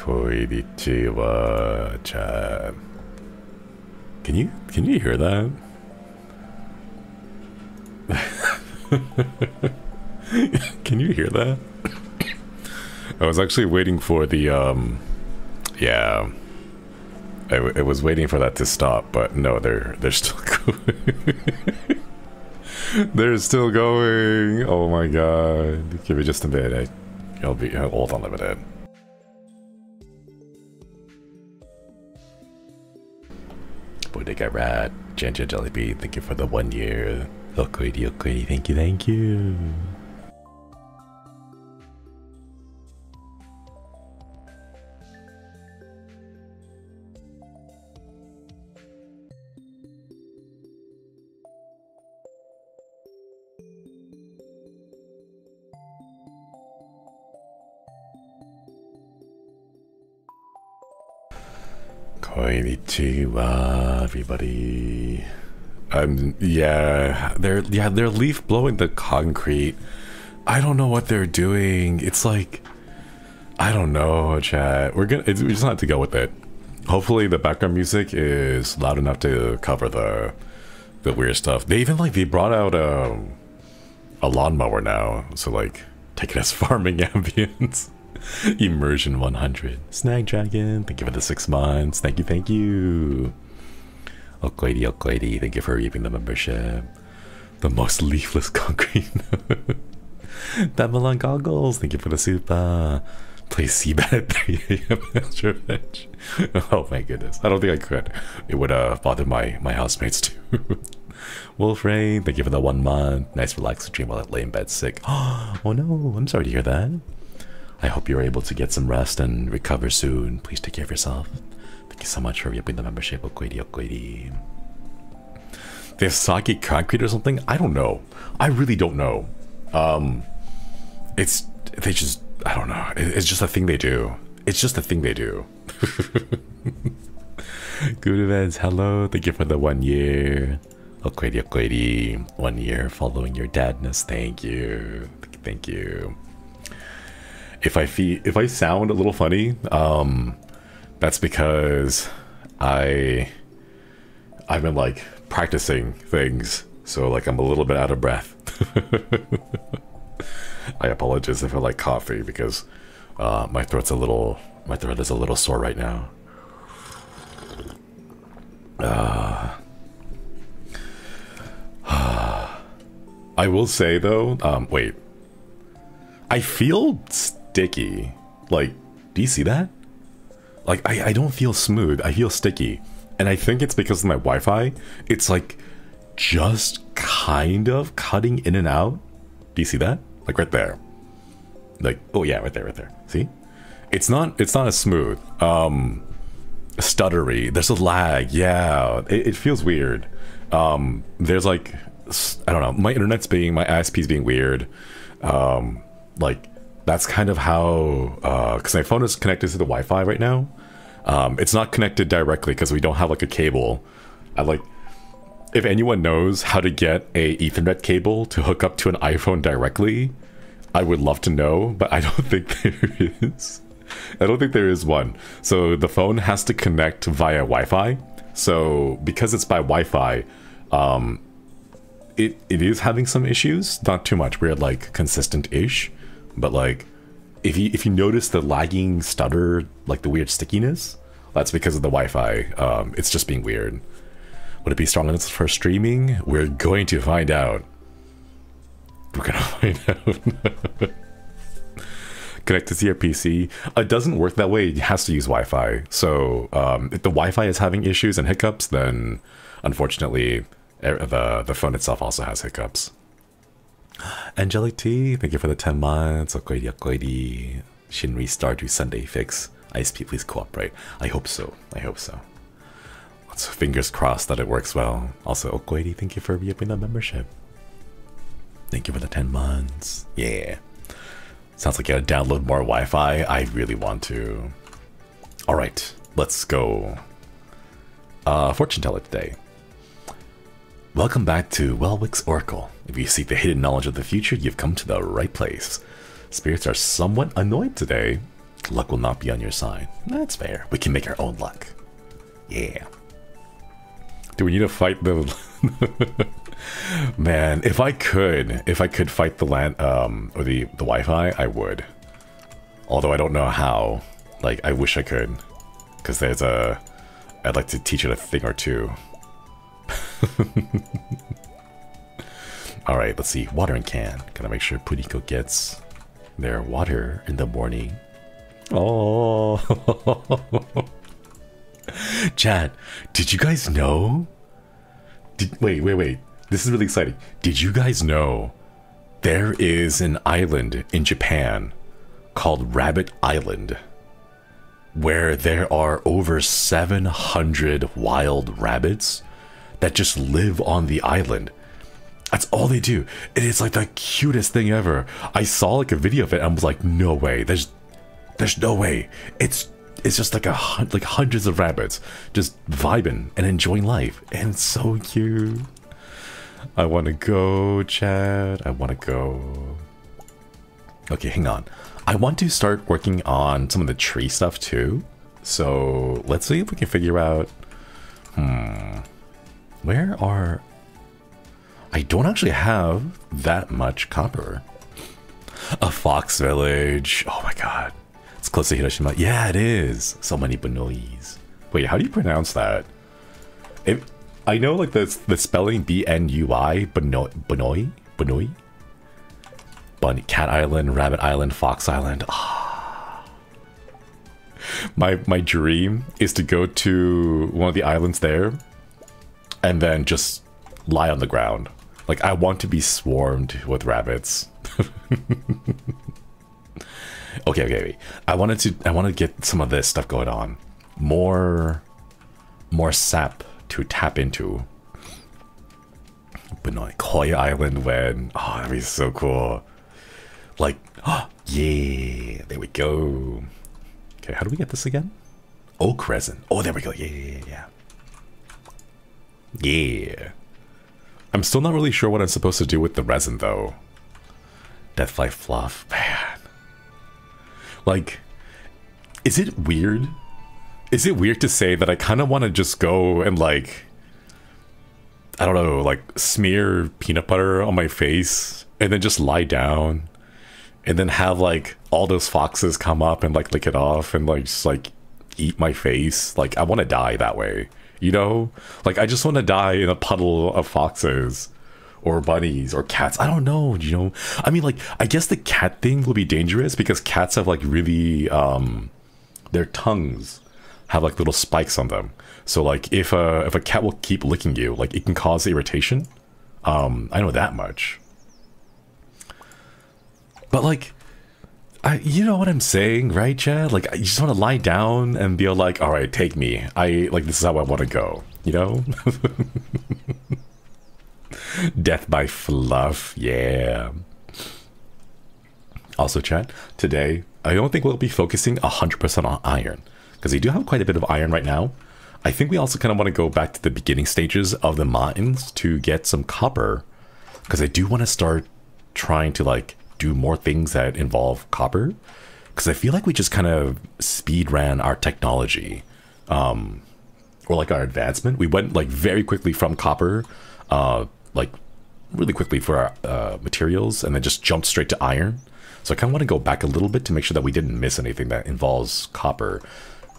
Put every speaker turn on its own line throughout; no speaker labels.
Konnichiwa, chat. Can you can you hear that? can you hear that? I was actually waiting for the um yeah. I, I was waiting for that to stop, but no, they're they're still going. they're still going. Oh my god! Give me just a minute. I, I'll be hold on a minute. Bodega Rat, Ginger Jellybean, thank you for the one year. Okoidi, Okoidi, thank you, thank you. Everybody. Um, yeah, they're yeah they're leaf blowing the concrete. I don't know what they're doing. It's like, I don't know, chat. We're gonna we just have to go with it. Hopefully, the background music is loud enough to cover the the weird stuff. They even like they brought out um, a lawnmower now, so like take it as farming ambience. Immersion 100. Snag Dragon, thank you for the six months. Thank you, thank you. Okoidi, Okoidi, thank you for reaping the membership. The most leafless concrete. Damalon Goggles, thank you for the super. Play Seabat at 3 a.m. oh my goodness. I don't think I could. It would uh, bother my, my housemates too. Wolf Rain, thank you for the one month. Nice relaxing dream while I lay in bed sick. Oh no, I'm sorry to hear that. I hope you're able to get some rest and recover soon. Please take care of yourself. Thank you so much for upping the membership, Okoidi Okoidi. They have concrete or something? I don't know. I really don't know. Um, it's they just I don't know. It's just a thing they do. It's just a thing they do. Good events. Hello. Thank you for the one year. Okoidi Okoidi. One year following your dadness. Thank you. Thank you if I feel if I sound a little funny, um, that's because I I've been like practicing things, so like I'm a little bit out of breath. I apologize if I like coffee because uh, my throat's a little my throat is a little sore right now. Uh, I will say though, um, wait. I feel sticky. Like, do you see that? Like, I, I don't feel smooth. I feel sticky. And I think it's because of my Wi-Fi. It's like just kind of cutting in and out. Do you see that? Like right there. Like, oh yeah, right there, right there. See? It's not, it's not as smooth. Um, stuttery. There's a lag. Yeah, it, it feels weird. Um, there's like, I don't know. My internet's being, my ISP's being weird. Um, like that's kind of how Uh, because my phone is connected to the Wi-Fi right now. Um, it's not connected directly because we don't have like a cable. I like if anyone knows how to get a Ethernet cable to hook up to an iPhone directly, I would love to know, but I don't think there is. I don't think there is one. So the phone has to connect via Wi-Fi. So because it's by Wi-Fi, um, it it is having some issues. Not too much. We're like consistent-ish. But like, if you if you notice the lagging stutter, like the weird stickiness, that's because of the Wi-Fi. Um, it's just being weird. Would it be strong enough for streaming? We're going to find out. We're gonna find out. Connect to your PC. It doesn't work that way. It has to use Wi-Fi. So um, if the Wi-Fi is having issues and hiccups, then unfortunately, the the phone itself also has hiccups. Angelic T, thank you for the 10 months. Okoidi, Okoidi. Shinri Star to Sunday Fix. ISP, please cooperate. I hope so. I hope so. Let's fingers crossed that it works well. Also, Okoidi, thank you for re-upping the membership. Thank you for the 10 months. Yeah. Sounds like you gotta download more Wi-Fi. I really want to. Alright, let's go. Uh, fortune teller today. Welcome back to Welwick's Oracle. If you seek the hidden knowledge of the future, you've come to the right place. Spirits are somewhat annoyed today. luck will not be on your side. That's fair. We can make our own luck. Yeah. Do we need to fight the... Man, if I could, if I could fight the land, um, or the, the Wi-Fi, I would. Although I don't know how. Like, I wish I could. Because there's a... I'd like to teach it a thing or two. Alright, let's see. Watering can. Gotta make sure Puniko gets their water in the morning. Oh. Chad, did you guys know? Did, wait, wait, wait. This is really exciting. Did you guys know there is an island in Japan called Rabbit Island where there are over 700 wild rabbits that just live on the island. That's all they do. It is like the cutest thing ever. I saw like a video of it and was like, no way. There's there's no way. It's it's just like a like hundreds of rabbits just vibing and enjoying life. And it's so cute. I want to go, Chad. I want to go. Okay, hang on. I want to start working on some of the tree stuff too. So let's see if we can figure out. Hmm. Where are. I don't actually have that much copper. A fox village. Oh my god. It's close to Hiroshima. Yeah, it is. So many Benois. Wait, how do you pronounce that? If, I know like the, the spelling B-N-U-I, Benoi, Benoi? Benoi? Bunny, Cat Island, Rabbit Island, Fox Island. Ah. My, my dream is to go to one of the islands there and then just lie on the ground. Like, I want to be swarmed with rabbits. okay, okay, wait. I wanted to, I want to get some of this stuff going on. More, more sap to tap into. But no, Koi Island when, oh, that'd be so cool. Like, oh, yeah, there we go. Okay, how do we get this again? Oak resin. Oh, there we go. Yeah, yeah, yeah. Yeah. I'm still not really sure what I'm supposed to do with the resin, though. Deathfly fluff. Man. Like, is it weird? Is it weird to say that I kind of want to just go and, like, I don't know, like, smear peanut butter on my face and then just lie down and then have, like, all those foxes come up and, like, lick it off and, like, just, like, eat my face? Like, I want to die that way. You know? Like, I just want to die in a puddle of foxes or bunnies or cats. I don't know, you know? I mean, like, I guess the cat thing will be dangerous because cats have, like, really, um, their tongues have, like, little spikes on them. So, like, if a, if a cat will keep licking you, like, it can cause irritation. Um, I know that much. But, like, I, you know what I'm saying, right, Chad? Like, you just want to lie down and be like, all right, take me. I, like, this is how I want to go, you know? Death by fluff, yeah. Also, Chad, today, I don't think we'll be focusing 100% on iron, because we do have quite a bit of iron right now. I think we also kind of want to go back to the beginning stages of the mines to get some copper, because I do want to start trying to, like, do more things that involve copper because I feel like we just kind of speed ran our technology um, or like our advancement. We went like very quickly from copper, uh, like really quickly for our uh, materials, and then just jumped straight to iron. So I kind of want to go back a little bit to make sure that we didn't miss anything that involves copper.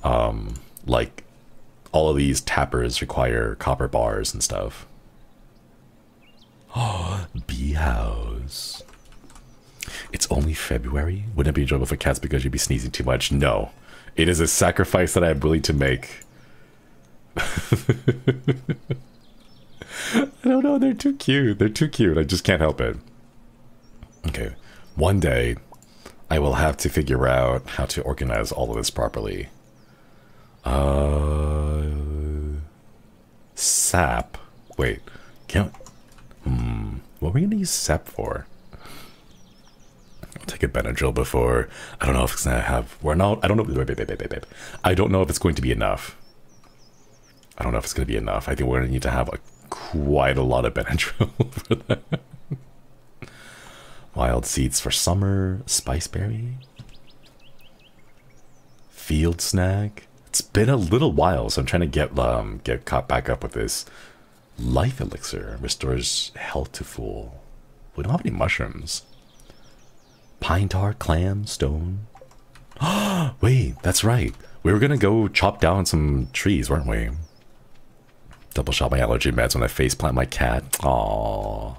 Um, like all of these tappers require copper bars and stuff. Oh, bee house. It's only February? Wouldn't it be enjoyable for cats because you'd be sneezing too much? No. It is a sacrifice that I am willing to make. I don't know, they're too cute. They're too cute. I just can't help it. Okay. One day, I will have to figure out how to organize all of this properly. Uh... Sap. Wait. Can't... Hmm. What are we gonna use sap for? Take a Benadryl before. I don't know if it's gonna have. We're not. I don't know. I don't know if it's going to be enough. I don't know if it's gonna be enough. I think we're gonna need to have a, quite a lot of Benadryl for that. Wild seeds for summer. Spiceberry. Field snack. It's been a little while, so I'm trying to get um get caught back up with this. Life elixir restores health to full. We don't have any mushrooms. Pine tar, clam, stone. Wait, that's right. We were gonna go chop down some trees, weren't we? Double shot my allergy meds when I face plant my cat. Aww.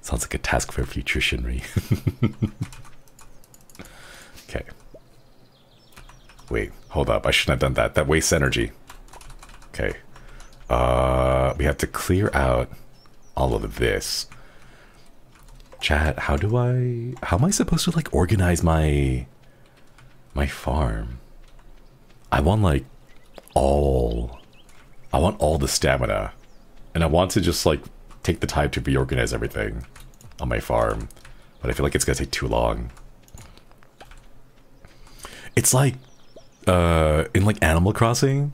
Sounds like a task for future Shinri. okay. Wait, hold up. I shouldn't have done that. That wastes energy. Okay. Uh, we have to clear out all of this. Chat, how do I... How am I supposed to, like, organize my... My farm? I want, like, all... I want all the stamina. And I want to just, like, take the time to reorganize everything on my farm. But I feel like it's gonna take too long. It's like uh, in like Animal Crossing,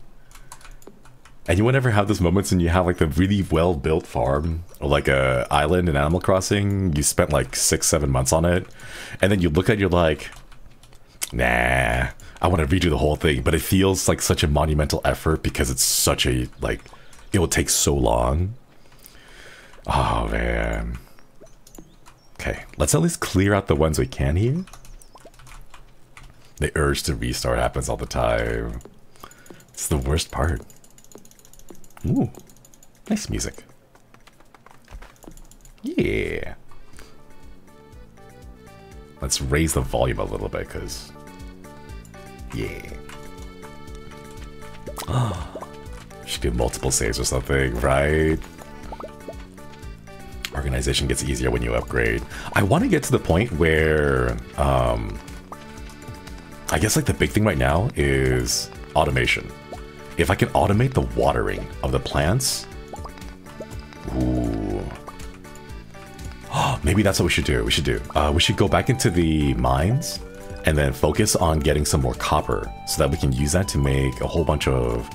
and ever have those moments and you have like the really well built farm or like a island in Animal Crossing, you spent like six, seven months on it, and then you look at it, you're like, nah, I want to redo the whole thing, but it feels like such a monumental effort because it's such a like it will take so long. Oh man. Okay, let's at least clear out the ones we can here. The urge to restart happens all the time. It's the worst part. Ooh, nice music. Yeah. Let's raise the volume a little bit, because... Yeah. Should do multiple saves or something, right? Organization gets easier when you upgrade. I want to get to the point where um, I guess like the big thing right now is automation. If I can automate the watering of the plants, ooh. maybe that's what we should do. We should do. Uh, we should go back into the mines and then focus on getting some more copper so that we can use that to make a whole bunch of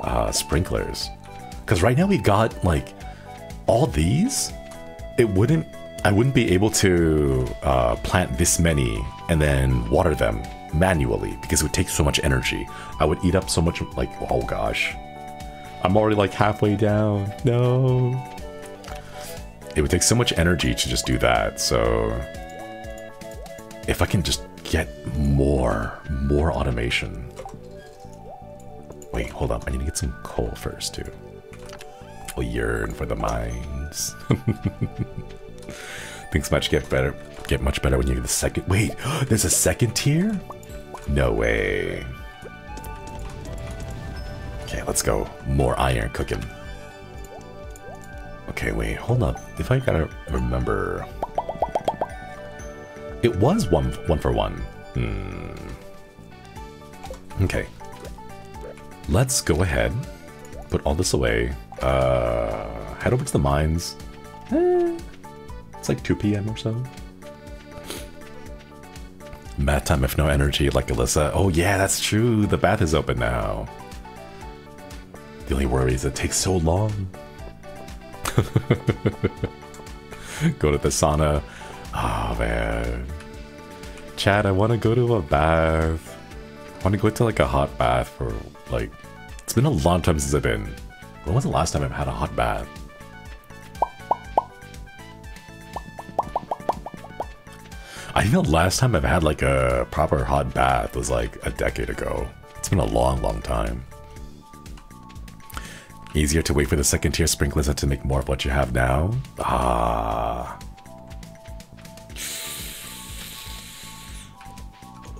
uh, sprinklers. Because right now we got like all these. It wouldn't. I wouldn't be able to uh, plant this many and then water them manually because it would take so much energy. I would eat up so much, like, oh gosh. I'm already like halfway down. No. It would take so much energy to just do that, so... If I can just get more, more automation. Wait, hold up. I need to get some coal first, too. I'll yearn for the mines. Things much get better, get much better when you get the second. Wait, there's a second tier? No way. Okay, let's go. More iron cooking. Okay, wait, hold up. If I gotta remember... It was one, one for one. Hmm. Okay. Let's go ahead. Put all this away. Uh, head over to the mines. Eh, it's like 2 p.m. or so. Mat time if no energy, like Alyssa. Oh yeah, that's true. The bath is open now. The only worry is it takes so long. go to the sauna. Oh man. Chad, I want to go to a bath. I want to go to like a hot bath for like... It's been a long time since I've been. When was the last time I've had a hot bath? I think the last time I've had like a proper hot bath was like a decade ago. It's been a long, long time. Easier to wait for the second tier sprinklers to make more of what you have now? Ah.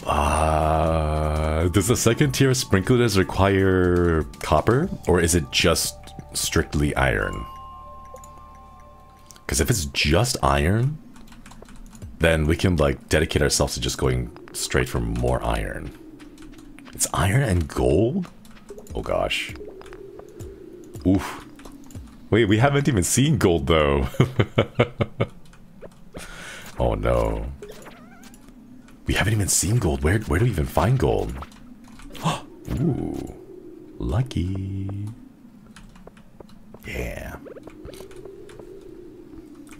Ah. Does the second tier sprinklers require copper? Or is it just strictly iron? Because if it's just iron, then we can like dedicate ourselves to just going straight for more iron. It's iron and gold? Oh gosh. Oof. Wait, we haven't even seen gold though. oh no. We haven't even seen gold. Where where do we even find gold? Ooh. Lucky. Yeah.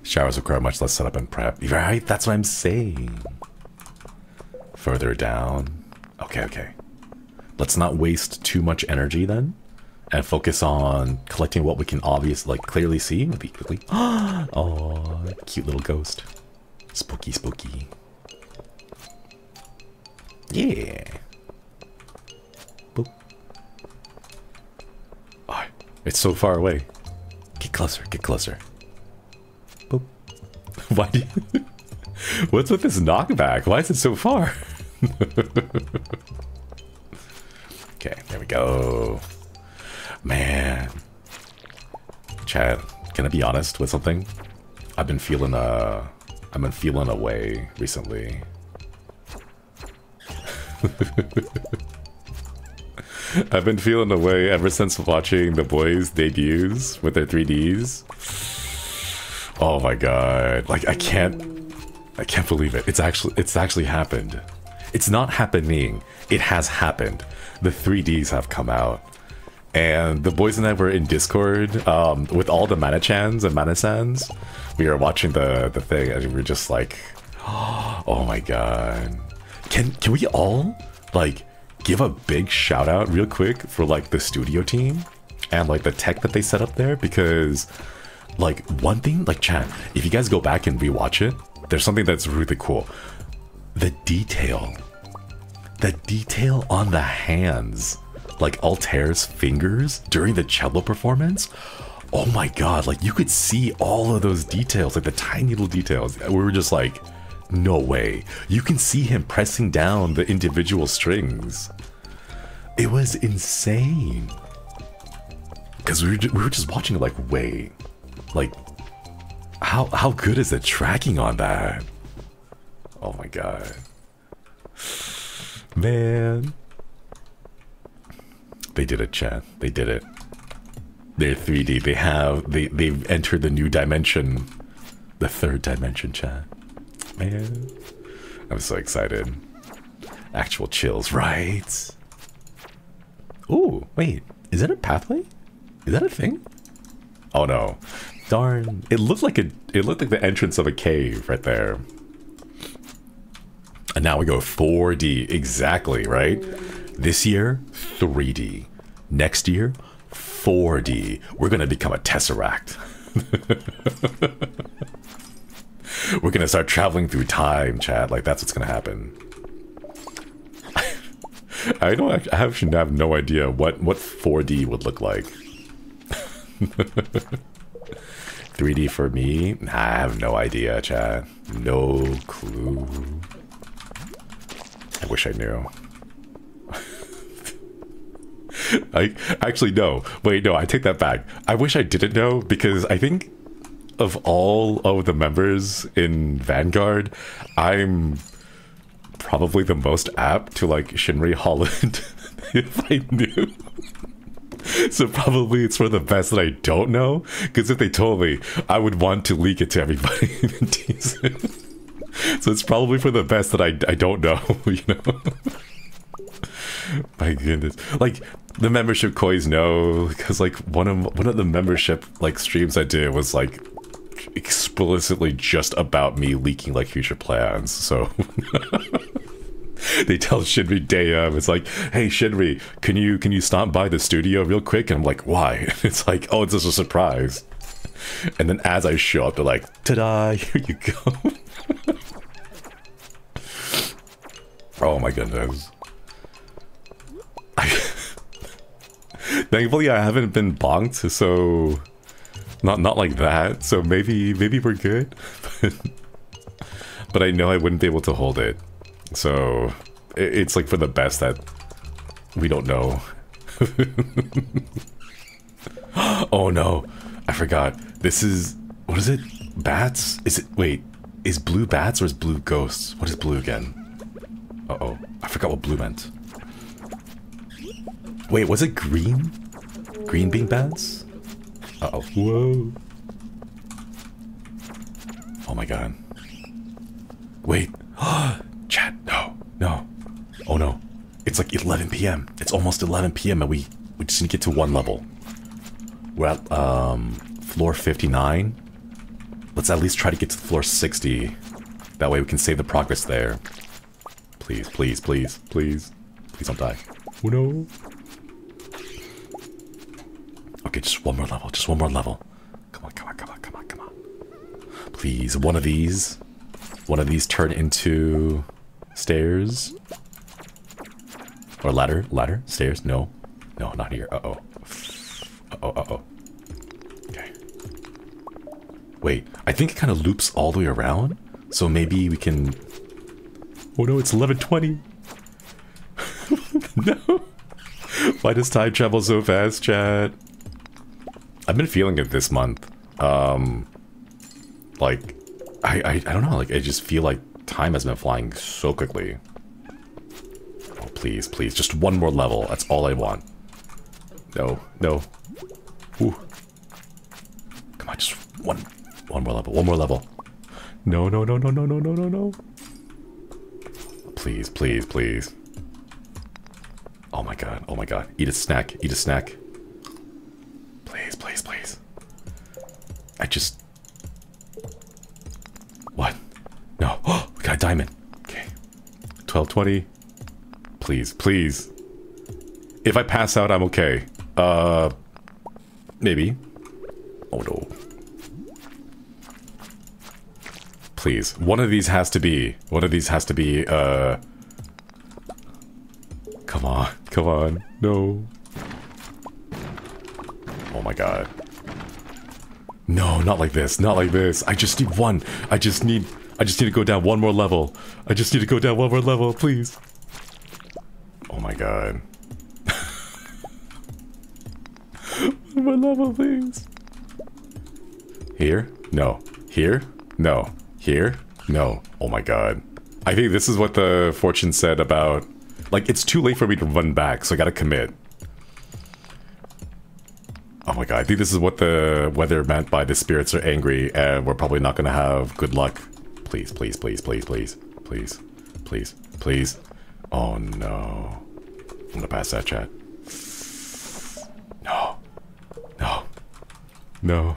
Showers require much less setup and prep. Right, that's what I'm saying. Further down. Okay, okay. let's not waste too much energy then and focus on collecting what we can obviously like clearly see maybe quickly oh cute little ghost spooky spooky yeah Boop. Oh, it's so far away get closer get closer. why do you what's with this knockback why is it so far okay there we go Man. Chad, can I be honest with something? I've been feeling uh I've been feeling away recently. I've been feeling away ever since watching the boys' debuts with their 3Ds. Oh my god. Like I can't I can't believe it. It's actually it's actually happened. It's not happening. It has happened. The 3Ds have come out and the boys and I were in Discord um, with all the Manachans and Manasans. We were watching the the thing, and we were just like, "Oh my god!" Can can we all like give a big shout out real quick for like the studio team and like the tech that they set up there? Because like one thing, like Chan, if you guys go back and rewatch it, there's something that's really cool. The detail, the detail on the hands like Altare's fingers during the cello performance. Oh my god, like you could see all of those details, like the tiny little details. We were just like, no way. You can see him pressing down the individual strings. It was insane. Because we, were we were just watching it like, wait, like, how, how good is the tracking on that? Oh my god. Man. They did it, Chad. They did it. They're 3D. They have they they've entered the new dimension. The third dimension, Chad. Man. I'm so excited. Actual chills, right? Ooh, wait. Is that a pathway? Is that a thing? Oh no. Darn. It looked like a it looked like the entrance of a cave right there. And now we go 4D. Exactly, right? This year, 3D. Next year, 4D. We're going to become a Tesseract. We're going to start traveling through time, Chad. Like, that's what's going to happen. I don't actually, I have no idea what, what 4D would look like. 3D for me? I have no idea, Chad. No clue. I wish I knew. I actually no. Wait, no, I take that back. I wish I didn't know because I think of all of the members in Vanguard, I'm probably the most apt to like Shinri Holland if I knew. So probably it's for the best that I don't know, because if they told me, I would want to leak it to everybody So it's probably for the best that I, I don't know, you know? My goodness. Like, the membership coins no because like one of one of the membership like streams I did was like explicitly just about me leaking like future plans. So they tell Shinri day of it's like, hey Shinri, can you can you stop by the studio real quick? And I'm like, why? It's like, oh, it's just a surprise. And then as I show up, they're like, ta-da, here you go. oh my goodness. I Thankfully, I haven't been bonked, so not not like that. So maybe maybe we're good. but I know I wouldn't be able to hold it. So it's like for the best that we don't know. oh no, I forgot. This is what is it? Bats? Is it wait? Is blue bats or is blue ghosts? What is blue again? Uh oh, I forgot what blue meant. Wait, was it green? Green bean bats? Uh oh. Whoa. Oh my god. Wait. Chat, no, no. Oh no. It's like 11 p.m. It's almost 11 p.m. and we, we just need to get to one level. We're at um, floor 59. Let's at least try to get to floor 60. That way we can save the progress there. Please, please, please, please. Please don't die. Oh no. Okay, just one more level. Just one more level. Come on, come on, come on, come on, come on. Please, one of these. One of these turn into stairs. Or ladder, ladder, stairs. No. No, not here. Uh-oh. Uh-oh, uh-oh. Okay. Wait, I think it kind of loops all the way around. So maybe we can... Oh no, it's 1120. no. Why does time travel so fast, chat? I've been feeling it this month. Um, like, I, I, I don't know, like, I just feel like time has been flying so quickly. Oh, please, please, just one more level. That's all I want. No, no. Ooh. Come on, just one, one more level, one more level. No, no, no, no, no, no, no, no, no. Please, please, please. Oh my god, oh my god. Eat a snack, eat a snack. Please, please, please. I just... No. Oh, we got a diamond. Okay. 1220. Please, please. If I pass out, I'm okay. Uh... Maybe. Oh no. Please. One of these has to be... One of these has to be, uh... Come on. Come on. No. Oh my god. No, not like this. Not like this. I just need one. I just need... I just need to go down one more level. I just need to go down one more level, please. Oh my god. one more level, please. Here? No. Here? No. Here? No. Oh my god. I think this is what the fortune said about... Like, it's too late for me to run back, so I gotta commit. Oh my god, I think this is what the weather meant by the spirits are angry and we're probably not gonna have good luck. Please, please, please, please, please, please, please, please. Oh no. I'm gonna pass that chat. No. No. No.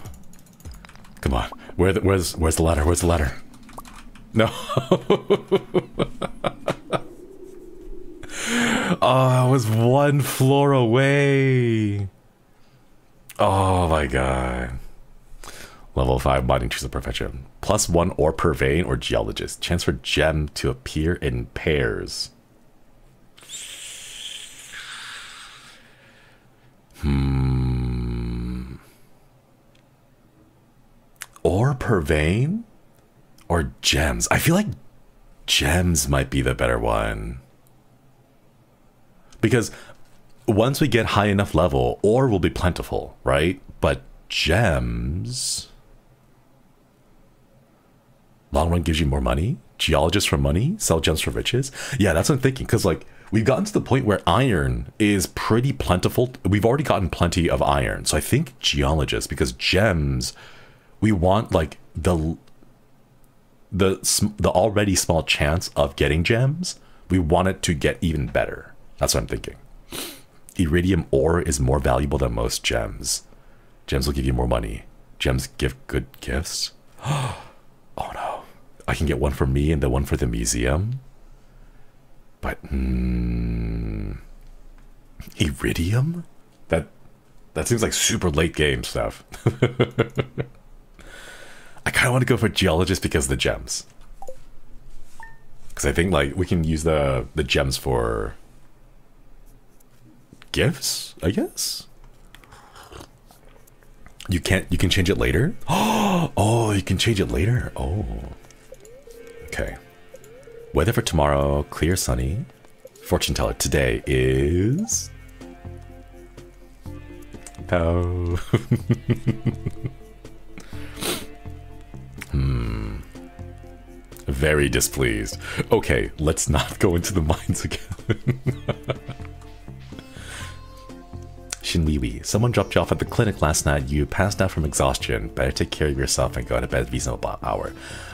Come on. Where the, where's where's the ladder? Where's the ladder? No. oh, I was one floor away. Oh my god. Level 5 Binding Trees of Perfection. Plus 1 ore per vein or geologist. Chance for gem to appear in pairs. Hmm. Ore per vein? Or gems? I feel like gems might be the better one. Because once we get high enough level, ore will be plentiful, right? But gems... Long run gives you more money? Geologists for money? Sell gems for riches? Yeah, that's what I'm thinking. Because, like, we've gotten to the point where iron is pretty plentiful. We've already gotten plenty of iron. So I think geologists, because gems, we want, like, the... The, the already small chance of getting gems, we want it to get even better. That's what I'm thinking iridium ore is more valuable than most gems. Gems will give you more money. Gems give good gifts. oh no. I can get one for me and the one for the museum. But hmm, iridium? That that seems like super late game stuff. I kind of want to go for geologist because of the gems. Because I think like we can use the the gems for gifts, I guess. You can't. You can change it later. Oh, you can change it later. Oh, okay. Weather for tomorrow: clear, sunny. Fortune teller today is. Pow. hmm. Very displeased. Okay, let's not go into the mines again. Shinwiwi, someone dropped you off at the clinic last night. You passed out from exhaustion. Better take care of yourself and go to bed reasonable hour.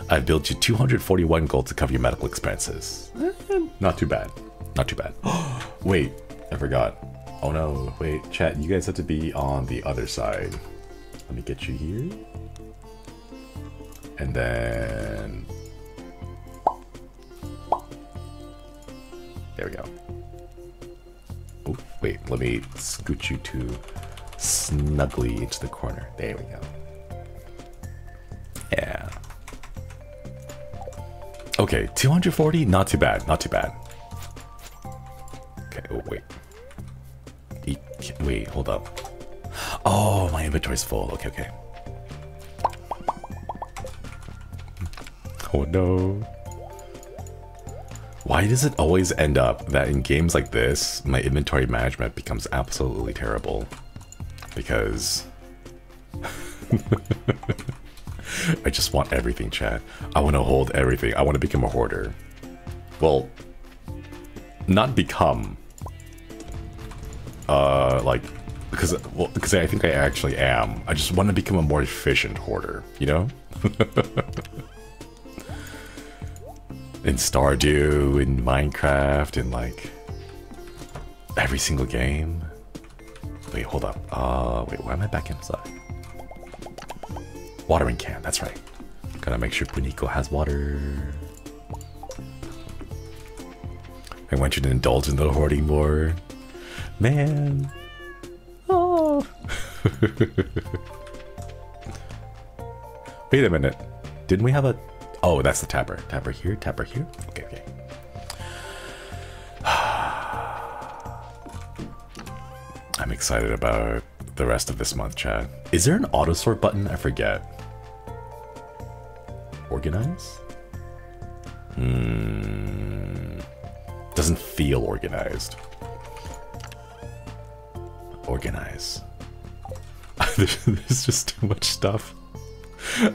I've billed you 241 gold to cover your medical expenses. Eh, not too bad. Not too bad. wait, I forgot. Oh no, wait, chat, you guys have to be on the other side. Let me get you here. And then... There we go. Wait, let me scoot you to snugly into the corner. There we go. Yeah. Okay, 240, not too bad, not too bad. Okay, oh wait. wait, hold up. Oh, my inventory's full. Okay, okay. Oh no. Why does it always end up that in games like this, my inventory management becomes absolutely terrible? Because... I just want everything, chat. I want to hold everything. I want to become a hoarder. Well, not become. Uh, like, because well, because I think I actually am. I just want to become a more efficient hoarder. You know. in Stardew, in Minecraft, in like every single game. Wait, hold up. Uh, wait, why am I back inside? Watering can, that's right. Gotta make sure Puniko has water. I want you to indulge in the hoarding more. Man. Oh. Wait a minute. Didn't we have a... Oh, that's the tapper. Tapper here, tapper here. Okay, okay. I'm excited about the rest of this month, Chad. Is there an auto sort button? I forget. Organize? Hmm. Doesn't feel organized. Organize. There's just too much stuff.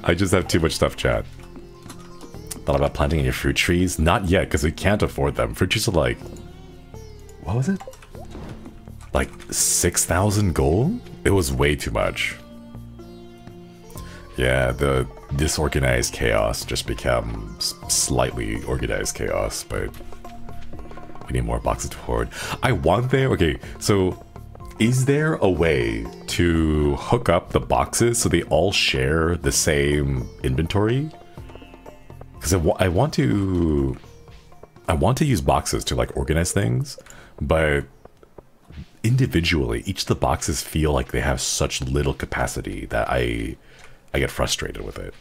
I just have too much stuff, Chad. Thought about planting any fruit trees? Not yet, because we can't afford them. Fruit trees are like... What was it? Like 6,000 gold? It was way too much. Yeah, the disorganized chaos just becomes slightly organized chaos, but we need more boxes to hoard. I want there, okay, so is there a way to hook up the boxes so they all share the same inventory? Because I, I want to, I want to use boxes to like organize things, but individually, each of the boxes feel like they have such little capacity that I I get frustrated with it.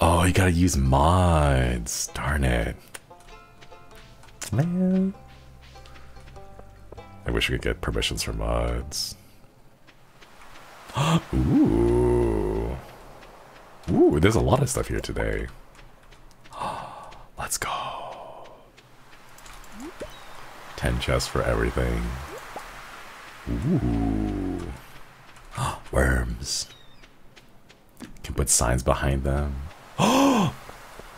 Oh, you gotta use mods. Darn it. Man. I wish we could get permissions for mods. Ooh. Ooh, there's a lot of stuff here today. Let's go. 10 chests for everything. Ooh. Worms. Can put signs behind them. Oh!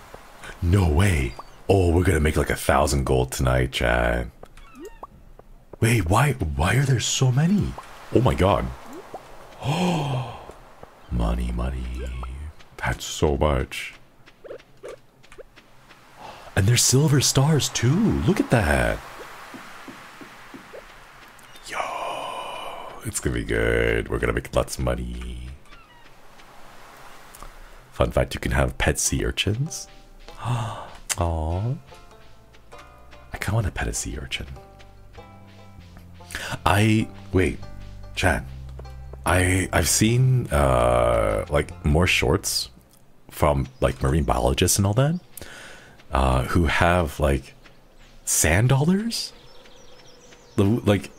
no way. Oh, we're gonna make like a thousand gold tonight, Chad. Wait, why why are there so many? Oh my god. Oh money, money. That's so much. And there's silver stars too. Look at that. Yo, it's gonna be good. We're gonna make lots of money. Fun fact, you can have pet sea urchins. Aww. I kinda want to pet a sea urchin. I wait, Chad. I I've seen uh like more shorts from like marine biologists and all that uh who have like sand dollars like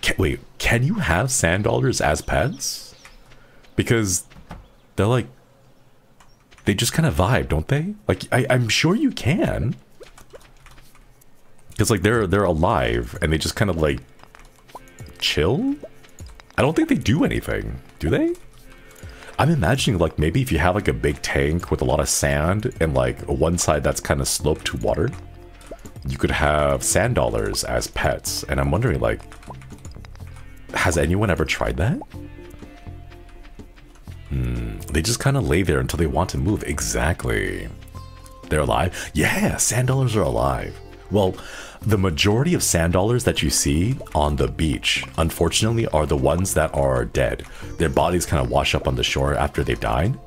can, wait, can you have sand dollars as pets? Because they're like, they just kind of vibe, don't they? Like, I, I'm sure you can. Because like they're they're alive and they just kind of like chill. I don't think they do anything, do they? I'm imagining like maybe if you have like a big tank with a lot of sand and like one side that's kind of sloped to water, you could have sand dollars as pets. And I'm wondering like, has anyone ever tried that? Hmm, they just kind of lay there until they want to move. Exactly. They're alive? Yeah, sand dollars are alive. Well, the majority of sand dollars that you see on the beach, unfortunately, are the ones that are dead. Their bodies kind of wash up on the shore after they've died.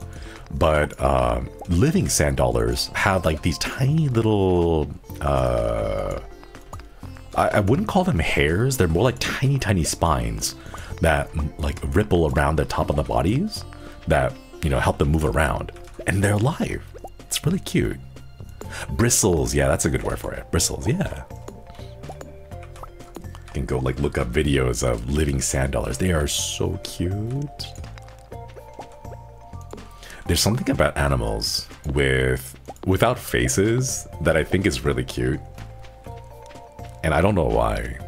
But uh, living sand dollars have like these tiny little uh, I, I wouldn't call them hairs. They're more like tiny, tiny spines that like ripple around the top of the bodies that, you know, help them move around. And they're alive. It's really cute. Bristles, yeah, that's a good word for it. Bristles, yeah. You can go like look up videos of living sand dollars. They are so cute. There's something about animals with without faces that I think is really cute. And I don't know why.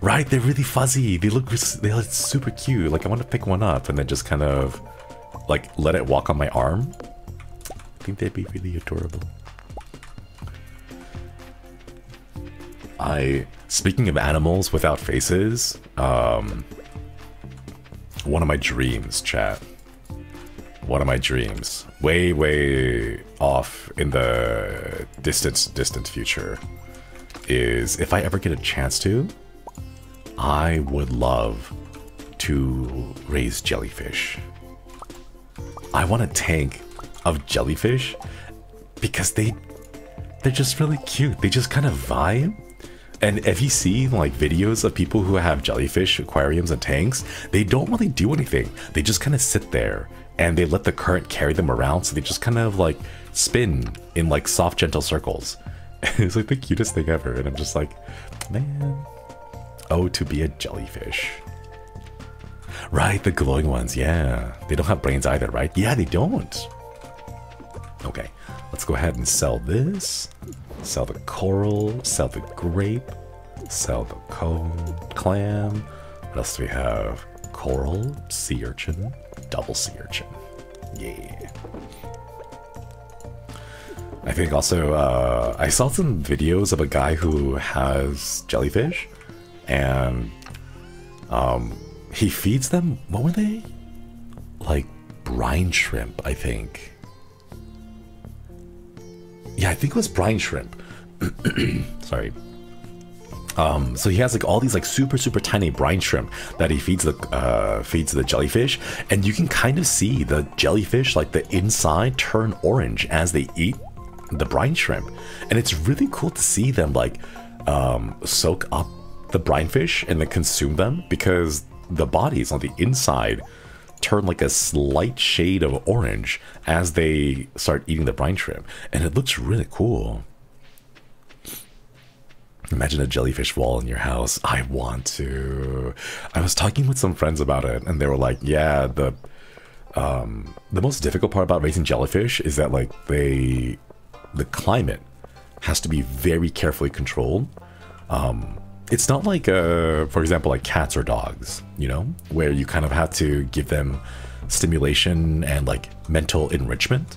Right, they're really fuzzy. They look they look super cute. Like I want to pick one up and then just kind of like let it walk on my arm. I think they'd be really adorable. I speaking of animals without faces, um one of my dreams, chat one of my dreams, way, way off in the distant, distant future, is if I ever get a chance to, I would love to raise jellyfish. I want a tank of jellyfish because they they're just really cute. They just kind of vibe. And if you see like videos of people who have jellyfish aquariums and tanks, they don't really do anything. They just kind of sit there and they let the current carry them around so they just kind of like spin in like soft gentle circles. It's like the cutest thing ever and i'm just like man. Oh to be a jellyfish. Right the glowing ones yeah. They don't have brains either right? Yeah they don't. Okay let's go ahead and sell this sell the coral sell the grape sell the cone clam what else do we have coral sea urchin double sea urchin. Yeah. I think also uh, I saw some videos of a guy who has jellyfish, and um, he feeds them. What were they? Like brine shrimp, I think. Yeah, I think it was brine shrimp. Sorry. Um, so he has like all these like super super tiny brine shrimp that he feeds the uh, feeds the jellyfish, and you can kind of see the jellyfish like the inside turn orange as they eat the brine shrimp, and it's really cool to see them like um, soak up the brine fish and then consume them because the bodies on the inside turn like a slight shade of orange as they start eating the brine shrimp, and it looks really cool. Imagine a jellyfish wall in your house. I want to. I was talking with some friends about it, and they were like, "Yeah, the um, the most difficult part about raising jellyfish is that like they, the climate has to be very carefully controlled. Um, it's not like, uh, for example, like cats or dogs, you know, where you kind of have to give them stimulation and like mental enrichment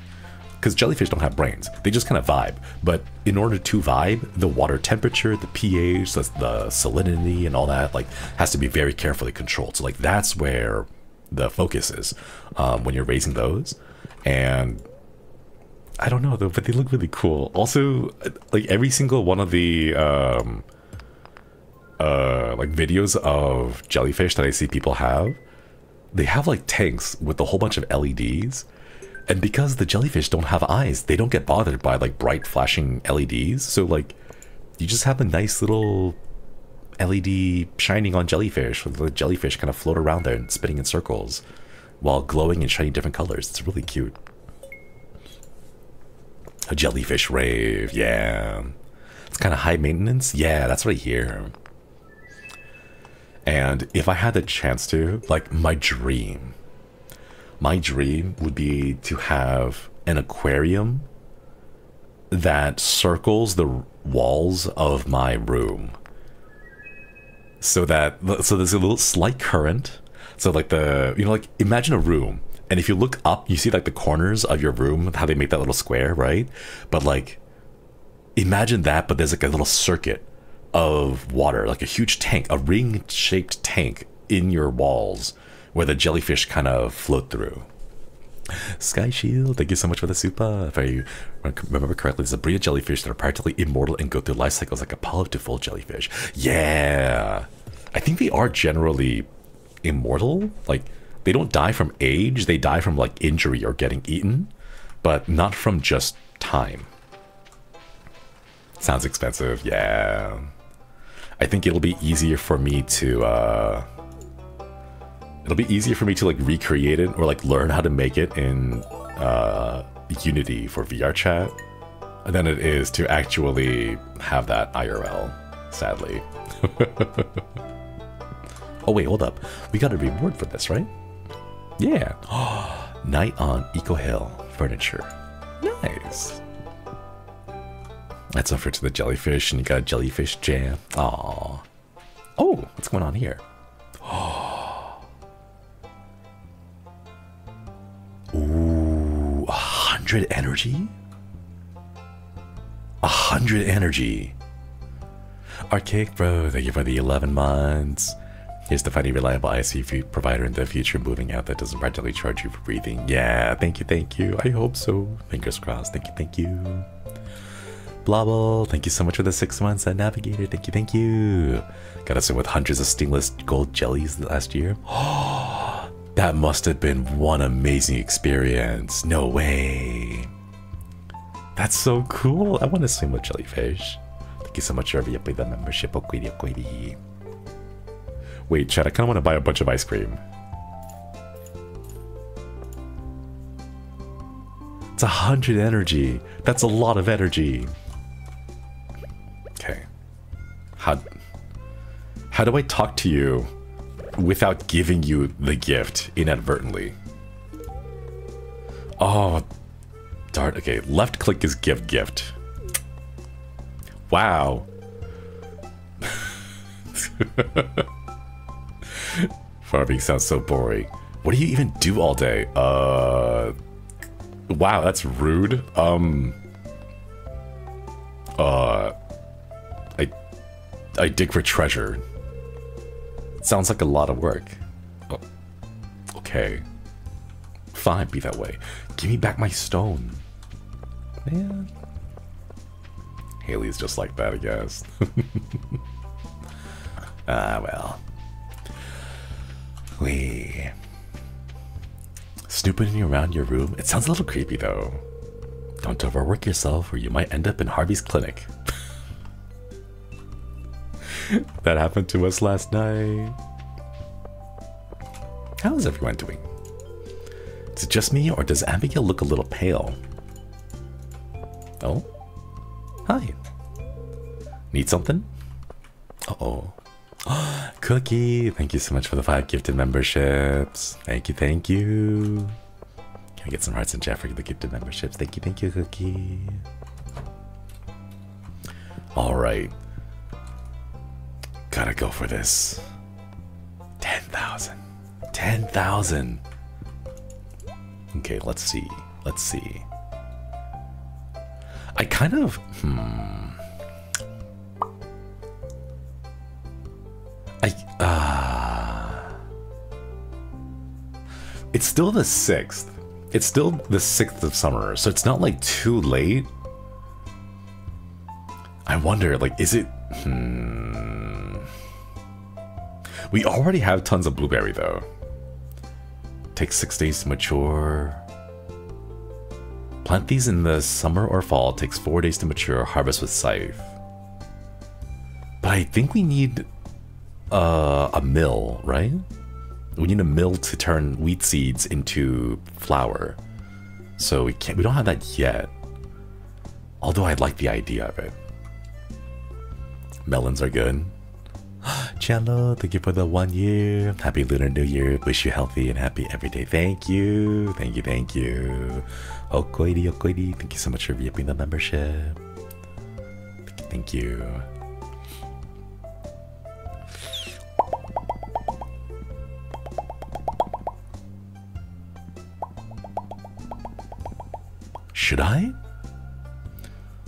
because jellyfish don't have brains. They just kind of vibe. But in order to vibe, the water temperature, the pH, the, the salinity, and all that like has to be very carefully controlled. So like that's where the focus is um, when you're raising those. And I don't know though, but they look really cool. Also, like every single one of the um, uh, like videos of jellyfish that I see people have, they have like tanks with a whole bunch of LEDs and because the jellyfish don't have eyes, they don't get bothered by like bright flashing LEDs. So like you just have a nice little LED shining on jellyfish with the jellyfish kind of float around there and spinning in circles while glowing and shining different colors. It's really cute. A jellyfish rave, yeah. It's kind of high maintenance. Yeah, that's what I hear. And if I had the chance to, like my dream my dream would be to have an aquarium that circles the walls of my room. So that so there's a little slight current. So like the you know like imagine a room. And if you look up you see like the corners of your room how they make that little square right? But like imagine that but there's like a little circuit of water like a huge tank a ring shaped tank in your walls where the jellyfish kind of float through. Sky Shield, thank you so much for the super. If I remember correctly, there's a breed of jellyfish that are practically immortal and go through life cycles like a polyp to full jellyfish. Yeah, I think they are generally immortal. Like they don't die from age; they die from like injury or getting eaten, but not from just time. Sounds expensive. Yeah. I think it'll be easier for me to uh, it'll be easier for me to like recreate it or like learn how to make it in uh, Unity for VR chat than it is to actually have that IRL, sadly. oh wait, hold up. We got a reward for this, right? Yeah. Night on Eco Hill Furniture. Nice. Let's offer to the jellyfish, and you got a jellyfish jam. Aww. Oh, what's going on here? Ooh, a hundred energy? A hundred energy. Archaic Bro, thank you for the 11 months. Here's the funny reliable IC provider in the future moving out that doesn't practically charge you for breathing. Yeah, thank you, thank you. I hope so. Fingers crossed. Thank you, thank you. Blobble, thank you so much for the six months. A Navigator, thank you, thank you. Got us in with hundreds of stingless gold jellies last year. that must have been one amazing experience. No way. That's so cool. I want to swim with jellyfish. Thank you so much, Irvy. You paid the membership. Okwidi. Wait, Chad, I kind of want to buy a bunch of ice cream. It's a hundred energy. That's a lot of energy. How how do I talk to you without giving you the gift inadvertently? Oh, darn. Okay, left click is give gift. Wow. Farming sounds so boring. What do you even do all day? Uh, wow, that's rude. Um, uh, I dig for treasure. Sounds like a lot of work. Oh, okay. Fine, be that way. Give me back my stone. Man. Haley's just like that, I guess. ah, well. We snooping around your room. It sounds a little creepy though. Don't overwork yourself or you might end up in Harvey's clinic. that happened to us last night. How is everyone doing? Is it just me or does Abigail look a little pale? Oh? Hi. Need something? Uh-oh. Cookie, thank you so much for the five gifted memberships. Thank you, thank you. Can I get some hearts and for the gifted memberships? Thank you, thank you, Cookie. All right. Gotta go for this. 10,000. 10,000. Okay, let's see. Let's see. I kind of, hmm. I, uh, it's still the 6th. It's still the 6th of summer, so it's not like too late. I wonder, like, is it, hmm. We already have tons of blueberry though. Takes six days to mature. Plant these in the summer or fall, takes four days to mature, harvest with scythe. But I think we need uh, a mill, right? We need a mill to turn wheat seeds into flour. So we can't we don't have that yet. Although I like the idea of it. Melons are good. Cello, thank you for the one year. Happy Lunar New Year. Wish you healthy and happy every day. Thank you. Thank you, thank you. Okoidi, Okoidi, thank you so much for being the membership. Thank you. Should I?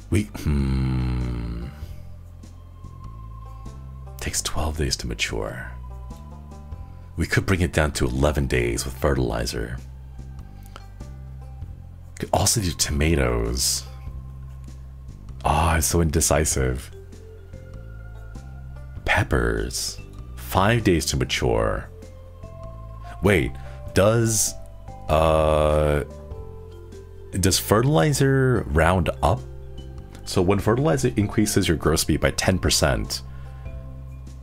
We, hmm. Takes 12 days to mature. We could bring it down to 11 days with fertilizer. Could also do tomatoes. Ah, oh, so indecisive. Peppers. Five days to mature. Wait, does uh does fertilizer round up? So when fertilizer increases your growth speed by 10%,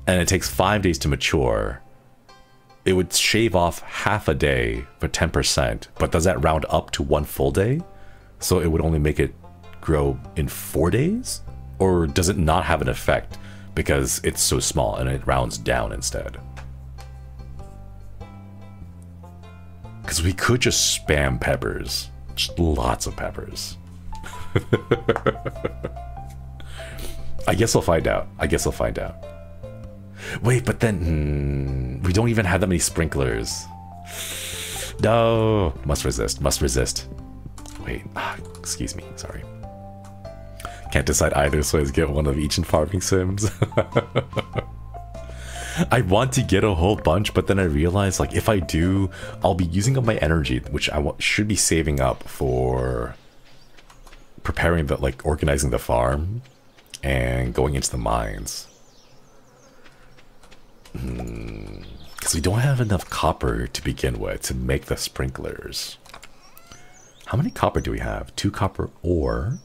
and it takes five days to mature, it would shave off half a day for 10%, but does that round up to one full day? So it would only make it grow in four days? Or does it not have an effect because it's so small and it rounds down instead? Because we could just spam peppers. Just lots of peppers. I guess I'll find out. I guess I'll find out. Wait, but then hmm, we don't even have that many sprinklers. No, must resist, must resist. Wait, ah, excuse me, sorry. Can't decide either, so let's get one of each in farming sims. I want to get a whole bunch, but then I realize like if I do, I'll be using up my energy, which I should be saving up for preparing the like organizing the farm and going into the mines. Because we don't have enough copper to begin with to make the sprinklers. How many copper do we have? Two copper ore.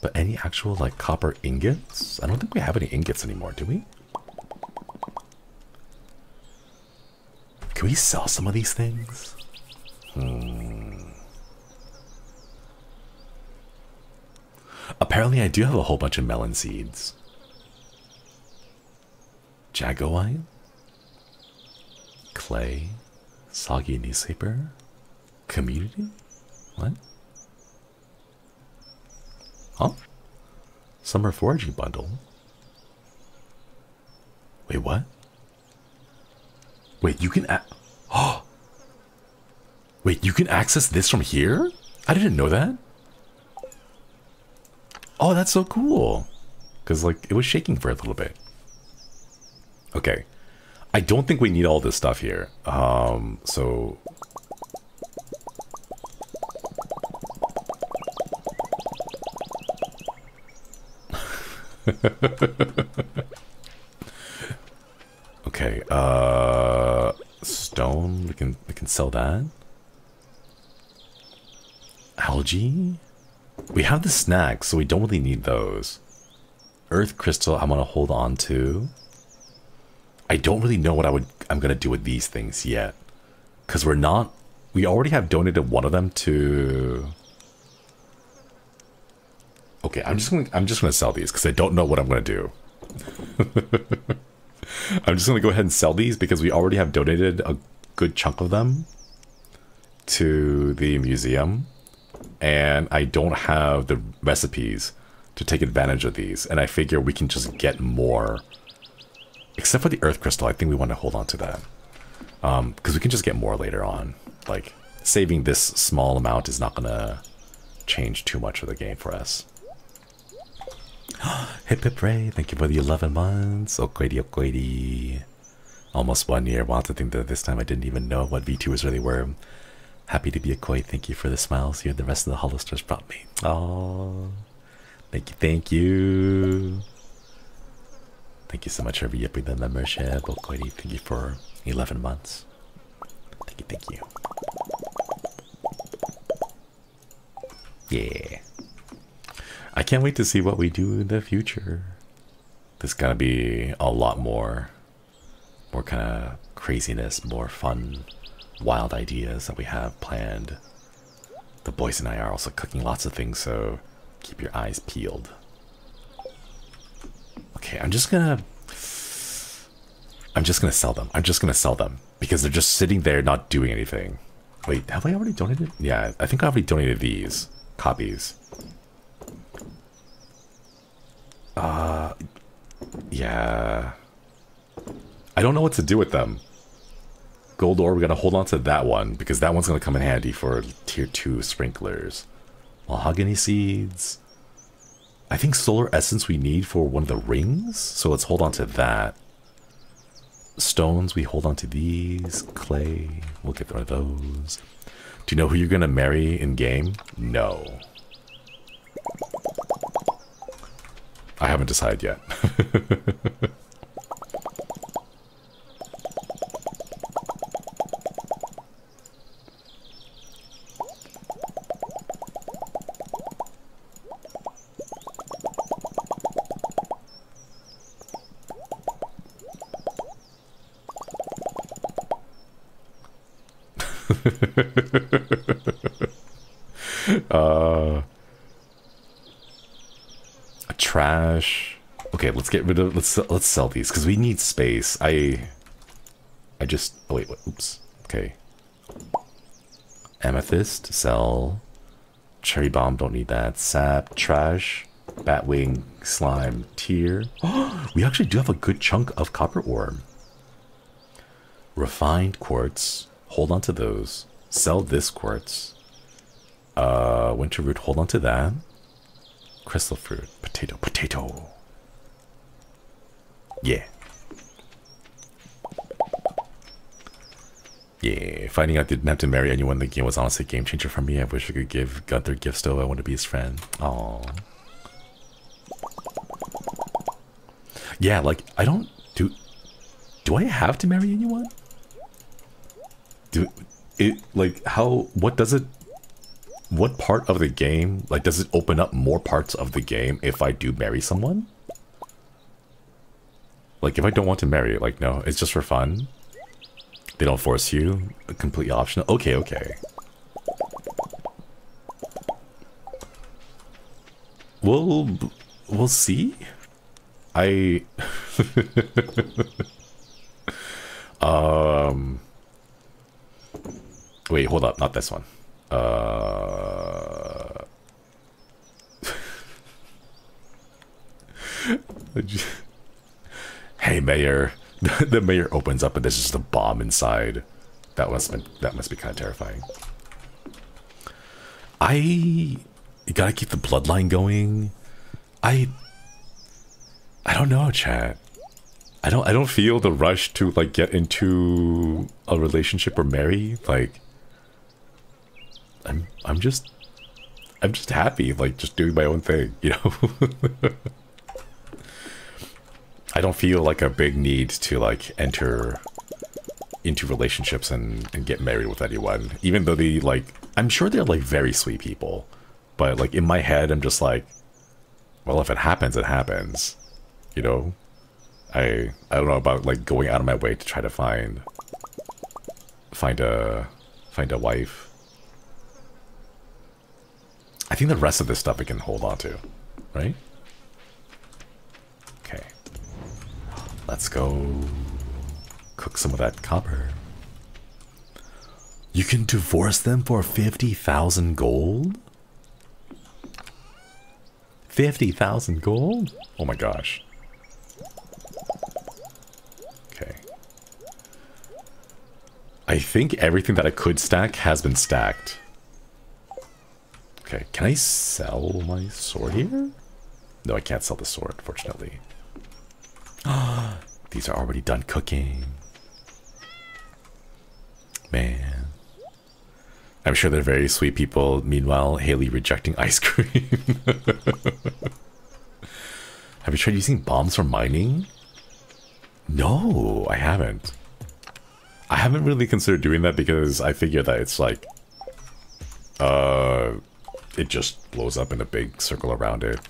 But any actual like copper ingots? I don't think we have any ingots anymore, do we? Can we sell some of these things? Hmm. Apparently I do have a whole bunch of melon seeds. Jagoite? Clay? Soggy newspaper? Community? What? Huh? Summer foraging bundle? Wait, what? Wait, you can Oh! Wait, you can access this from here? I didn't know that. Oh, that's so cool. Because, like, it was shaking for a little bit. Okay. I don't think we need all this stuff here. Um, so... okay, uh... Stone, we can, we can sell that. Algae? We have the snacks, so we don't really need those. Earth crystal, I'm gonna hold on to. I don't really know what I would I'm gonna do with these things yet, because we're not. We already have donated one of them to. Okay, I'm just gonna I'm just gonna sell these because I don't know what I'm gonna do. I'm just gonna go ahead and sell these because we already have donated a good chunk of them to the museum and I don't have the recipes to take advantage of these. And I figure we can just get more. Except for the Earth Crystal, I think we want to hold on to that. Because um, we can just get more later on. Like, saving this small amount is not going to change too much of the game for us. hip hip ray, thank you for the 11 months. Okwedi okwedi. Almost one year. Wow, to think that this time I didn't even know what VTubers really were. Happy to be a koi. Thank you for the smiles you and the rest of the HOLOSTARS brought me. Oh, thank you, thank you. Thank you so much for re-upping the membership, Okoidi. Thank you for 11 months. Thank you, thank you. Yeah. I can't wait to see what we do in the future. There's gonna be a lot more, more kind of craziness, more fun wild ideas that we have planned. The boys and I are also cooking lots of things, so keep your eyes peeled. Okay, I'm just gonna... I'm just gonna sell them. I'm just gonna sell them. Because they're just sitting there not doing anything. Wait, have I already donated? Yeah, I think I already donated these copies. Uh, yeah. I don't know what to do with them gold ore, we gotta hold on to that one because that one's gonna come in handy for tier 2 sprinklers. Mahogany seeds. I think solar essence we need for one of the rings, so let's hold on to that. Stones, we hold on to these. Clay, we'll get one of those. Do you know who you're gonna marry in game? No. I haven't decided yet. uh, trash. Okay, let's get rid of let's let's sell these because we need space. I I just oh wait, what, oops. Okay. Amethyst, sell. Cherry bomb, don't need that. Sap, trash. Batwing, slime, tear. we actually do have a good chunk of copper ore. Refined quartz. Hold on to those. Sell this quartz. Uh, winter root, hold on to that. Crystal fruit, potato, potato. Yeah. Yeah, finding out I didn't have to marry anyone in the game was honestly a game changer for me. I wish I could give Gunther gifts though. I want to be his friend. Oh. Yeah, like I don't do. Do I have to marry anyone? Do it like how? What does it? What part of the game like does it open up more parts of the game if I do marry someone? Like if I don't want to marry, like no, it's just for fun. They don't force you. Completely optional. Okay, okay. We'll we'll see. I um wait, hold up, not this one. Uh Hey mayor. the mayor opens up and there's just a bomb inside. That must be, that must be kind of terrifying. I gotta keep the bloodline going. I I don't know, chat. I don't I don't feel the rush to like get into a relationship or marry. Like I'm I'm just I'm just happy, like just doing my own thing, you know. I don't feel like a big need to like enter into relationships and, and get married with anyone. Even though they like I'm sure they're like very sweet people. But like in my head I'm just like well if it happens it happens. You know? I I don't know about like going out of my way to try to find find a find a wife. I think the rest of this stuff we can hold on to, right? Okay. Let's go cook some of that copper. You can divorce them for 50,000 gold? 50,000 gold? Oh my gosh. Okay. I think everything that I could stack has been stacked. Okay, can I sell my sword here? No, I can't sell the sword, fortunately. These are already done cooking. Man. I'm sure they're very sweet people. Meanwhile, Haley rejecting ice cream. Have you tried using bombs for mining? No, I haven't. I haven't really considered doing that because I figure that it's like, uh, it just blows up in a big circle around it.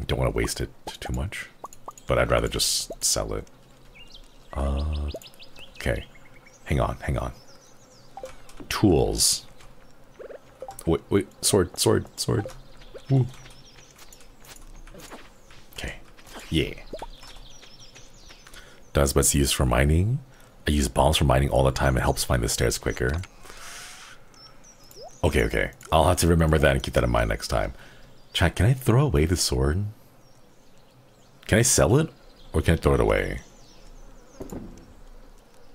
I don't want to waste it too much but I'd rather just sell it. Uh, okay. Hang on, hang on. Tools. Wait, wait, sword, sword, sword. Ooh. Okay. Yeah. Does what's used for mining? I use bombs for mining all the time. It helps find the stairs quicker. Okay, okay. I'll have to remember that and keep that in mind next time. Chat, can I throw away the sword? Can I sell it? Or can I throw it away?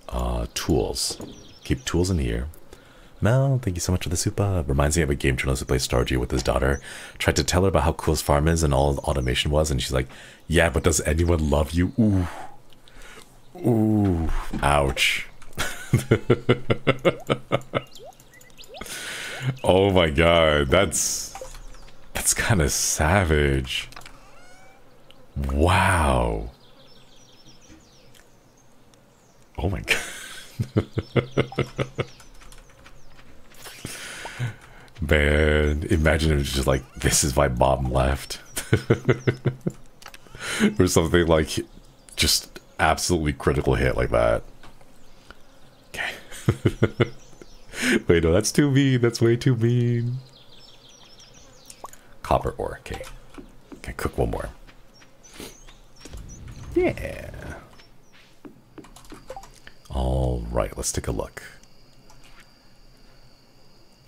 Uh, tools. Keep tools in here. Mel, thank you so much for the super. Reminds me of a game journalist who plays Stardew with his daughter. Tried to tell her about how cool his farm is and all the automation was, and she's like, yeah, but does anyone love you? Ooh. Ooh. Ouch. oh my god, that's... That's kind of savage. Wow. Oh my god. Man, imagine it was just like, this is why mom left. or something like, just absolutely critical hit like that. Okay. Wait, no, that's too mean. That's way too mean. Copper ore. Okay. Okay, cook one more. Yeah. All right, let's take a look.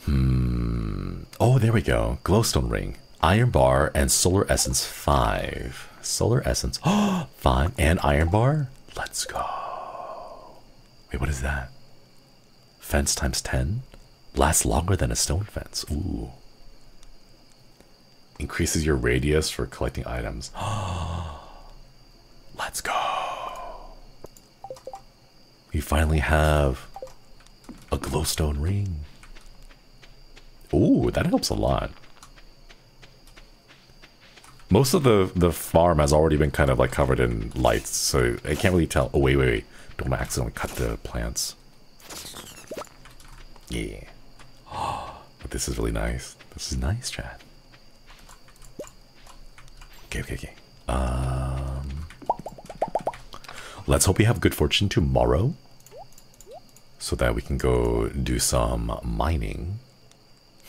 Hmm. Oh, there we go. Glowstone ring, iron bar, and solar essence five. Solar essence. Five and iron bar. Let's go. Wait, what is that? Fence times 10? Lasts longer than a stone fence. Ooh. Increases your radius for collecting items. Let's go. We finally have a glowstone ring. Ooh, that helps a lot. Most of the, the farm has already been kind of like covered in lights, so I can't really tell. Oh, wait, wait, wait. Don't accidentally cut the plants. Yeah. but this is really nice. This is nice, Chad. Okay, okay, okay. Um, let's hope we have good fortune tomorrow so that we can go do some mining.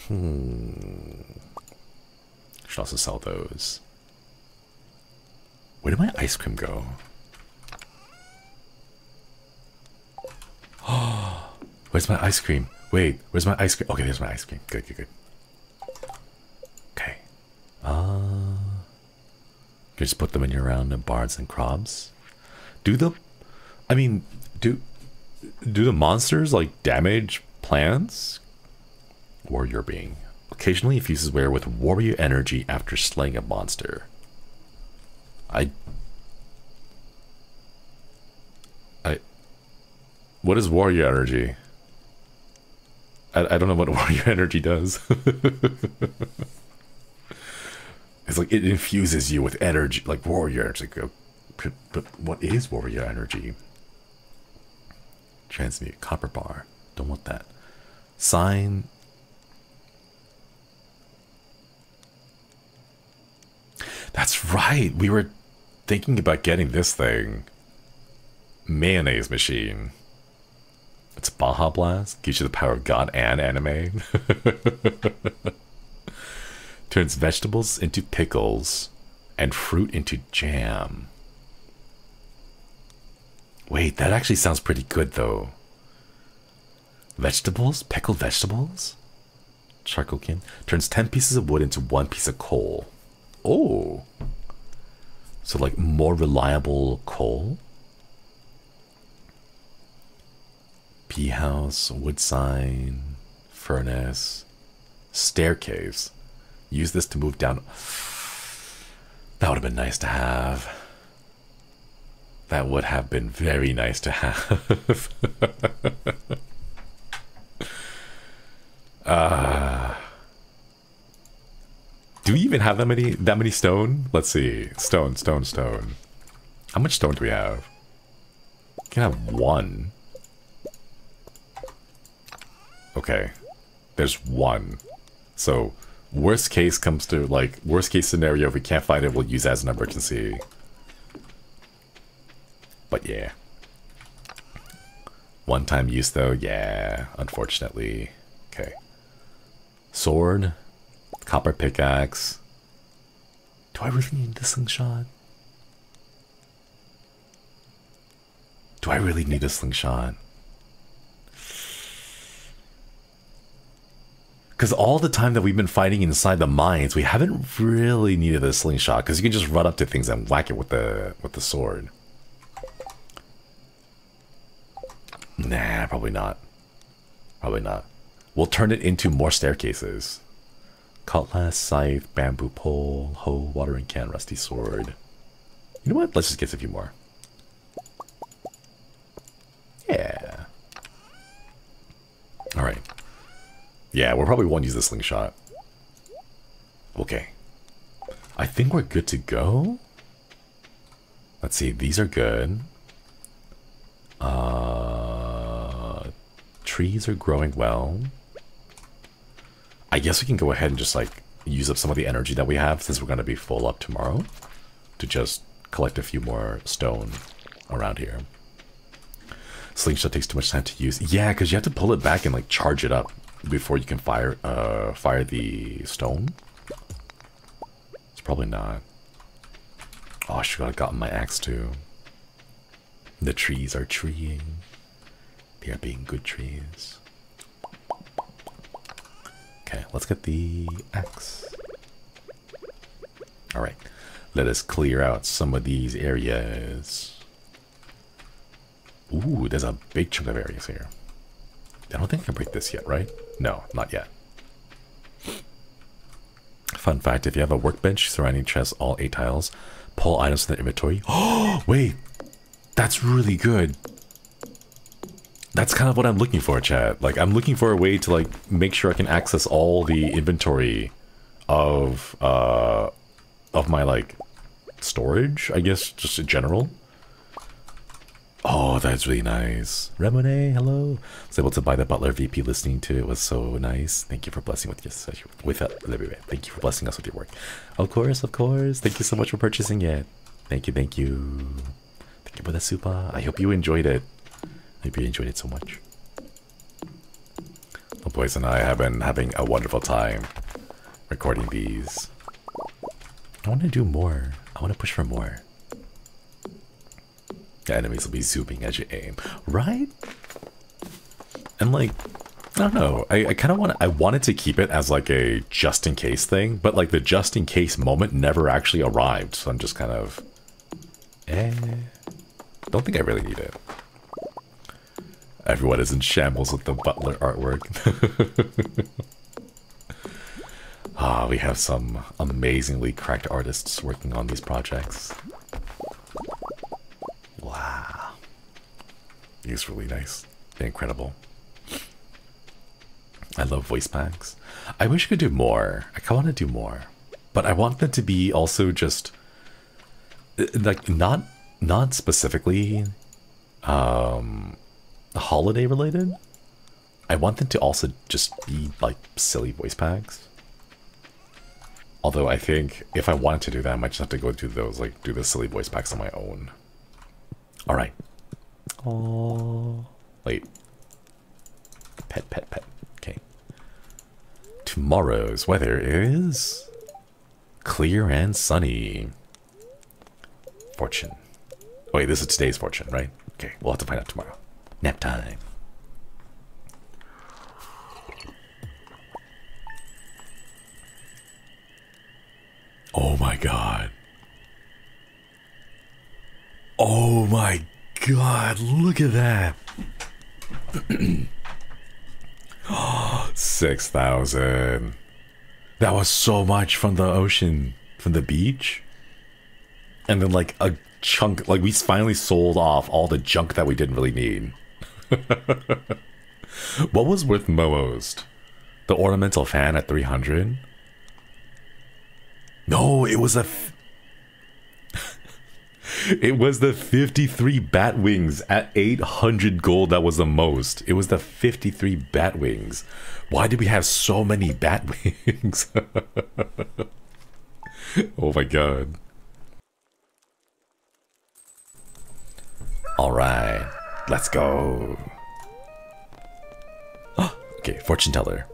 Hmm. Should also sell those. Where did my ice cream go? Oh, Where's my ice cream? Wait, where's my ice cream? Okay, there's my ice cream. Good, good, good. Okay. Uh, just put them in your round of bards and crobs. Do the, I mean, do, do the monsters like damage plants? Warrior being. Occasionally infuses wear with warrior energy after slaying a monster. I I... What is warrior energy? I, I don't know what warrior energy does. it's like it infuses you with energy, like warrior energy. But, what is warrior energy? Transmute copper bar. Don't want that. Sign. That's right. We were thinking about getting this thing. Mayonnaise machine. It's Baja Blast. Gives you the power of God and anime. Turns vegetables into pickles and fruit into jam. Wait, that actually sounds pretty good though. Vegetables? Pickled vegetables? Charcoal kiln turns 10 pieces of wood into one piece of coal. Oh. So like more reliable coal? Bee house, wood sign, furnace, staircase. Use this to move down. That would have been nice to have. That would have been very nice to have. uh, do we even have that many that many stone? Let's see. Stone, stone, stone. How much stone do we have? We can have one. Okay. There's one. So, worst case comes to, like, worst case scenario, if we can't find it, we'll use it as an emergency. But yeah. One time use though, yeah, unfortunately. Okay. Sword, copper pickaxe. Do I really need the slingshot? Do I really need a slingshot? Because all the time that we've been fighting inside the mines, we haven't really needed a slingshot. Because you can just run up to things and whack it with the with the sword. Nah, probably not. Probably not. We'll turn it into more staircases. Cutlass, scythe, bamboo pole, hoe, watering can, rusty sword. You know what? Let's just get a few more. Yeah. Alright. Yeah, we'll probably won't use the slingshot. Okay. I think we're good to go. Let's see, these are good. Uh, trees are growing well. I guess we can go ahead and just like use up some of the energy that we have since we're going to be full up tomorrow to just collect a few more stone around here. Slingshot takes too much time to use. Yeah, because you have to pull it back and like charge it up before you can fire uh fire the stone. It's probably not. Oh, I should have gotten my axe too. The trees are treeing. They are being good trees. Okay, let's get the axe. Alright, let us clear out some of these areas. Ooh, there's a big chunk of areas here. I don't think I can break this yet, right? No, not yet. Fun fact, if you have a workbench surrounding chests all eight tiles, pull items from the inventory. Oh, wait. That's really good. That's kind of what I'm looking for, chat. Like, I'm looking for a way to, like, make sure I can access all the inventory of, uh, of my, like, storage, I guess, just in general. Oh, that's really nice. Remone, hello. I was able to buy the Butler VP listening to it. was so nice. Thank you for blessing with your with it. Thank you for blessing us with your work. Of course, of course. Thank you so much for purchasing it. Thank you, thank you. Thank you for the super. I hope you enjoyed it. Hope you enjoyed it so much. The boys and I have been having a wonderful time recording these. I want to do more. I want to push for more. The enemies will be zooming as you aim, right? And like, I don't know. I, I kind of want I wanted to keep it as like a just in case thing, but like the just in case moment never actually arrived. So I'm just kind of, eh. Don't think I really need it. Everyone is in shambles with the butler artwork. ah, we have some amazingly cracked artists working on these projects. Wow. He's really nice. incredible. I love voice packs. I wish I could do more. I want to do more. But I want them to be also just uh, like not not specifically um holiday related. I want them to also just be like silly voice packs. Although I think if I wanted to do that, I might just have to go do those, like do the silly voice packs on my own. All right. Oh, wait. Pet, pet, pet. Okay. Tomorrow's weather is clear and sunny. Fortune. Wait, this is today's fortune, right? Okay, we'll have to find out tomorrow. Nap time. Oh my god. Oh my god, look at that. 6,000. That was so much from the ocean, from the beach. And then like a chunk, like we finally sold off all the junk that we didn't really need. what was worth most? The ornamental fan at 300? No, it was a it was the 53 bat wings at 800 gold that was the most. It was the 53 bat wings. Why did we have so many bat wings? oh my god. Alright, let's go. okay, fortune teller.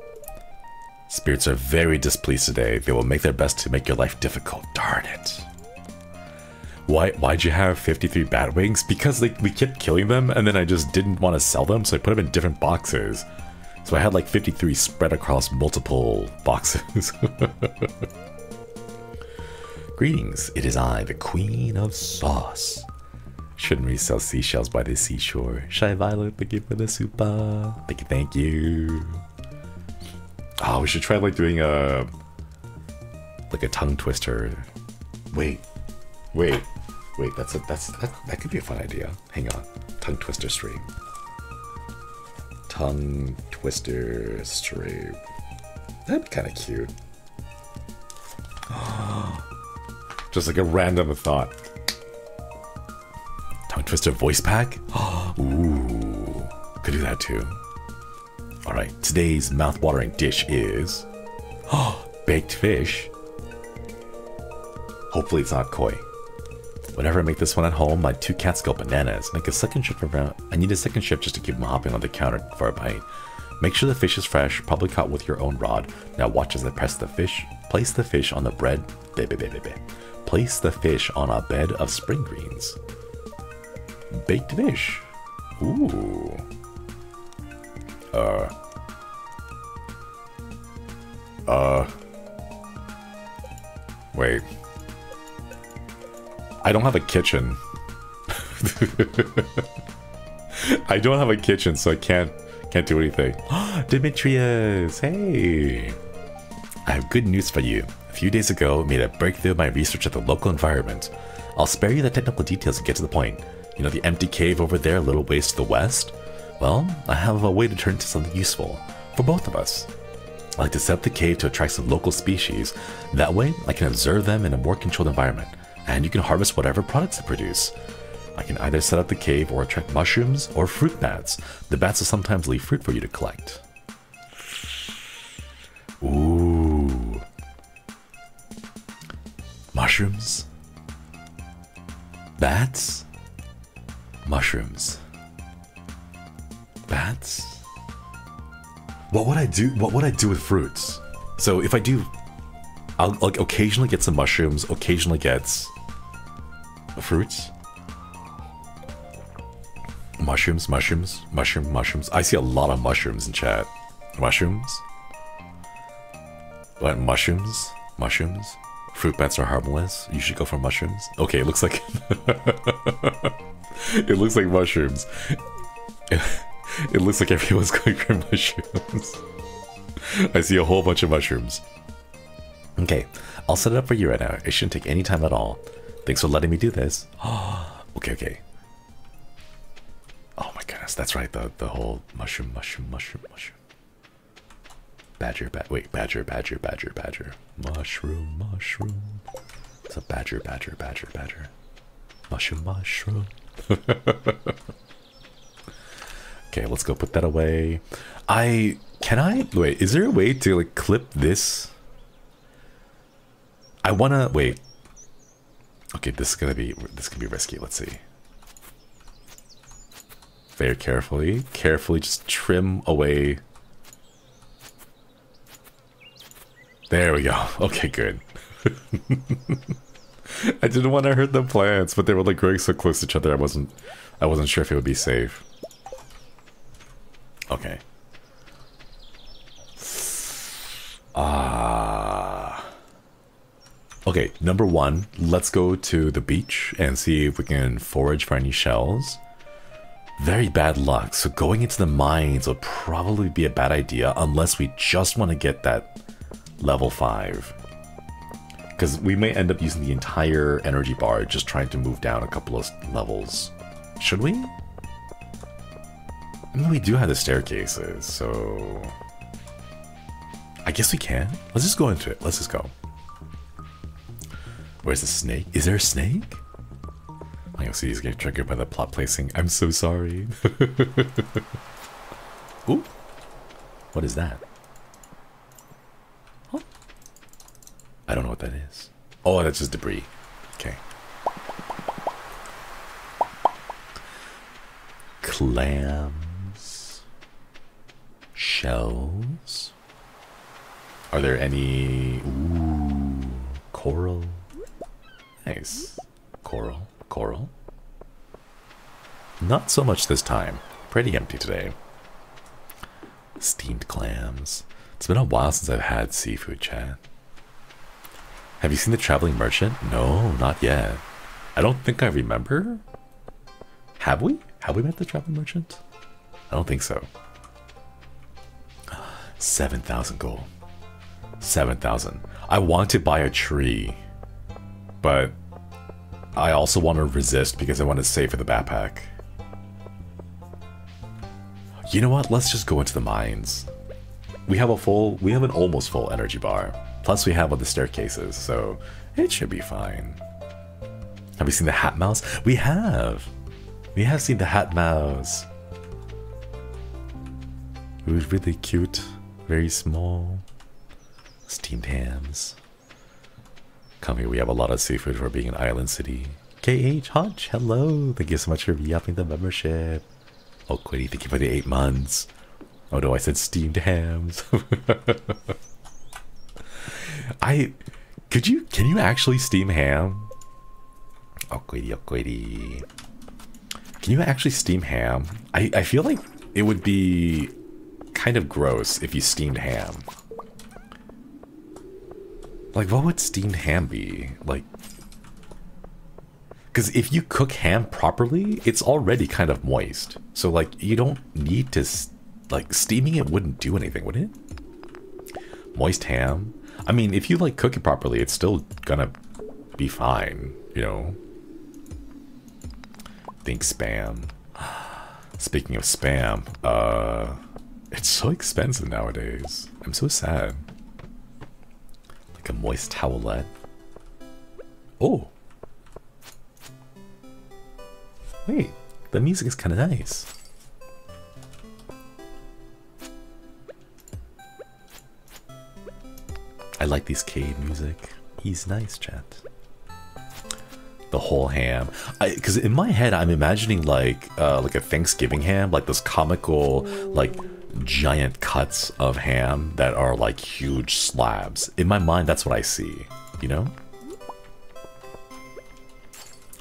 Spirits are very displeased today. They will make their best to make your life difficult. Darn it. Why, why'd you have 53 bat wings? Because like we kept killing them and then I just didn't want to sell them, so I put them in different boxes. So I had like 53 spread across multiple boxes. Greetings, it is I, the Queen of Sauce. Shouldn't we sell seashells by the seashore. Shy Violet, thank you for the super. Thank you, thank you. Oh, we should try like doing a like a tongue twister. Wait, wait. Wait, that's a that's that, that could be a fun idea. Hang on. Tongue twister stream. Tongue twister stream. That'd be kind of cute. Just like a random thought. Tongue twister voice pack? Ooh. Could do that too. Alright, today's mouth-watering dish is baked fish. Hopefully it's not koi. Whenever I make this one at home, my two cats go bananas. Make a second shift around. I need a second shift just to keep them hopping on the counter for a bite. Make sure the fish is fresh, probably caught with your own rod. Now watch as I press the fish. Place the fish on the bread. Place the fish on a bed of spring greens. Baked fish. Ooh. Uh. Uh. Wait. I don't have a kitchen. I don't have a kitchen, so I can't can't do anything. Demetrius, hey! I have good news for you. A few days ago, made a breakthrough in my research at the local environment. I'll spare you the technical details and get to the point. You know the empty cave over there a little ways to the west? Well, I have a way to turn it into something useful. For both of us. I like to set up the cave to attract some local species. That way, I can observe them in a more controlled environment and you can harvest whatever products it produce. I can either set up the cave or attract mushrooms or fruit bats. The bats will sometimes leave fruit for you to collect. Ooh. Mushrooms. Bats. Mushrooms. Bats. What would I do? What would I do with fruits? So if I do, I'll occasionally get some mushrooms, occasionally gets fruits. Mushrooms, mushrooms, mushroom, mushrooms. I see a lot of mushrooms in chat. Mushrooms? What, mushrooms? Mushrooms? Fruit bats are harmless. You should go for mushrooms. Okay, it looks like... it looks like mushrooms. it looks like everyone's going for mushrooms. I see a whole bunch of mushrooms. Okay, I'll set it up for you right now. It shouldn't take any time at all. Thanks for letting me do this. okay, okay. Oh my goodness, that's right. The the whole mushroom, mushroom, mushroom, mushroom. Badger, bad. Wait, badger, badger, badger, badger. Mushroom, mushroom. It's a badger, badger, badger, badger. Mushroom, mushroom. okay, let's go put that away. I can I wait. Is there a way to like clip this? I wanna wait. Okay, this is gonna be this can be risky. Let's see. Very carefully, carefully, just trim away. There we go. Okay, good. I didn't want to hurt the plants, but they were like growing so close to each other. I wasn't, I wasn't sure if it would be safe. Okay. Ah. Okay, number one, let's go to the beach and see if we can forage for any shells. Very bad luck, so going into the mines would probably be a bad idea unless we just want to get that level 5. Because we may end up using the entire energy bar just trying to move down a couple of levels. Should we? I mean, we do have the staircases, so... I guess we can. Let's just go into it. Let's just go. Where's the snake? Is there a snake? I can see he's getting triggered by the plot placing. I'm so sorry. Ooh. What is that? I don't know what that is. Oh, that's just debris. Okay. Clams. Shells. Are there any... Ooh. Coral. Nice. Coral, coral. Not so much this time. Pretty empty today. Steamed clams. It's been a while since I've had seafood, chat. Have you seen The Traveling Merchant? No, not yet. I don't think I remember. Have we? Have we met The Traveling Merchant? I don't think so. 7,000 gold. 7,000. I want to buy a tree but I also want to resist because I want to save for the backpack. You know what? Let's just go into the mines. We have a full, we have an almost full energy bar. Plus we have all the staircases, so it should be fine. Have we seen the hat mouse? We have! We have seen the hat mouse. It was really cute, very small. Steamed hams. Come here, we have a lot of seafood for being an island city. KH Hodge, hello. Thank you so much for re-upping the membership. Oh, Quiddy, thank you for the eight months. Oh no, I said steamed hams. I could you can you actually steam ham? Oh Quiddy. Can you actually steam ham? I, I feel like it would be kind of gross if you steamed ham. Like, what would steamed ham be? Like, because if you cook ham properly, it's already kind of moist. So, like, you don't need to, like, steaming it wouldn't do anything, would it? Moist ham? I mean, if you, like, cook it properly, it's still gonna be fine, you know? Think spam. Speaking of spam, uh, it's so expensive nowadays. I'm so sad. Like a moist towelette. Oh, Wait, the music is kind of nice. I like these cave music. He's nice, chat. The whole ham, because in my head I'm imagining like uh, like a Thanksgiving ham, like those comical like giant cuts of ham that are like huge slabs. In my mind, that's what I see. You know?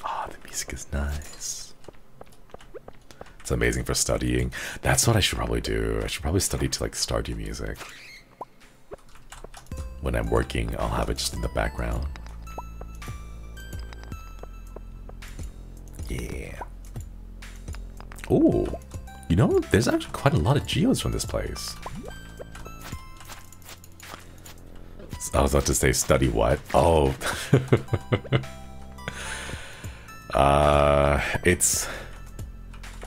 Ah, oh, the music is nice. It's amazing for studying. That's what I should probably do. I should probably study to like Stardew music. When I'm working, I'll have it just in the background. Yeah. Oh, you know, there's actually quite a lot of geodes from this place. I was about to say study what? Oh. uh, it's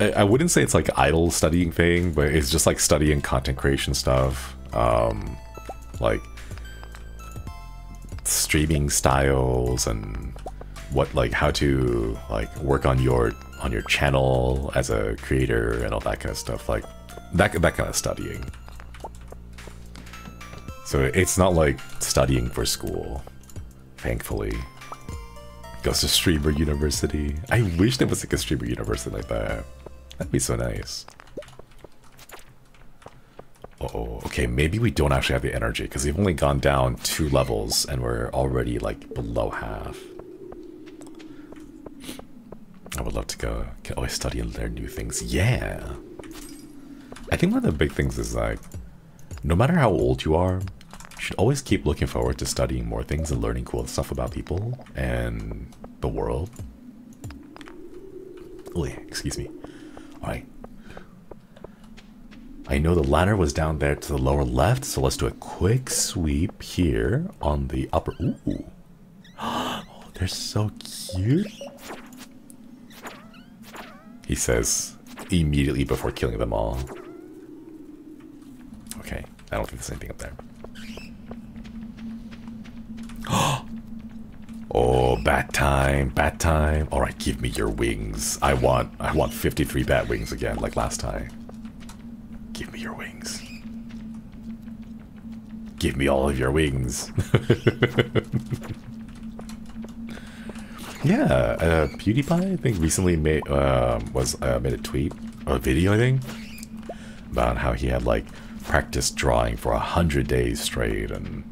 I wouldn't say it's like idle studying thing, but it's just like studying content creation stuff. Um, like streaming styles and what like how to like work on your on your channel as a creator and all that kind of stuff like that that kind of studying. So it's not like studying for school thankfully. Goes to streamer university. I wish there was like a streamer university like that. That'd be so nice. Uh oh Okay, maybe we don't actually have the energy because we've only gone down two levels and we're already like below half. I would love to go. Can always study and learn new things. Yeah. I think one of the big things is like, no matter how old you are, you should always keep looking forward to studying more things and learning cool stuff about people and the world. Oh yeah, excuse me. Alright. I know the ladder was down there to the lower left, so let's do a quick sweep here on the upper... Ooh. Oh, they're so cute. He says immediately before killing them all. Okay, I don't think there's anything up there. Oh, bat time, bat time. All right, give me your wings. I want, I want 53 bat wings again, like last time. Give me your wings. Give me all of your wings. yeah, uh, PewDiePie, I think, recently made, uh, was, uh, made a tweet, or a video, I think, about how he had, like, practiced drawing for a hundred days straight and,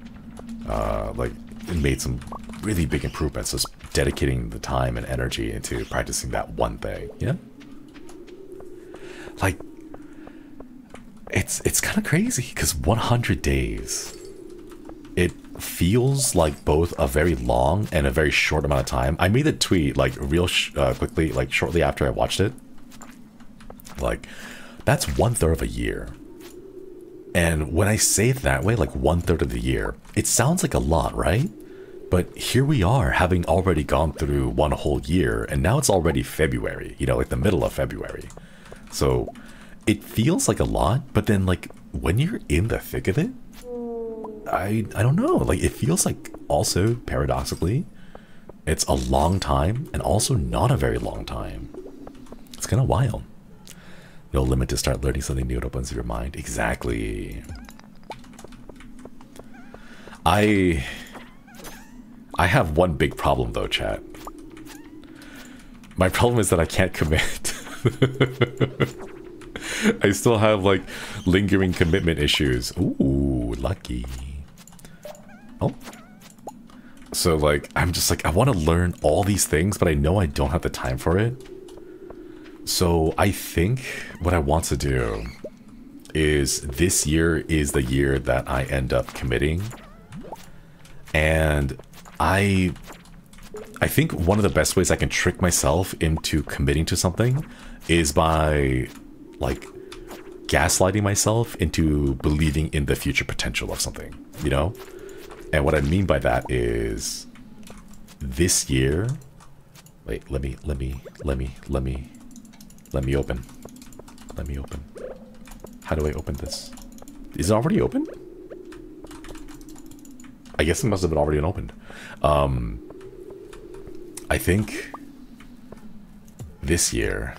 uh, like, made some really big improvements just dedicating the time and energy into practicing that one thing yeah like it's it's kind of crazy because 100 days it feels like both a very long and a very short amount of time. I made a tweet like real uh, quickly like shortly after i watched it. Like that's one third of a year. And when i say it that way like one third of the year it sounds like a lot right? But here we are, having already gone through one whole year, and now it's already February, you know, like the middle of February. So it feels like a lot, but then, like, when you're in the thick of it, I, I don't know. Like, it feels like also, paradoxically, it's a long time and also not a very long time. It's kind of wild. No limit to start learning something new. It opens your mind. Exactly. I I have one big problem though, chat. My problem is that I can't commit. I still have like lingering commitment issues. Ooh, lucky. Oh. So like, I'm just like, I want to learn all these things, but I know I don't have the time for it. So I think what I want to do is this year is the year that I end up committing. And I I think one of the best ways I can trick myself into committing to something is by like gaslighting myself into believing in the future potential of something, you know? And what I mean by that is this year wait, let me let me let me let me let me open. Let me open. How do I open this? Is it already open? I guess it must have been already opened. Um, I think this year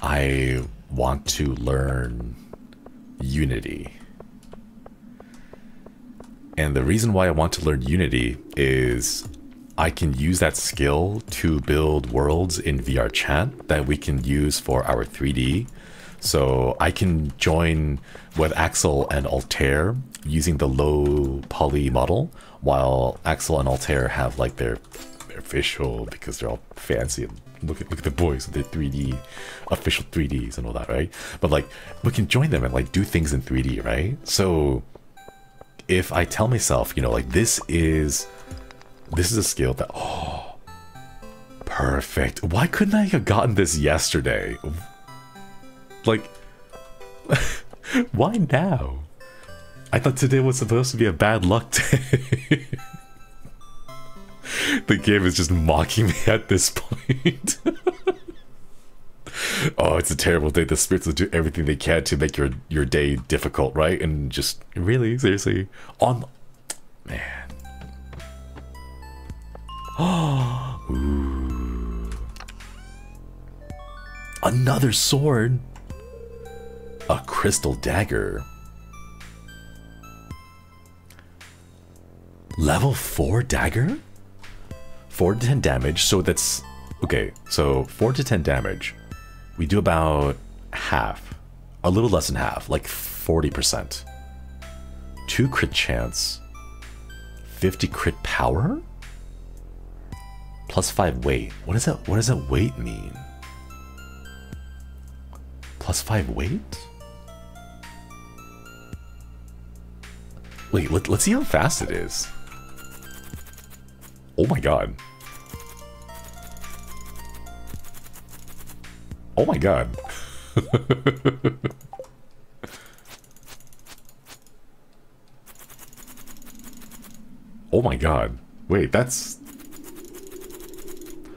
I want to learn Unity. And the reason why I want to learn Unity is I can use that skill to build worlds in VR chat that we can use for our 3D. So I can join with Axel and Altare using the low poly model, while Axel and Altare have like their, their official because they're all fancy and look at look at the boys with their 3D official 3Ds and all that, right? But like we can join them and like do things in 3D, right? So if I tell myself, you know, like this is this is a skill that oh perfect. Why couldn't I have gotten this yesterday? Like why now? I thought today was supposed to be a bad luck day. the game is just mocking me at this point. oh, it's a terrible day. The spirits will do everything they can to make your your day difficult, right? And just really, seriously, on man. Oh, ooh. Another sword. A crystal dagger. Level 4 dagger? 4 to 10 damage, so that's... Okay, so 4 to 10 damage. We do about half. A little less than half, like 40%. 2 crit chance. 50 crit power? Plus 5 weight. What does that what does that weight mean? Plus 5 weight? Wait, let, let's see how fast it is. Oh my god. Oh my god. oh my god. Wait, that's...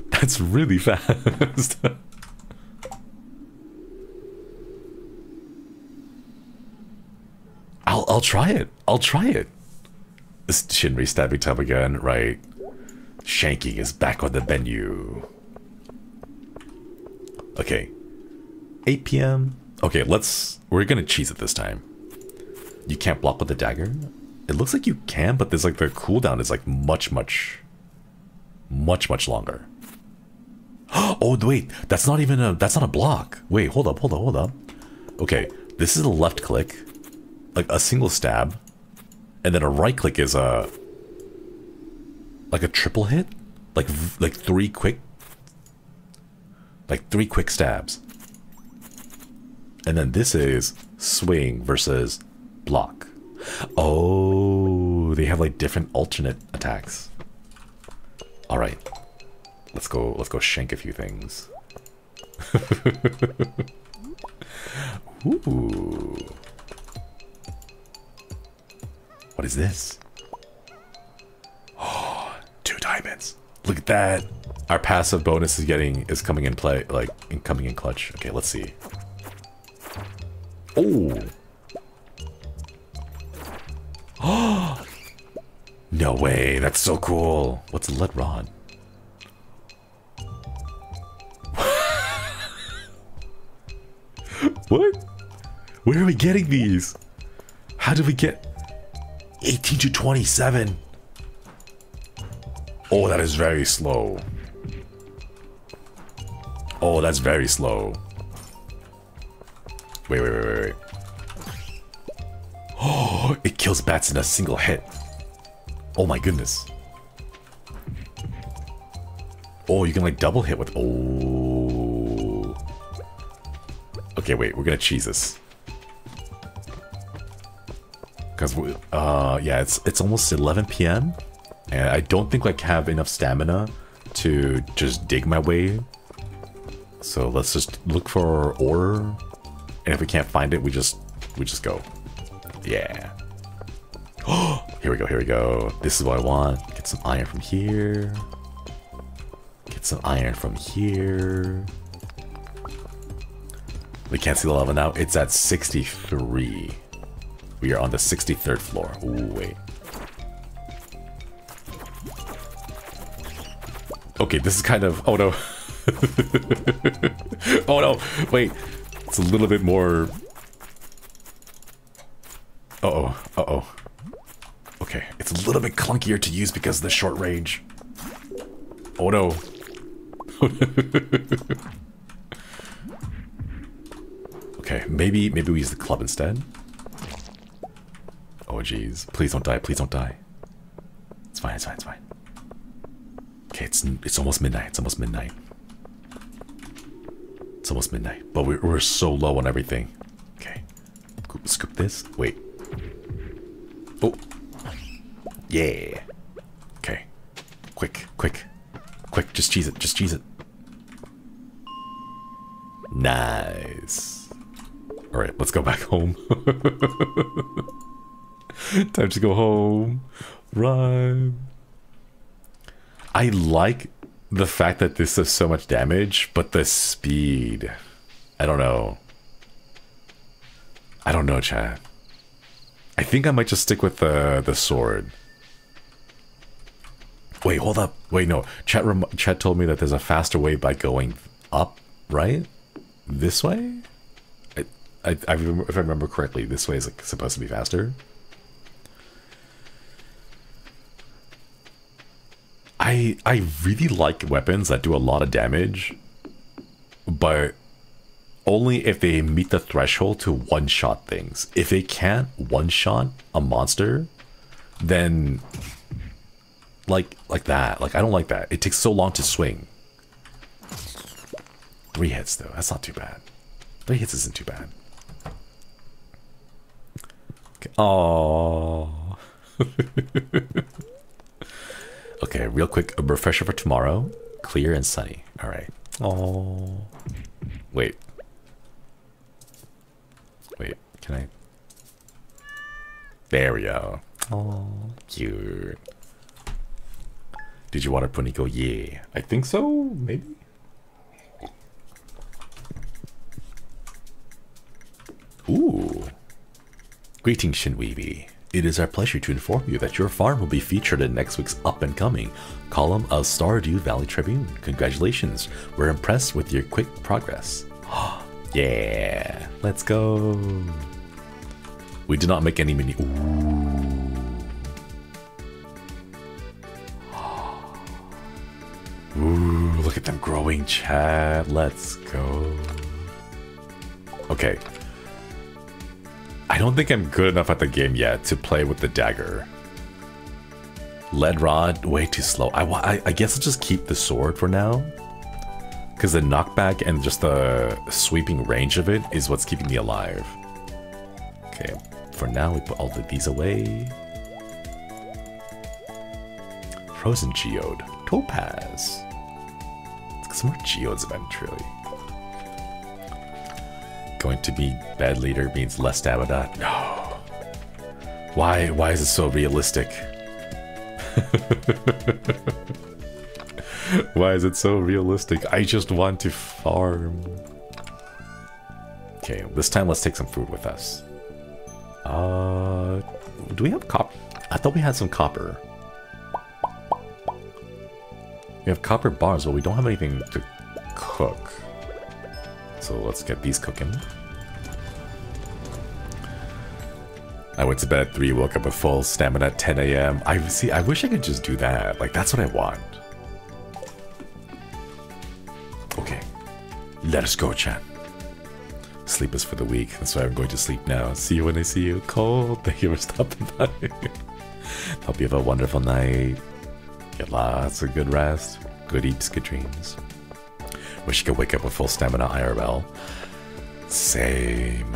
That's really fast. I'll, I'll try it. I'll try it. This Shinri stabbing time again, right? Shanking is back on the menu. Okay. 8 p.m. Okay, let's... We're gonna cheese it this time. You can't block with the dagger? It looks like you can, but there's like the cooldown is like much, much, much, much longer. Oh, wait, that's not even a... That's not a block. Wait, hold up, hold up, hold up. Okay, this is a left click. Like a single stab. And then a right click is a like a triple hit, like like three quick, like three quick stabs. And then this is swing versus block. Oh, they have like different alternate attacks. All right, let's go. Let's go shank a few things. Ooh. What is this? Oh, two diamonds. Look at that. Our passive bonus is getting is coming in play, like in, coming in clutch. Okay, let's see. Oh. No way. That's so cool. What's a lead rod? what? Where are we getting these? How do we get 18 to 27? Oh, that is very slow. Oh, that's very slow. Wait, wait, wait, wait, wait. Oh, it kills bats in a single hit. Oh my goodness. Oh, you can like double hit with... Oh. Okay, wait, we're gonna cheese this. Because, we, uh, yeah, it's, it's almost 11 p.m. And I don't think like have enough stamina to just dig my way. So let's just look for ore. And if we can't find it, we just, we just go. Yeah. Oh, here we go, here we go. This is what I want. Get some iron from here. Get some iron from here. We can't see the level now. It's at 63. We are on the 63rd floor. Ooh, wait. Okay, this is kind of... Oh, no. oh, no. Wait. It's a little bit more... Uh-oh. Uh-oh. Okay, it's a little bit clunkier to use because of the short range. Oh, no. okay, maybe maybe we use the club instead. Oh jeez, please don't die, please don't die. It's fine, it's fine, it's fine. Okay, it's it's almost midnight. It's almost midnight. It's almost midnight, but we're we're so low on everything. Okay, scoop this. Wait. Oh, yeah. Okay, quick, quick, quick. Just cheese it. Just cheese it. Nice. All right, let's go back home. Time to go home. Run. I like the fact that this does so much damage, but the speed. I don't know. I don't know, Chad. I think I might just stick with the the sword. Wait, hold up. Wait, no. Chat Chat told me that there's a faster way by going up, right? This way? I, I, I if I remember correctly, this way is like supposed to be faster. I I really like weapons that do a lot of damage, but only if they meet the threshold to one-shot things. If they can't one-shot a monster, then like like that. Like I don't like that. It takes so long to swing. Three hits though. That's not too bad. Three hits isn't too bad. Oh. real quick, a refresher for tomorrow. Clear and sunny. All right. Oh. Wait. Wait, can I? There we go. Oh, cute. Did you want a Puniko? Yeah. I think so, maybe? Ooh. Greetings, Shinweeby. It is our pleasure to inform you that your farm will be featured in next week's up and coming column of Stardew Valley Tribune. Congratulations, we're impressed with your quick progress. yeah, let's go. We did not make any mini. Ooh. Ooh, look at them growing, Chad. Let's go. Okay, I don't think I'm good enough at the game yet to play with the dagger. Lead rod, way too slow. I, I, I guess I'll just keep the sword for now. Because the knockback and just the sweeping range of it is what's keeping me alive. Okay, for now we put all of these away. Frozen Geode. Topaz. Let's get some more Geodes eventually going to be bad leader means less stamina. No. Why why is it so realistic? why is it so realistic? I just want to farm. Okay, this time let's take some food with us. Uh, do we have copper? I thought we had some copper. We have copper bars, but we don't have anything to cook. So let's get these cooking. I went to bed at 3, woke up with full stamina at 10 a.m. I see, I wish I could just do that. Like, that's what I want. Okay. Let us go, chat. Sleep is for the weak. That's why I'm going to sleep now. See you when I see you. Cole, thank you for stopping by. Hope you have a wonderful night. Get lots of good rest. Good eats, good dreams. Wish you could wake up with full stamina IRL. Same.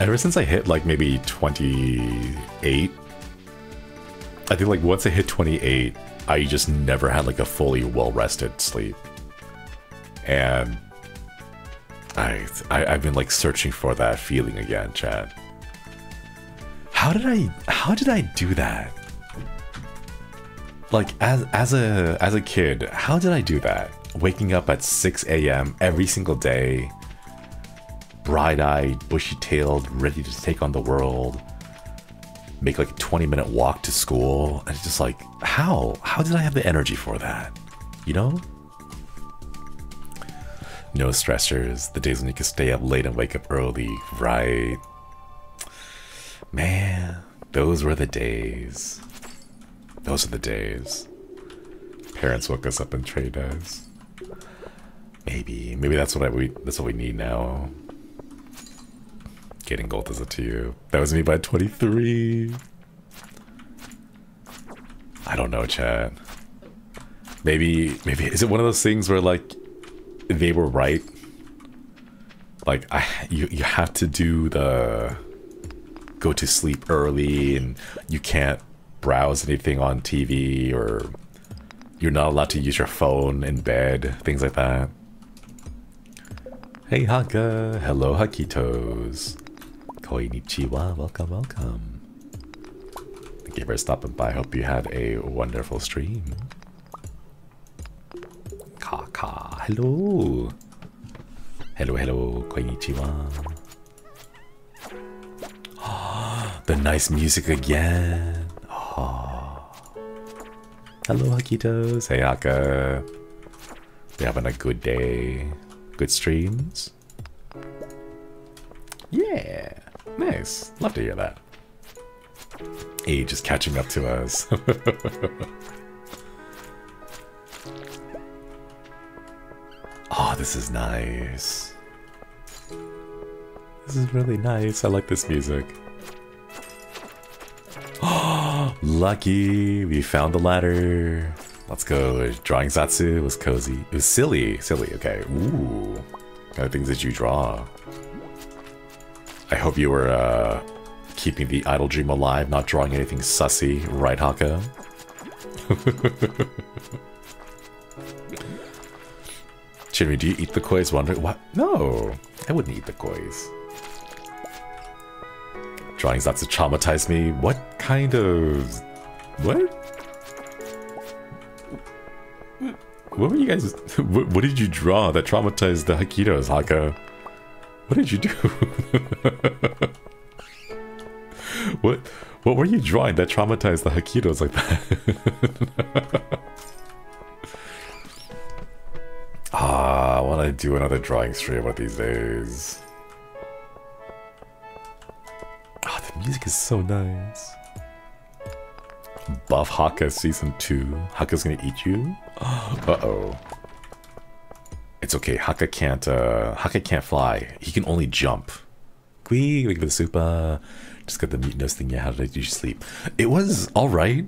Ever since I hit like maybe 28, I think like once I hit 28, I just never had like a fully well-rested sleep. And I, I I've been like searching for that feeling again, Chad. How did I how did I do that? Like as as a as a kid, how did I do that? Waking up at 6 a.m. every single day, bright-eyed, bushy-tailed, ready to take on the world. Make like a 20 minute walk to school. And it's just like, how? How did I have the energy for that? You know? No stressors. The days when you can stay up late and wake up early. Right. Man, those were the days. Those are the days. Parents woke us up and trained us. Maybe, maybe that's what I we that's what we need now. Getting gold is a two. That was me by 23. I don't know, Chad. Maybe, maybe is it one of those things where like they were right? Like I, you you have to do the go to sleep early, and you can't browse anything on TV, or you're not allowed to use your phone in bed, things like that. Hey Hakka, hello Hakitos. Koinichiwa, welcome, welcome. Thank you for stopping by. Hope you had a wonderful stream. Kaka, hello. Hello, hello, konnichiwa. the nice music again. Oh. Hello, Hakitos. Hey, Hakka. You having a good day? Good streams? Yeah. Nice. Love to hear that. Age is catching up to us. oh, this is nice. This is really nice. I like this music. Lucky. We found the ladder. Let's go. Drawing Zatsu was cozy. It was silly. Silly. Okay. Ooh. What kind of things did you draw? I hope you were uh, keeping the idle dream alive, not drawing anything sussy, right, Hakka? Jimmy, do you eat the koi's wondering what? No, I wouldn't eat the koi's. Drawings that to traumatize me. What kind of what? What were you guys? What, what did you draw that traumatized the Hakitos, Hakka? What did you do? what what were you drawing that traumatized the Hakitos like that? ah, I want to do another drawing stream one of these days. Ah, oh, the music is so nice. Buff Hakka season 2. Hakka's gonna eat you? Uh-oh. It's okay. Hakka can't. Uh, Hakka can't fly. He can only jump. We look at the super. Just got the mutinous thing. Yeah, how did I do sleep? It was all right.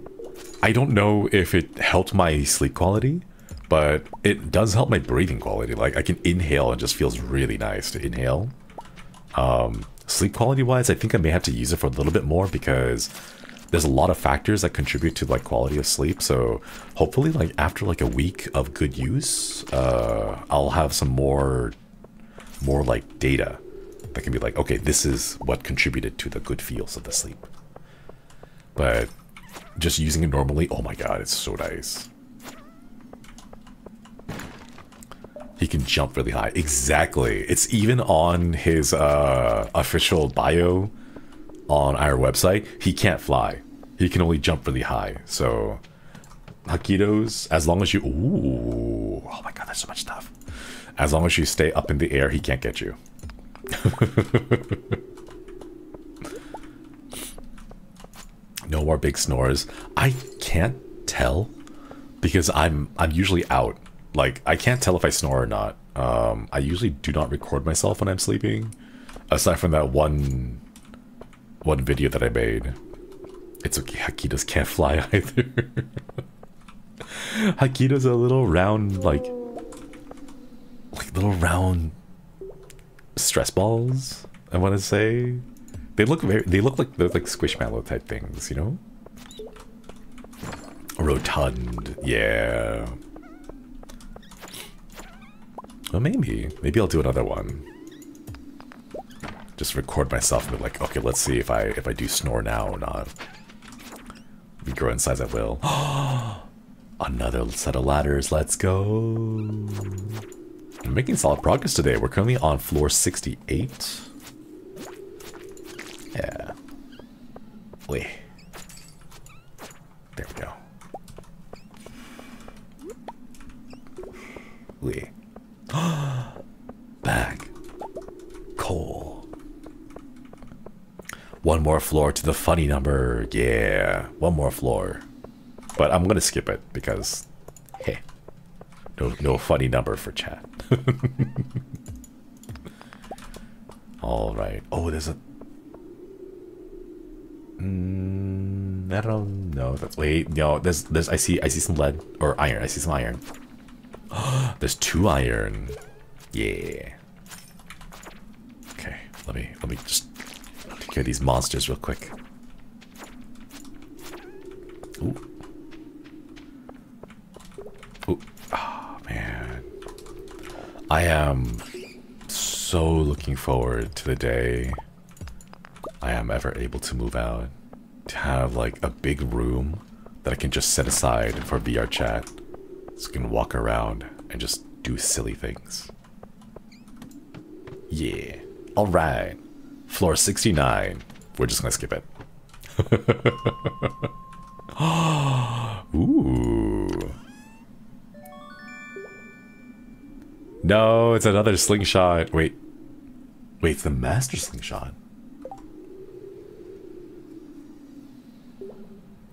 I don't know if it helped my sleep quality, but it does help my breathing quality. Like I can inhale and just feels really nice to inhale. Um, sleep quality wise, I think I may have to use it for a little bit more because there's a lot of factors that contribute to like quality of sleep. So hopefully like after like a week of good use uh i'll have some more more like data that can be like okay this is what contributed to the good feels of the sleep. But just using it normally oh my god it's so nice he can jump really high exactly it's even on his uh official bio on our website, he can't fly. He can only jump really high. So, Hakitos, as long as you... Ooh, oh my god, there's so much stuff. As long as you stay up in the air, he can't get you. no more big snores. I can't tell because I'm I'm usually out Like, I can't tell if I snore or not. Um, I usually do not record myself when I'm sleeping. Aside from that one one video that I made. It's okay, Hakitas can't fly either. Hakita's a little round, like, like little round stress balls. I want to say they look very. They look like they're like squishmallow type things, you know. Rotund, yeah. Well, maybe. Maybe I'll do another one. Just record myself and be like, okay, let's see if I if I do snore now or not. We grow in size at will. Another set of ladders, let's go. I'm making solid progress today. We're currently on floor 68. Yeah. Wait. There we go. Wait. Bag. Coal. One more floor to the funny number. Yeah. One more floor. But I'm gonna skip it because hey. No no funny number for chat. Alright. Oh there's a mm, I don't know. That's wait, no, there's there's I see I see some lead or iron. I see some iron. there's two iron. Yeah. Okay, let me let me just take care of these monsters real quick. Ooh. Ooh. Oh man. I am so looking forward to the day I am ever able to move out. To have like a big room that I can just set aside for VR chat. So I can walk around and just do silly things. Yeah. Alright. Floor 69. We're just gonna skip it. Ooh. No, it's another slingshot. Wait. Wait, it's the master slingshot.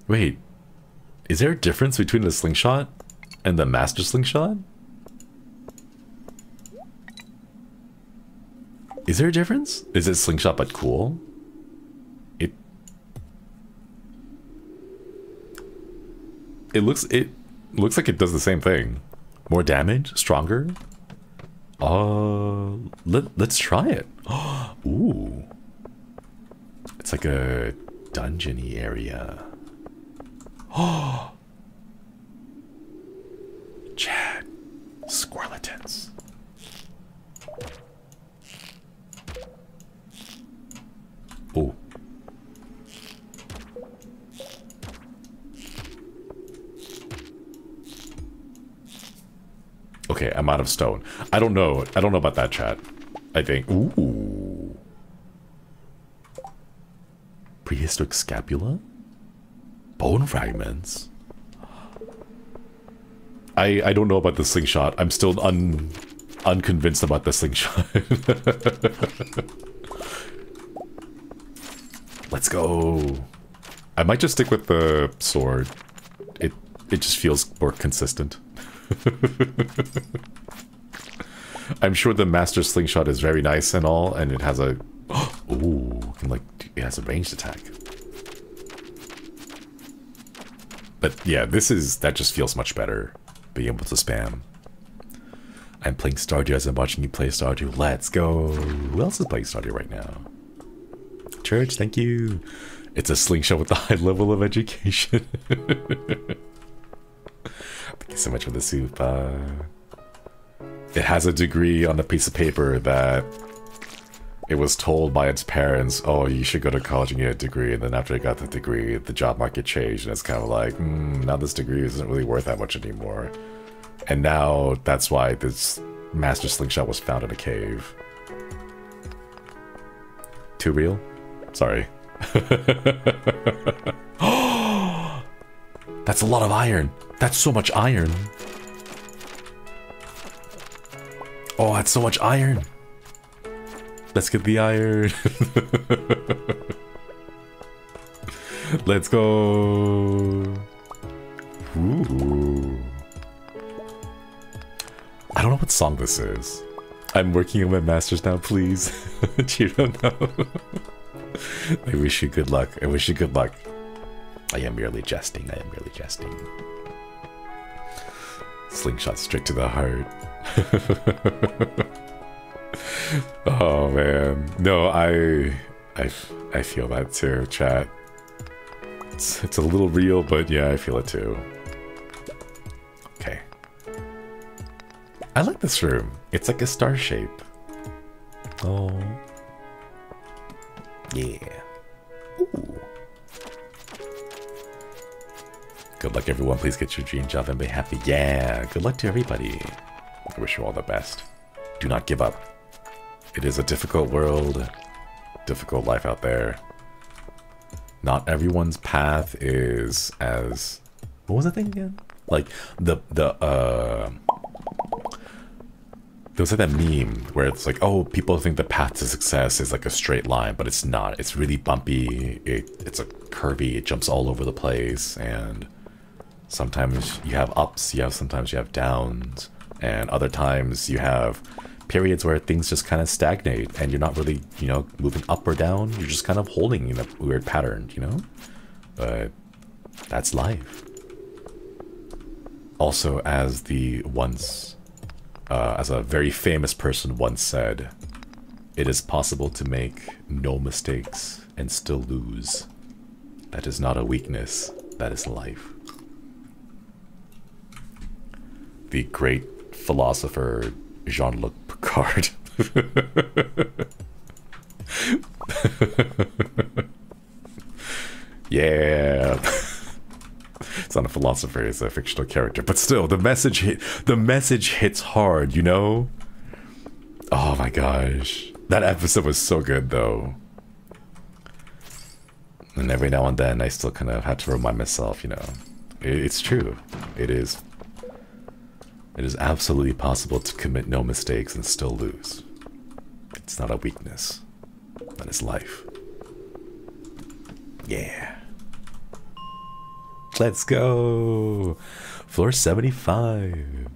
Wait. Is there a difference between the slingshot and the master slingshot? Is there a difference? Is it slingshot but cool? It It looks it looks like it does the same thing. More damage, stronger. Uh let let's try it. Ooh. It's like a dungeony area. Oh Chad. Squirletons. Oh. Okay, I'm out of stone. I don't know. I don't know about that chat. I think. Ooh. Prehistoric scapula? Bone fragments? I I don't know about the slingshot. I'm still un unconvinced about the slingshot. Let's go. I might just stick with the sword. It it just feels more consistent. I'm sure the master slingshot is very nice and all, and it has a ooh, can like it has a ranged attack. But yeah, this is that just feels much better being able to spam. I'm playing Stardew as I'm watching you play Stardew. Let's go. Who else is playing Stardew right now? Church, thank you. It's a slingshot with a high level of education. thank you so much for the soup. Uh, it has a degree on a piece of paper that it was told by its parents, oh, you should go to college and get a degree. And then after it got the degree, the job market changed. And it's kind of like, mm, now this degree isn't really worth that much anymore. And now that's why this master slingshot was found in a cave. Too real? Sorry. That's a lot of iron. That's so much iron. Oh, that's so much iron. Let's get the iron. Let's go. Ooh. I don't know what song this is. I'm working on my masters now, please. don't know. I wish you good luck. I wish you good luck. I am merely jesting. I am merely jesting. Slingshot straight to the heart. oh man. No, I I I feel that too, chat. It's it's a little real, but yeah, I feel it too. Okay. I like this room. It's like a star shape. Oh. Yeah. Ooh. Good luck, everyone. Please get your dream job and be happy. Yeah. Good luck to everybody. I wish you all the best. Do not give up. It is a difficult world, difficult life out there. Not everyone's path is as what was the thing again? Like the the uh there was like that meme where it's like, oh, people think the path to success is like a straight line, but it's not. It's really bumpy. It, it's a curvy. It jumps all over the place, and sometimes you have ups. You have sometimes you have downs, and other times you have periods where things just kind of stagnate, and you're not really, you know, moving up or down. You're just kind of holding in a weird pattern, you know. But that's life. Also, as the once uh, as a very famous person once said, it is possible to make no mistakes and still lose. That is not a weakness, that is life. The great philosopher Jean-Luc Picard. yeah. it's not a philosopher, it's a fictional character. But still, the message hit, the message hits hard, you know? Oh my gosh. That episode was so good though. And every now and then I still kind of had to remind myself, you know, it's true. It is it is absolutely possible to commit no mistakes and still lose. It's not a weakness. That is life. Yeah. Let's go. Floor 75.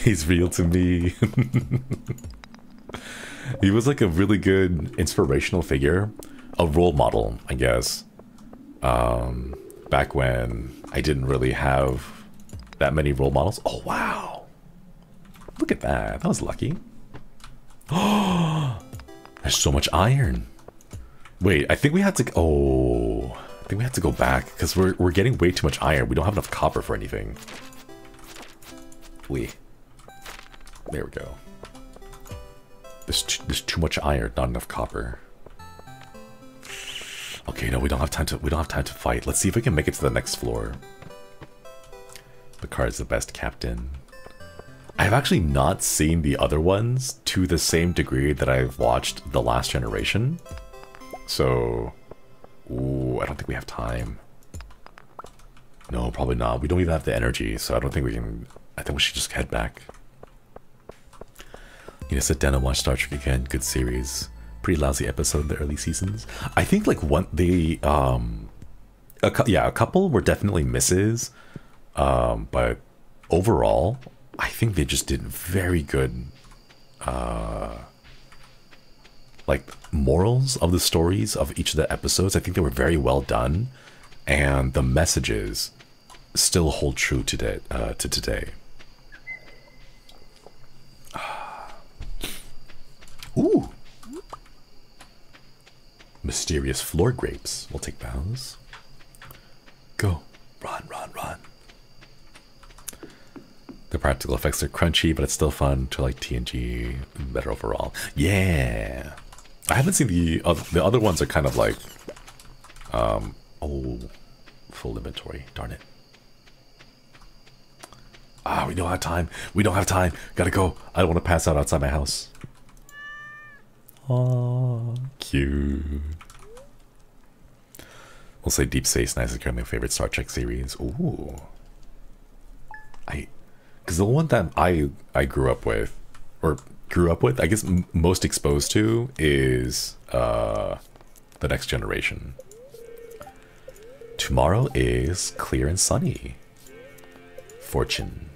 He's real to me. he was like a really good inspirational figure. A role model, I guess. Um, back when I didn't really have that many role models. Oh, wow. Look at that. That was lucky. Oh, there's so much iron. Wait, I think we had to... Oh... I think we have to go back because we're we're getting way too much iron. We don't have enough copper for anything. We. There we go. There's too, there's too much iron, not enough copper. Okay, no, we don't have time to we don't have time to fight. Let's see if we can make it to the next floor. The is the best captain. I've actually not seen the other ones to the same degree that I've watched The Last Generation. So Ooh, I don't think we have time. No, probably not. We don't even have the energy, so I don't think we can... I think we should just head back. You know, sit down and watch Star Trek again. Good series. Pretty lousy episode in the early seasons. I think, like, one... The, um... A, yeah, a couple were definitely misses. Um, but overall, I think they just did very good... Uh like morals of the stories of each of the episodes. I think they were very well done, and the messages still hold true today. Uh, to today. Ooh. Mysterious floor grapes. We'll take those. Go. Run, run, run. The practical effects are crunchy, but it's still fun to like TNG. Better overall. Yeah. I haven't seen the other, the other ones are kind of like, um, oh, full inventory. Darn it. Ah, we don't have time. We don't have time. Gotta go. I don't want to pass out outside my house. Oh, cute. We'll say Deep Space Nine is currently my favorite Star Trek series. Ooh. I, because the one that I I grew up with, or grew up with, I guess most exposed to is uh, the next generation. Tomorrow is clear and sunny. Fortune.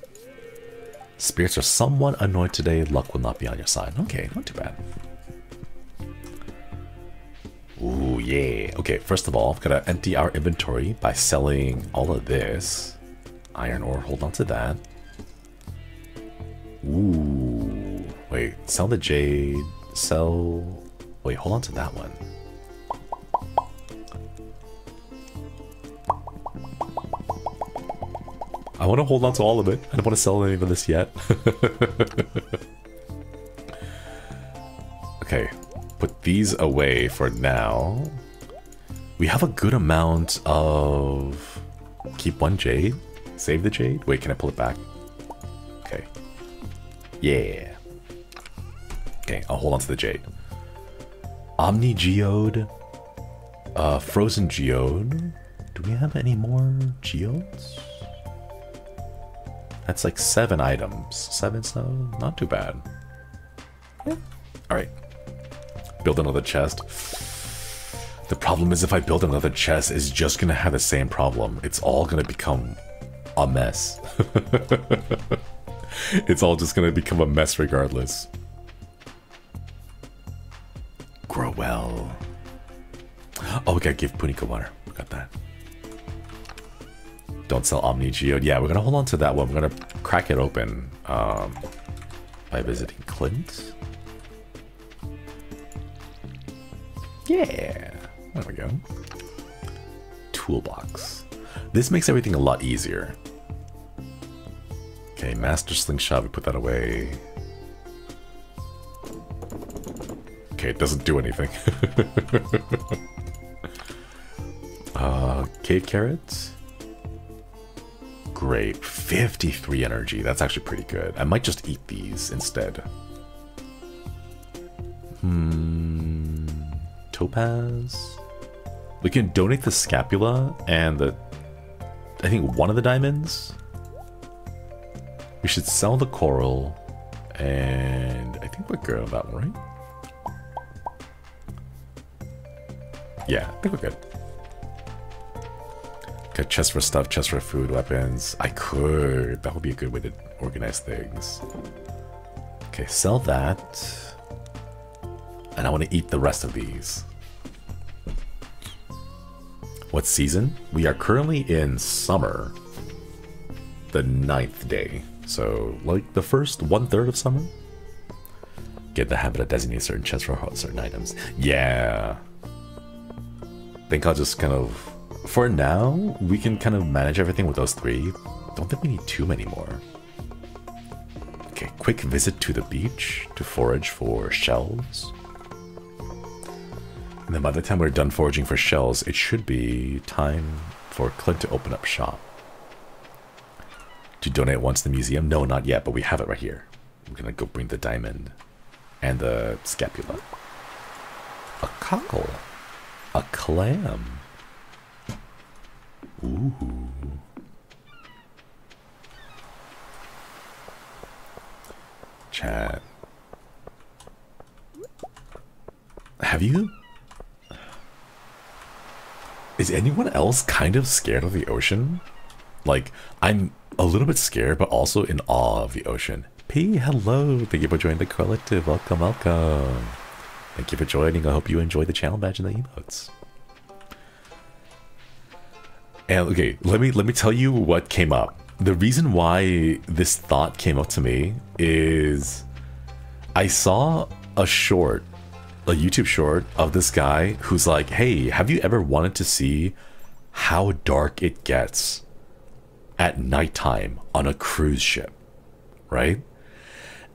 Spirits are somewhat annoyed today. Luck will not be on your side. Okay, not too bad. Ooh, yeah. Okay, first of all, I'm gonna empty our inventory by selling all of this. Iron ore, hold on to that. Ooh. Wait, sell the jade. Sell... Wait, hold on to that one. I want to hold on to all of it. I don't want to sell any of this yet. okay, put these away for now. We have a good amount of... Keep one jade. Save the jade. Wait, can I pull it back? Yeah. Okay, I'll hold on to the jade. Omni Geode. Uh, Frozen Geode. Do we have any more geodes? That's like seven items. Seven, so not too bad. Yeah. All right. Build another chest. The problem is if I build another chest, it's just gonna have the same problem. It's all gonna become a mess. it's all just gonna become a mess regardless. Grow well. Oh, we gotta give Puniko water. We got that. Don't sell Omni Geode. Yeah, we're gonna hold on to that one. We're gonna crack it open um, by visiting Clint. Yeah, there we go. Toolbox. This makes everything a lot easier. Okay, Master Slingshot, we put that away. Okay, it doesn't do anything. uh, Cave Carrots. Great. 53 energy. That's actually pretty good. I might just eat these instead. Hmm. Topaz. We can donate the scapula and the... I think one of the diamonds. We should sell the coral. And I think we're good on that one, right? Yeah, I think we're good. Got chest for stuff, chest for food, weapons. I could. That would be a good way to organize things. Okay, sell that. And I want to eat the rest of these. What season? We are currently in summer. The ninth day. So, like the first one third of summer? Get the habit of designating certain chests for certain items. Yeah. think I'll just kind of for now, we can kind of manage everything with those three. Don't think we need too many more. Okay, quick visit to the beach to forage for shells. And then by the time we're done foraging for shells, it should be time for Clint to open up shop. To donate once to the museum? No, not yet, but we have it right here. I'm gonna go bring the diamond and the scapula. A cockle. A clam. Ooh. Chat. Have you? Is anyone else kind of scared of the ocean? Like, I'm a little bit scared, but also in awe of the ocean. P, hello. Thank you for joining the collective. Welcome, welcome. Thank you for joining. I hope you enjoy the channel badge and the emotes. And okay, let me let me tell you what came up. The reason why this thought came up to me is I saw a short, a YouTube short of this guy who's like, "Hey, have you ever wanted to see how dark it gets at nighttime on a cruise ship?" Right?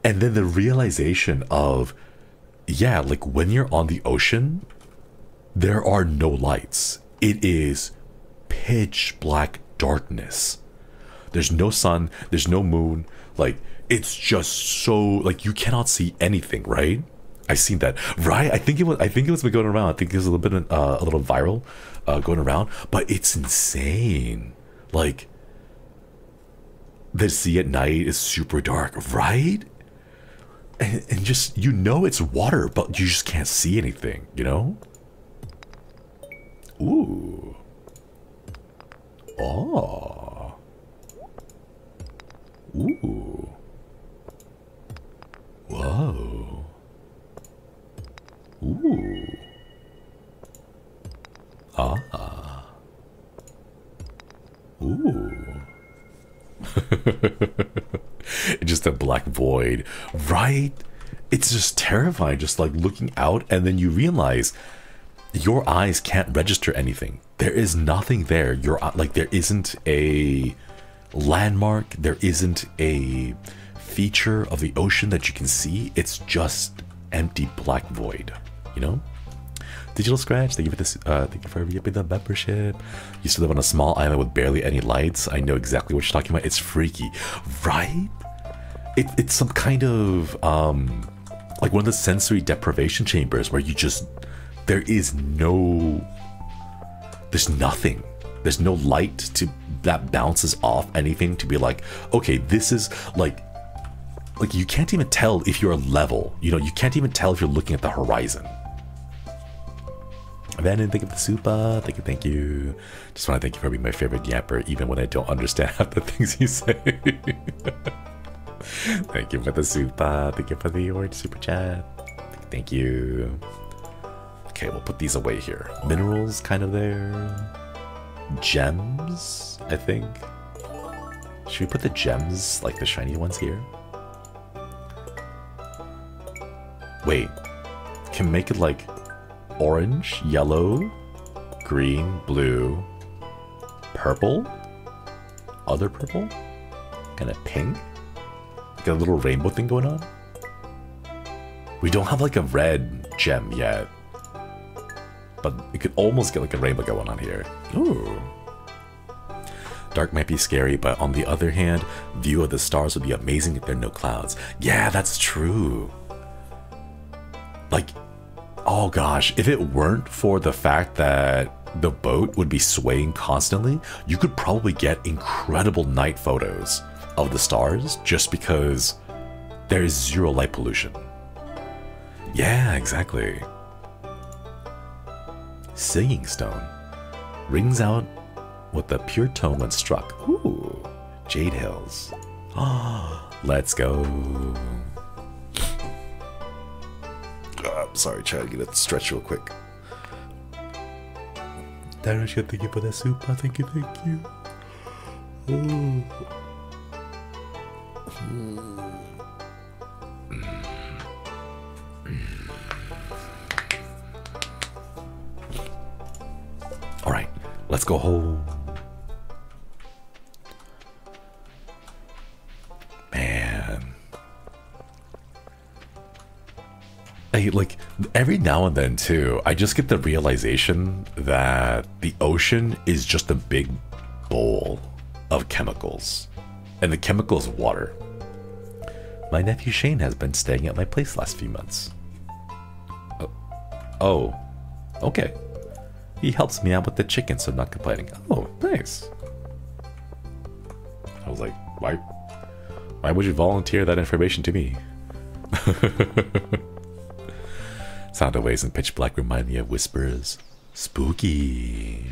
And then the realization of yeah, like when you're on the ocean, there are no lights. It is pitch black darkness. There's no sun, there's no moon. Like, it's just so like you cannot see anything, right? I seen that, right? I think it was. I think it was been going around. I think it was a little bit, uh, a little viral, uh, going around. But it's insane. Like the sea at night is super dark, right? And, and just you know it's water, but you just can't see anything. You know? Ooh. Oh. Ooh. Oh. Ooh. Ah. Ooh. just a black void. Right? It's just terrifying, just like looking out, and then you realize your eyes can't register anything. There is nothing there. Your like there isn't a landmark, there isn't a feature of the ocean that you can see. It's just empty black void, you know? Digital Scratch, thank you for this. Uh, thank you for the membership. Used to live on a small island with barely any lights. I know exactly what you're talking about. It's freaky, right? It, it's some kind of um, like one of the sensory deprivation chambers where you just there is no, there's nothing. There's no light to that bounces off anything to be like, okay, this is like like you can't even tell if you're a level. You know, you can't even tell if you're looking at the horizon. Abandon, thank you for the super. Uh, thank you, thank you. Just want to thank you for being my favorite yapper, even when I don't understand half the things you say. thank you for the super. Uh, thank you for the orange super chat. Thank you. Okay, we'll put these away here. Minerals kind of there. Gems, I think. Should we put the gems, like the shiny ones here? Wait, can make it like orange, yellow, green, blue, purple, other purple, kind of pink. Got a little rainbow thing going on. We don't have like a red gem yet, but it could almost get like a rainbow going on here. Ooh. Dark might be scary, but on the other hand, view of the stars would be amazing if there are no clouds. Yeah, that's true. Oh gosh, if it weren't for the fact that the boat would be swaying constantly, you could probably get incredible night photos of the stars just because there is zero light pollution. Yeah, exactly. Singing Stone rings out with the pure tone when struck. Ooh, Jade Hills. Oh, let's go. Sorry, try to get it stretch real quick. Darushka, thank you for the soup. Ah, thank you, thank you. Ooh. All right, let's go home. I, like every now and then too, I just get the realization that the ocean is just a big bowl of chemicals. And the chemical is water. My nephew Shane has been staying at my place last few months. Oh, oh okay. He helps me out with the chicken, so I'm not complaining. Oh, nice. I was like, why why would you volunteer that information to me? Sound waves in pitch black remind me of whispers. Spooky.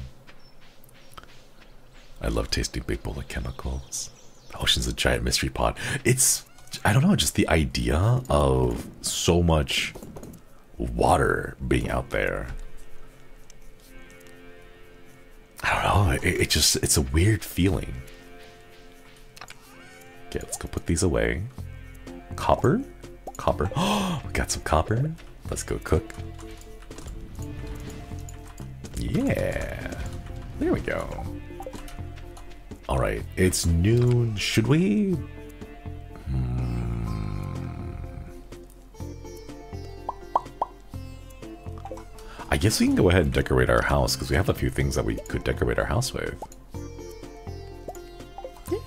I love tasting big bowl of chemicals. The ocean's a giant mystery pod. It's, I don't know, just the idea of so much water being out there. I don't know. It, it just, it's a weird feeling. Okay, let's go put these away. Copper? Copper. Oh, we got some copper. Let's go cook. Yeah. There we go. Alright, it's noon. Should we? Hmm. I guess we can go ahead and decorate our house because we have a few things that we could decorate our house with.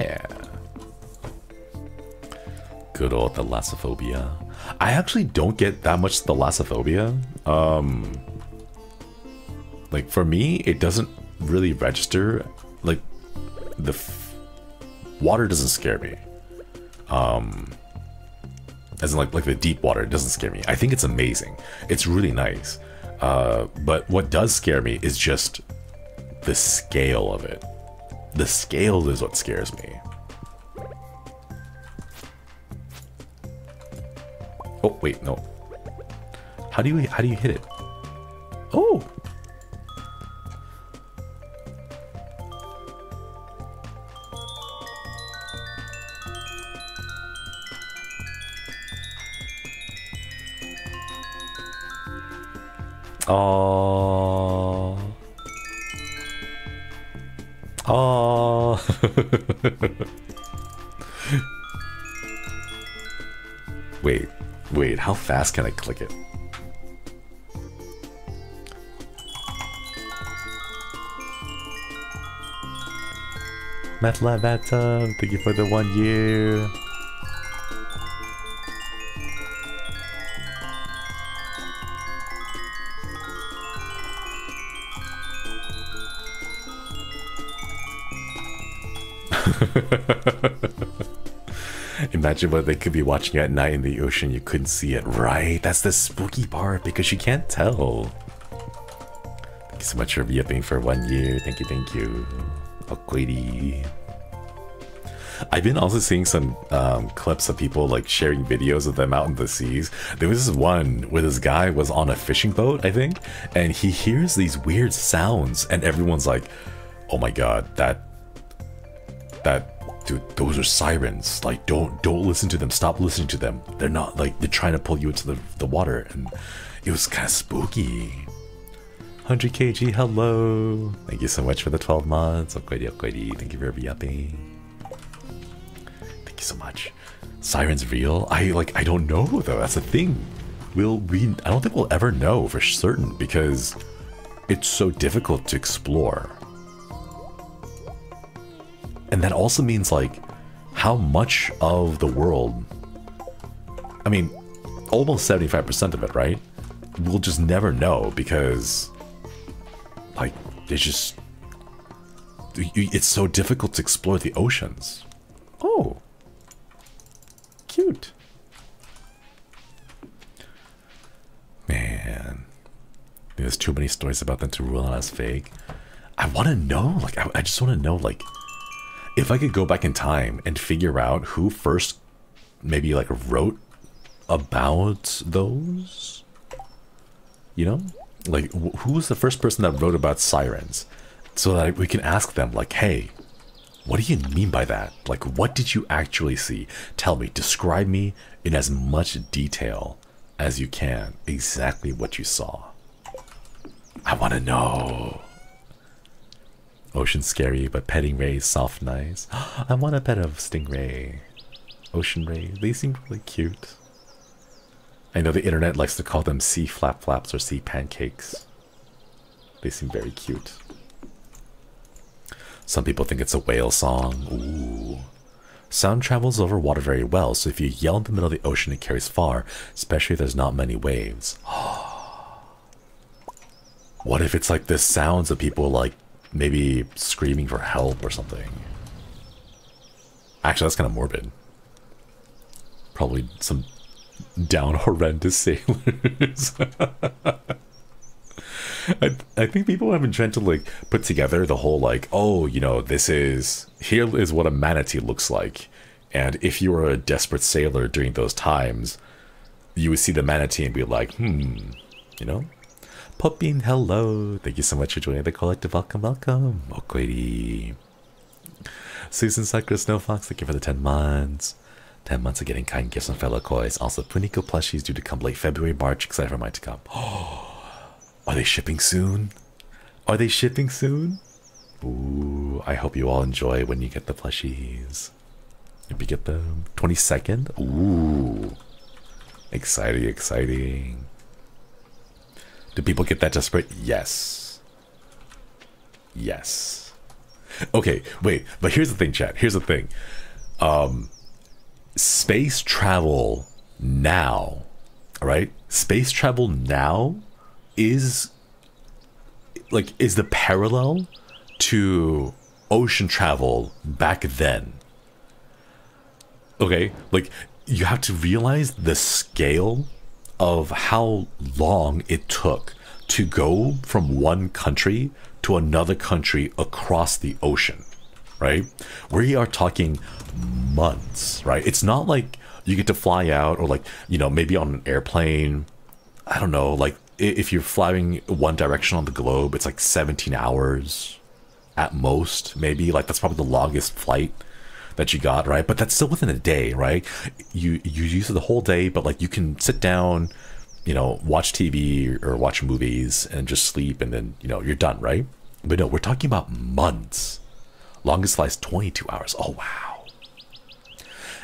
Yeah. Good old thalassophobia. I actually don't get that much thalassophobia. Um, like for me, it doesn't really register. Like the water doesn't scare me. Um, as in like like the deep water, it doesn't scare me. I think it's amazing. It's really nice. Uh, but what does scare me is just the scale of it. The scale is what scares me. Oh, wait, no. How do you how do you hit it? Oh. Oh. Oh. wait, wait, how fast can I click it? Matt Lavatum, thank you for the one year. Imagine what they could be watching at night in the ocean. You couldn't see it, right? That's the spooky part because you can't tell. Thank you so much for yipping for one year. Thank you, thank you. Okwedi. I've been also seeing some um, clips of people like sharing videos of them out in the seas. There was this one where this guy was on a fishing boat, I think, and he hears these weird sounds, and everyone's like, "Oh my god, that that dude those are sirens. Like don't don't listen to them. Stop listening to them. They're not like they're trying to pull you into the, the water and it was kind of spooky 100 kg hello. Thank you so much for the 12 months. Okwedi okwedi thank you for every yapping thank you so much. Sirens real? I like i don't know though. That's the thing. Will we i don't think we'll ever know for certain because it's so difficult to explore and that also means like how much of the world I mean almost 75% of it, right? We'll just never know because like it's just it's so difficult to explore the oceans. Oh. Cute. Man. There's too many stories about them to rule out as fake. I want to know, like, I, I just want to know, like, if I could go back in time and figure out who first maybe like wrote about those, you know, like who was the first person that wrote about sirens, so that we can ask them like, hey, what do you mean by that? Like, what did you actually see? Tell me, describe me in as much detail as you can exactly what you saw. I want to know. Ocean scary, but petting ray soft nice. I want a pet of stingray. Ocean ray, they seem really cute. I know the internet likes to call them sea flap flaps or sea pancakes. They seem very cute. Some people think it's a whale song. Ooh. Sound travels over water very well, so if you yell in the middle of the ocean, it carries far, especially if there's not many waves. what if it's like the sounds of people like maybe screaming for help or something. Actually, that's kind of morbid. Probably some down horrendous sailors. I, I think people have been trying to like put together the whole like, oh, you know, this is here is what a manatee looks like. And if you were a desperate sailor during those times, you would see the manatee and be like, hmm, you know, Popping, hello. Thank you so much for joining the collective. Welcome, welcome. Okwiri. Susan Sakura Snowfox, thank you for the 10 months. 10 months of getting kind gifts from fellow kois. Also, Puniko plushies due to come late February, March. Excited for mine to come. Oh, are they shipping soon? Are they shipping soon? Ooh, I hope you all enjoy when you get the plushies. If you get them 22nd, ooh, exciting, exciting. Do people get that desperate? Yes. Yes. Okay, wait, but here's the thing, chat. Here's the thing. Um, space travel now, right? Space travel now is like is the parallel to ocean travel back then. Okay, like you have to realize the scale of how long it took to go from one country to another country across the ocean, right? We are talking months, right? It's not like You get to fly out, or like you know maybe on an airplane. I don't know, like if you're flying one direction on the globe, it's like 17 hours at most, maybe. Like that's probably the longest flight that you got, right? But that's still within a day, right? You you use it the whole day, but like you can sit down, you know, watch TV or watch movies and just sleep, and then you know you're done, right? But no, we're talking about months. Longest flight's 22 hours. Oh wow.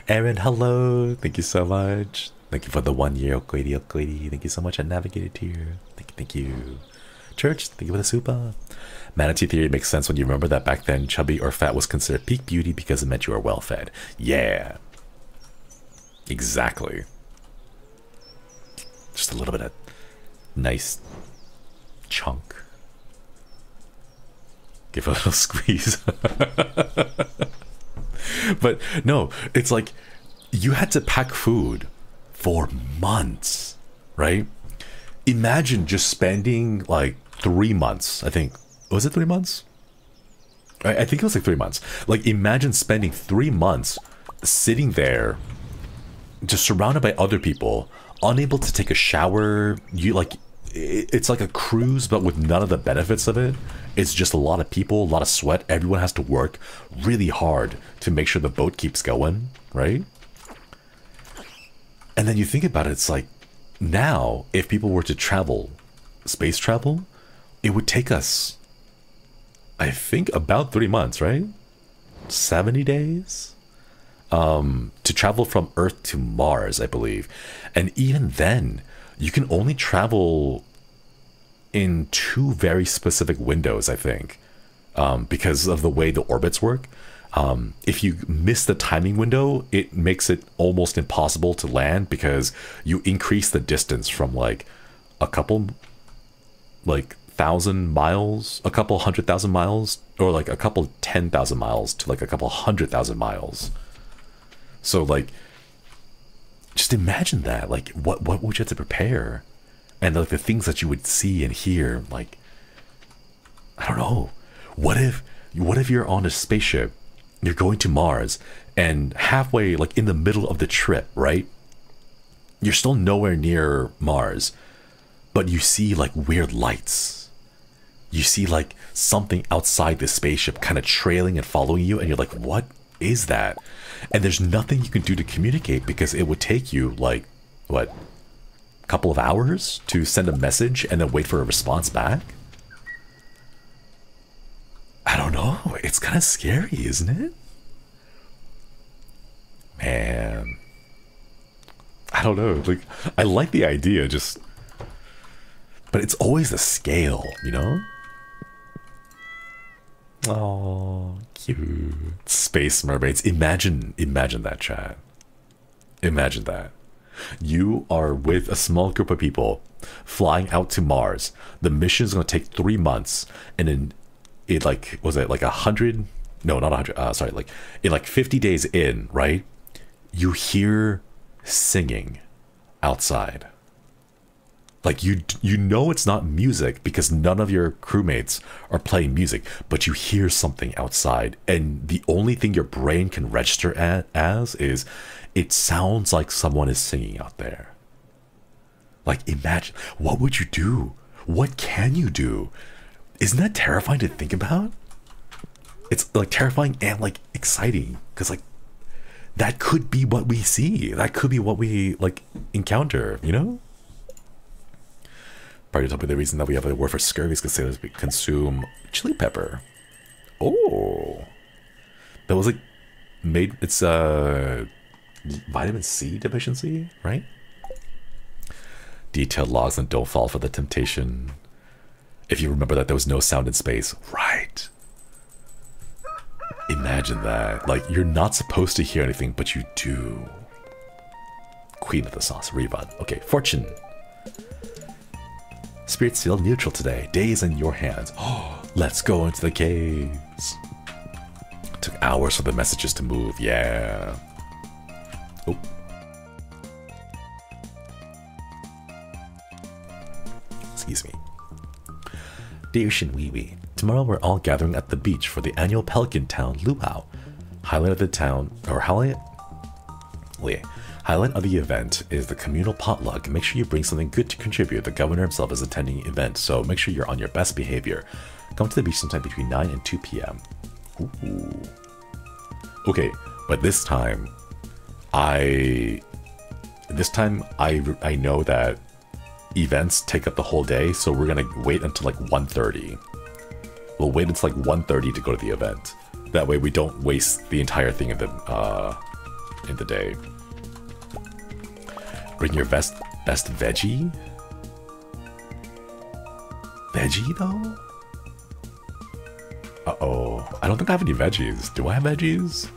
Aaron, hello. Thank you so much. Thank you for the one year, Okwedi Okwedi. Thank you so much. I navigated here. Thank you, thank you. Church, thank you for the super. Manatee theory makes sense when you remember that back then, chubby or fat was considered peak beauty because it meant you were well fed. Yeah. Exactly. Just a little bit of nice chunk. Give a little squeeze. but no, it's like you had to pack food for months, right? Imagine just spending like three months, I think. Was it three months? I, I think it was like three months. Like, imagine spending three months sitting there, just surrounded by other people, unable to take a shower. You like, it's like a cruise, but with none of the benefits of it. It's just a lot of people, a lot of sweat. Everyone has to work really hard to make sure the boat keeps going, right? And then you think about it, it's like now, if people were to travel, space travel, it would take us, I think, about three months, right? 70 days? Um, to travel from Earth to Mars, I believe. And even then, you can only travel in two very specific windows, I think, um, because of the way the orbits work. Um, if you miss the timing window, it makes it almost impossible to land because you increase the distance from like a couple, like thousand miles, a couple hundred thousand miles, or like a couple ten thousand miles to like a couple hundred thousand miles. So like, just imagine that. Like, what what would you have to prepare, and like the things that you would see and hear. Like, I don't know. What if what if you're on a spaceship you're going to Mars and halfway like in the middle of the trip, right? You're still nowhere near Mars, but you see like weird lights. You see like something outside the spaceship kind of trailing and following you and you're like, "What is that?" And there's nothing you can do to communicate because it would take you like what? A couple of hours to send a message and then wait for a response back? I don't know. It's kind of scary, isn't it? Man. I don't know. Like I like the idea just but it's always the scale, you know? Oh, cute. Space mermaids. Imagine imagine that chat. Imagine that. You are with a small group of people flying out to Mars. The mission is going to take three months, and in it like was it like a hundred no not a hundred uh, sorry like in like 50 days in right you hear singing outside like you you know it's not music because none of your crewmates are playing music but you hear something outside and the only thing your brain can register at, as is it sounds like someone is singing out there like imagine what would you do what can you do isn't that terrifying to think about? It's like terrifying and like exciting because like that could be what we see. That could be what we like encounter, you know? Probably the reason that we have a word for scurvy is because we consume chili pepper. Oh. That was like made it's uh vitamin C deficiency, right? Detailed logs and don't fall for the temptation if you remember that there was no sound in space. Right. Imagine that. Like, you're not supposed to hear anything, but you do. Queen of the sauce, Rivan. Okay, fortune. Spirit's still neutral today. Days in your hands. Oh, let's go into the caves. Took hours for the messages to move. Yeah. Oh. Excuse me. Dear Shinwiwi, tomorrow we're all gathering at the beach for the annual Pelican Town Luau. Highlight of the town, or highlight, wait, Highlight of the event is the communal potluck. Make sure you bring something good to contribute. The governor himself is attending the event, so make sure you're on your best behavior. Come to the beach sometime between 9 and 2 p.m. Ooh. Okay, but this time, I... This time, I, I know that events take up the whole day, so we're gonna wait until like 1.30. We'll wait until like 1.30 to go to the event. That way we don't waste the entire thing in the, uh, in the day. Bring your best, best veggie? Veggie though? Uh-oh. I don't think I have any veggies. Do I have veggies?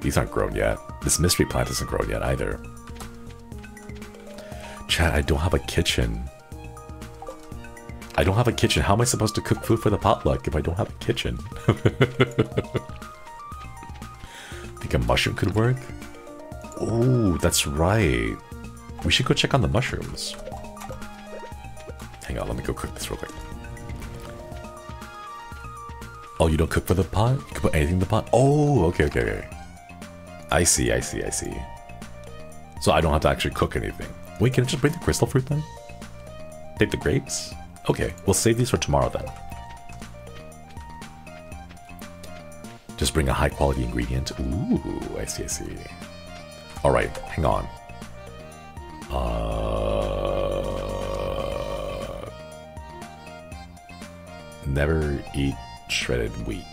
These aren't grown yet. This mystery plant isn't grown yet either. Chat, I don't have a kitchen. I don't have a kitchen. How am I supposed to cook food for the potluck if I don't have a kitchen? Think a mushroom could work? Oh, that's right. We should go check on the mushrooms. Hang on, let me go cook this real quick. Oh, you don't cook for the pot? You can put anything in the pot? Oh, okay, okay, okay. I see, I see, I see. So I don't have to actually cook anything. Wait, can I just bring the crystal fruit then? Take the grapes? Okay, we'll save these for tomorrow then. Just bring a high quality ingredient. Ooh, I see, I see. Alright, hang on. Uh, never eat shredded wheat.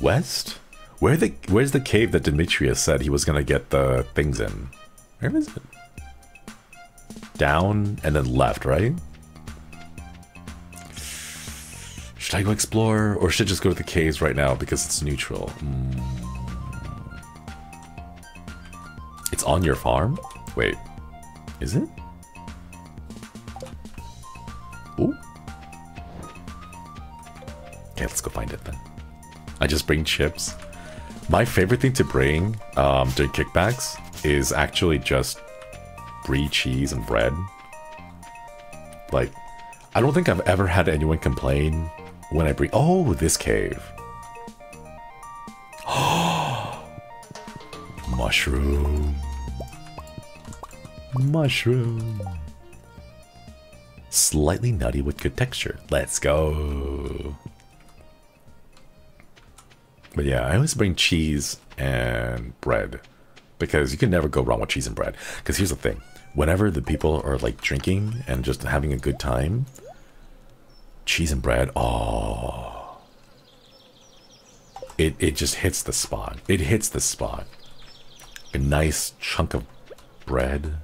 West? Where the where's the cave that Demetrius said he was gonna get the things in? Where is it? Down and then left, right? Should I go explore or should I just go to the caves right now because it's neutral? Mm. It's on your farm? Wait, is it? Ooh. Okay, let's go find it then. I just bring chips. My favorite thing to bring um, during kickbacks is actually just brie cheese and bread. Like, I don't think I've ever had anyone complain when I bring... Oh, this cave. Mushroom. Mushroom. Slightly nutty with good texture. Let's go. But yeah, I always bring cheese and bread because you can never go wrong with cheese and bread. Because here's the thing whenever the people are like drinking and just having a good time, cheese and bread, oh, it, it just hits the spot. It hits the spot. A nice chunk of bread,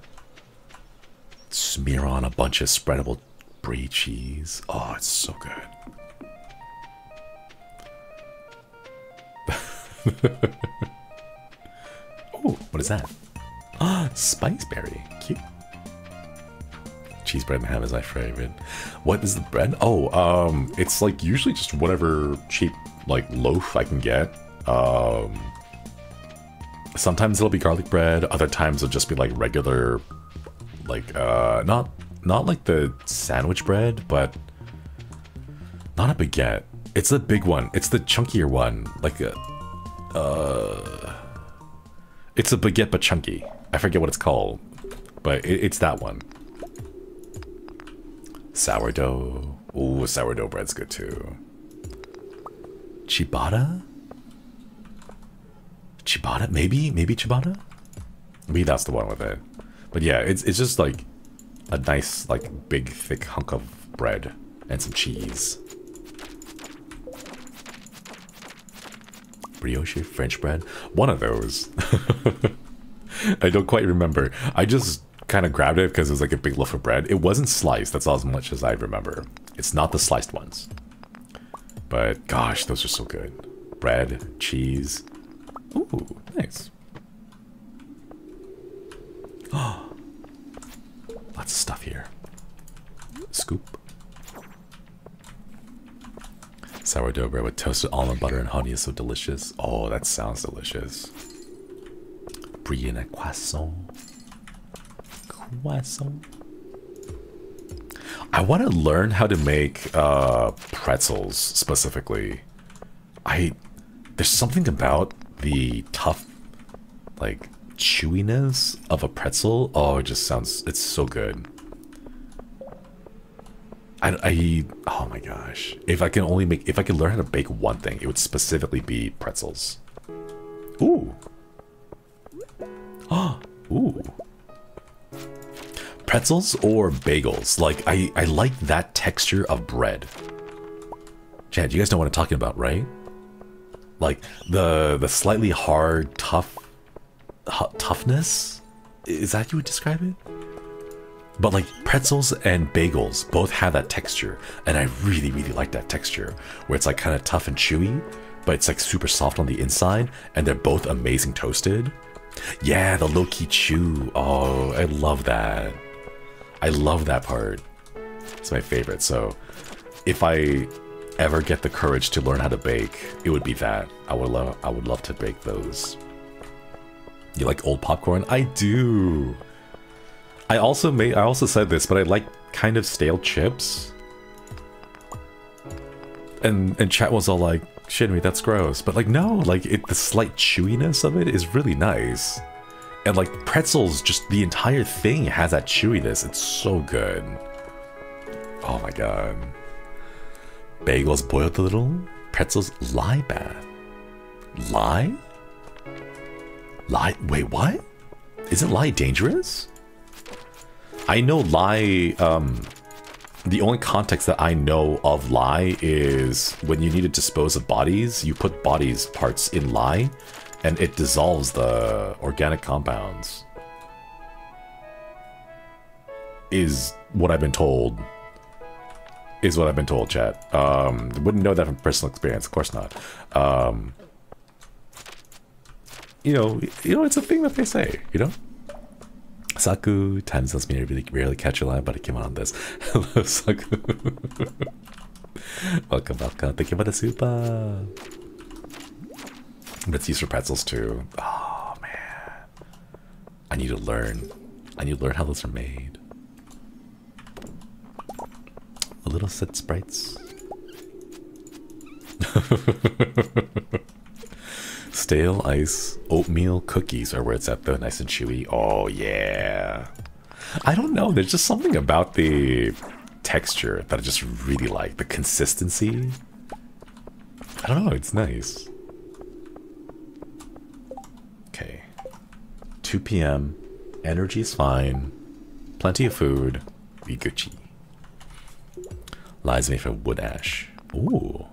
smear on a bunch of spreadable brie cheese. Oh, it's so good. oh, what is that? Ah, spiceberry. Cute. Cheese bread and ham is my favorite. What is the bread? Oh, um, it's like usually just whatever cheap like loaf I can get. Um, sometimes it'll be garlic bread. Other times it'll just be like regular, like uh, not not like the sandwich bread, but not a baguette. It's the big one. It's the chunkier one, like a uh, it's a baguette but chunky. I forget what it's called, but it, it's that one. Sourdough. Ooh, sourdough bread's good too. Ciabatta? Ciabatta? Maybe? Maybe ciabatta? Maybe that's the one with it. But yeah, it's, it's just like a nice, like, big, thick hunk of bread and some cheese. brioche French bread. One of those. I don't quite remember. I just kind of grabbed it because it was like a big loaf of bread. It wasn't sliced. That's all as much as I remember. It's not the sliced ones. But gosh, those are so good. Bread, cheese. Ooh, nice. Oh, lots of stuff here. Scoop. Sourdough bread with toasted almond butter and honey is so delicious. Oh, that sounds delicious. Brie and a croissant. Croissant. I want to learn how to make uh, pretzels specifically. I there's something about the tough like chewiness of a pretzel. Oh, it just sounds, it's so good. I, I, oh my gosh. If I can only make, if I could learn how to bake one thing, it would specifically be pretzels. Ooh. Oh, ooh. Pretzels or bagels? Like, I, I like that texture of bread. Chad, you guys know what I'm talking about, right? Like, the the slightly hard, tough toughness? Is that you would describe it? But like pretzels and bagels both have that texture, and I really, really like that texture, where it's like kind of tough and chewy, but it's like super soft on the inside, and they're both amazing toasted. Yeah, the low-key chew. Oh, I love that. I love that part. It's my favorite. So if I ever get the courage to learn how to bake, it would be that. I would love I would love to bake those. You like old popcorn? I do. I also made I also said this, but I like kind of stale chips. And and chat was all like, Shinri, that's gross. But like no, like it the slight chewiness of it is really nice. And like pretzels, just the entire thing has that chewiness. It's so good. Oh my god. Bagels boiled a little. Pretzels lye bath. Lye? Lye? Wait, what? Isn't lye dangerous? I know lye, um, the only context that I know of lye is when you need to dispose of bodies, you put bodies parts in lye, and it dissolves the organic compounds. Is what I've been told. Is what I've been told, chat. Um, wouldn't know that from personal experience, of course not. Um, you know, you know, it's a thing that they say, you know? Saku, time tells me I really rarely catch a line, but I came on this. Hello, Saku. welcome, welcome. Thank you for the super. But it's used for pretzels too. Oh man. I need to learn. I need to learn how those are made. A little set sprites. Stale ice oatmeal cookies are where it's at though, nice and chewy. Oh yeah. I don't know, there's just something about the texture that I just really like. The consistency. I don't know, it's nice. Okay. 2 p.m. Energy is fine. Plenty of food. Be Gucci. Lye's made from wood ash. Ooh.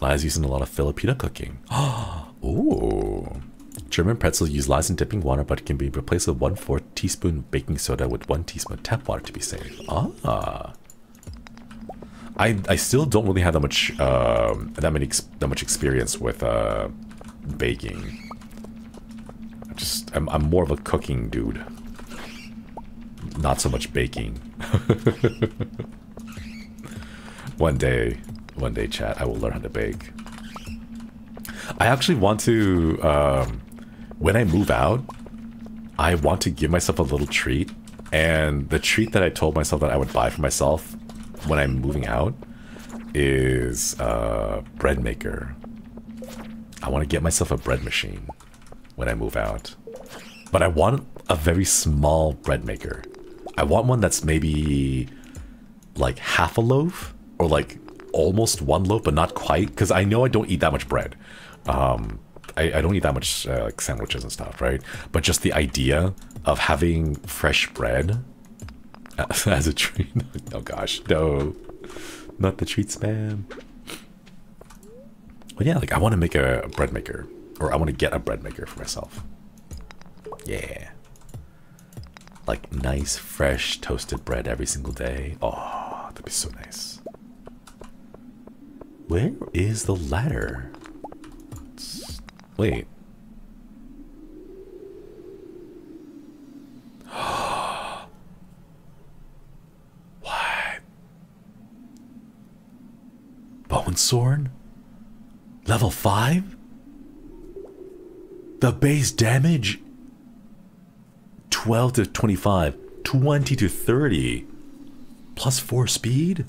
Lies using a lot of Filipino cooking. Oh, Ooh. German pretzels use lye and dipping water, but it can be replaced with 1 4 teaspoon baking soda with 1 teaspoon tap water to be safe. Ah. I, I still don't really have that much um, that many that much experience with uh, baking. I just I'm, I'm more of a cooking dude, not so much baking. one day, one day, chat, I will learn how to bake. I actually want to, um, when I move out, I want to give myself a little treat. And the treat that I told myself that I would buy for myself when I'm moving out is a bread maker. I want to get myself a bread machine when I move out. But I want a very small bread maker. I want one that's maybe like half a loaf or like almost one loaf, but not quite, because I know I don't eat that much bread. Um, I, I, don't eat that much uh, like sandwiches and stuff, right? But just the idea of having fresh bread as a treat. oh gosh, no, not the treat spam. But yeah, like I want to make a, a bread maker, or I want to get a bread maker for myself. Yeah. Like nice, fresh, toasted bread every single day. Oh, that'd be so nice. Where is the ladder? Wait. what? Bone Sword? Level 5? The base damage? 12 to 25, 20 to 30, plus 4 speed?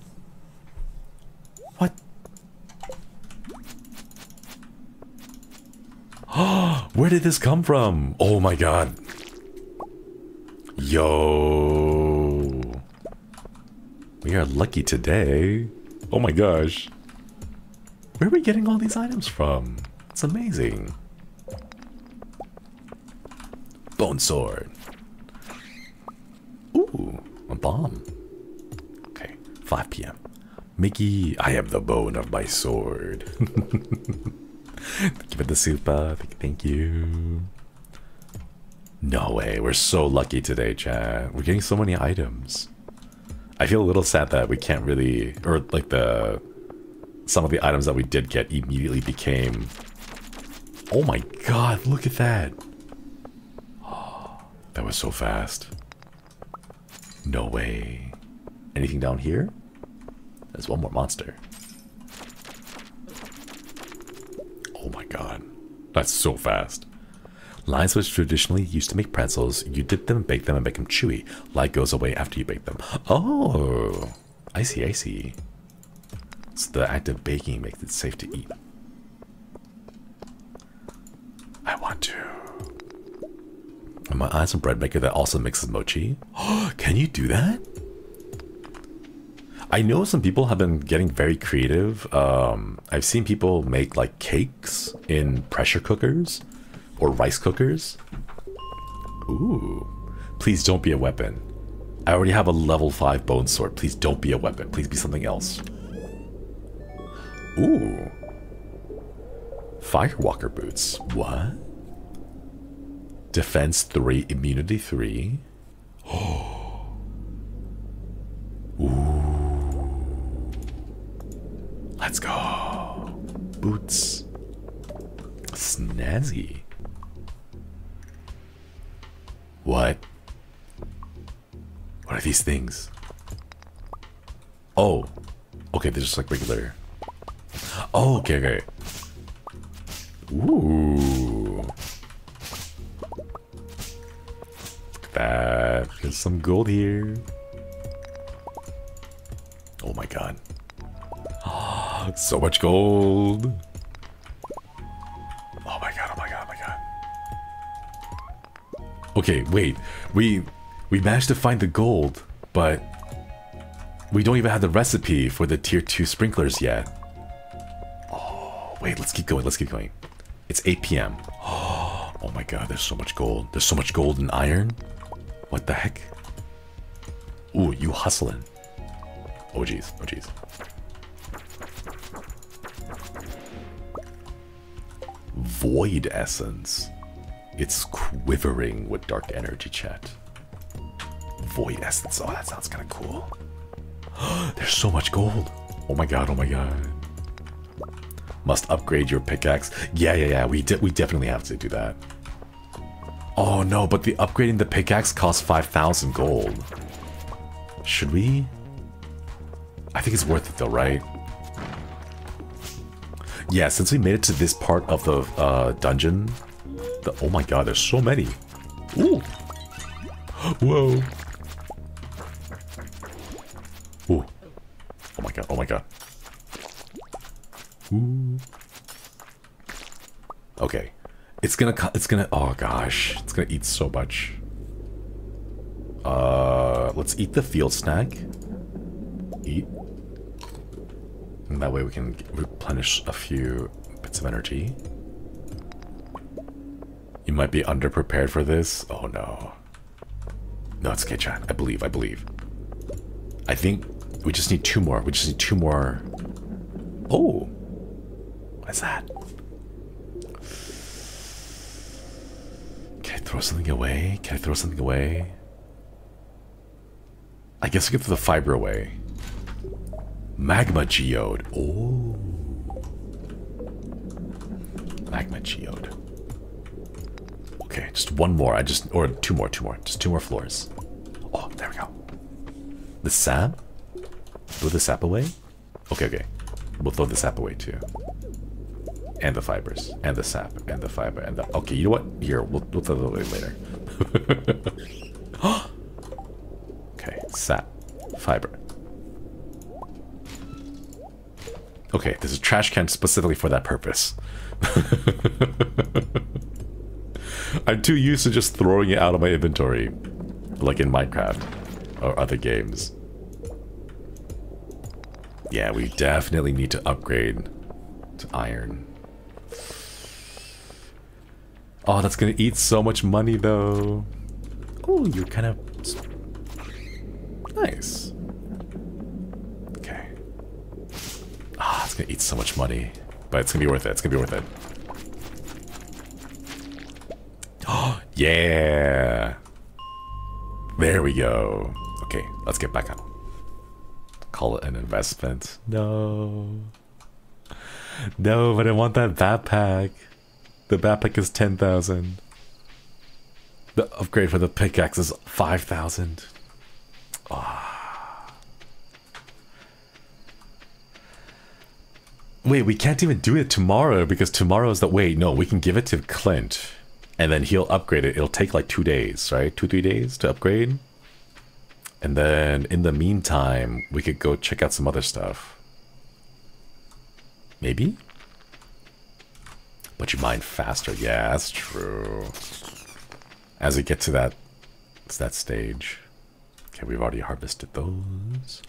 Where did this come from? Oh my god. Yo. We are lucky today. Oh my gosh. Where are we getting all these items from? It's amazing. Bone sword. Ooh, a bomb. Okay, 5 p.m. Mickey, I am the bone of my sword. Give it the super. Uh, thank you. No way. We're so lucky today, chat. We're getting so many items. I feel a little sad that we can't really, or like the, some of the items that we did get immediately became. Oh my god, look at that. that was so fast. No way. Anything down here? There's one more monster. Oh my god. That's so fast. Lines which traditionally used to make pretzels, you dip them, bake them, and make them chewy. Light goes away after you bake them. Oh, I see, I see. So the act of baking makes it safe to eat. I want to. Am I eyes bread maker that also mixes mochi? Can you do that? I know some people have been getting very creative. Um, I've seen people make like cakes in pressure cookers or rice cookers. Ooh. Please don't be a weapon. I already have a level 5 bone sword. Please don't be a weapon. Please be something else. Ooh. Firewalker boots. What? Defense 3, immunity 3. Oh. Ooh. Let's go. Boots. Snazzy. What? What are these things? Oh. Okay, they're just like regular. Oh, okay, okay. Ooh. That. There's some gold here. Oh my god. so much gold. Oh my god, oh my god, oh my god. Okay, wait. We we managed to find the gold, but we don't even have the recipe for the tier 2 sprinklers yet. Oh, wait, let's keep going, let's keep going. It's 8 p.m. Oh my god, there's so much gold. There's so much gold and iron. What the heck? Ooh, you hustling. Oh jeez, oh jeez. Void Essence. It's quivering with dark energy, chat. Void Essence. Oh, that sounds kind of cool. There's so much gold. Oh my god, oh my god. Must upgrade your pickaxe. Yeah, yeah, yeah. We, de we definitely have to do that. Oh no, but the upgrading the pickaxe costs 5,000 gold. Should we? I think it's worth it though, right? Yeah, since we made it to this part of the uh, dungeon, the, oh my god, there's so many. Ooh. Whoa. Ooh. Oh my god, oh my god. Ooh. Okay. It's gonna, cut. it's gonna, oh gosh. It's gonna eat so much. Uh, let's eat the field snack. Eat. And that way we can replenish a few bits of energy. You might be underprepared for this. Oh no. No, it's okay, chat. I believe, I believe. I think we just need two more. We just need two more. Oh. What is that? Can I throw something away? Can I throw something away? I guess I can throw the fiber away. Magma geode. Oh. Magma geode. Okay, just one more. I just or two more, two more. Just two more floors. Oh, there we go. The sap? Throw the sap away? Okay, okay. We'll throw the sap away too. And the fibers. And the sap. And the fiber. And the Okay, you know what? Here, we'll, we'll throw that away later. okay, sap. Fiber. Okay, there's a trash can specifically for that purpose. I'm too used to just throwing it out of my inventory. Like in Minecraft or other games. Yeah, we definitely need to upgrade to iron. Oh, that's gonna eat so much money though. Oh, you're kind of nice. Okay. Ah, it's gonna eat so much money, but it's gonna be worth it. It's gonna be worth it. Oh, yeah. There we go. Okay, let's get back on. Call it an investment. No. No, but I want that backpack. The backpack is 10,000. The upgrade for the pickaxe is 5,000. Oh. Wait, we can't even do it tomorrow because tomorrow is the... Wait, no, we can give it to Clint. And then he'll upgrade it. It'll take like two days, right? Two, three days to upgrade. And then in the meantime, we could go check out some other stuff. Maybe? But you mine faster. Yeah, that's true. As we get to that, it's that stage. Okay, we've already harvested those.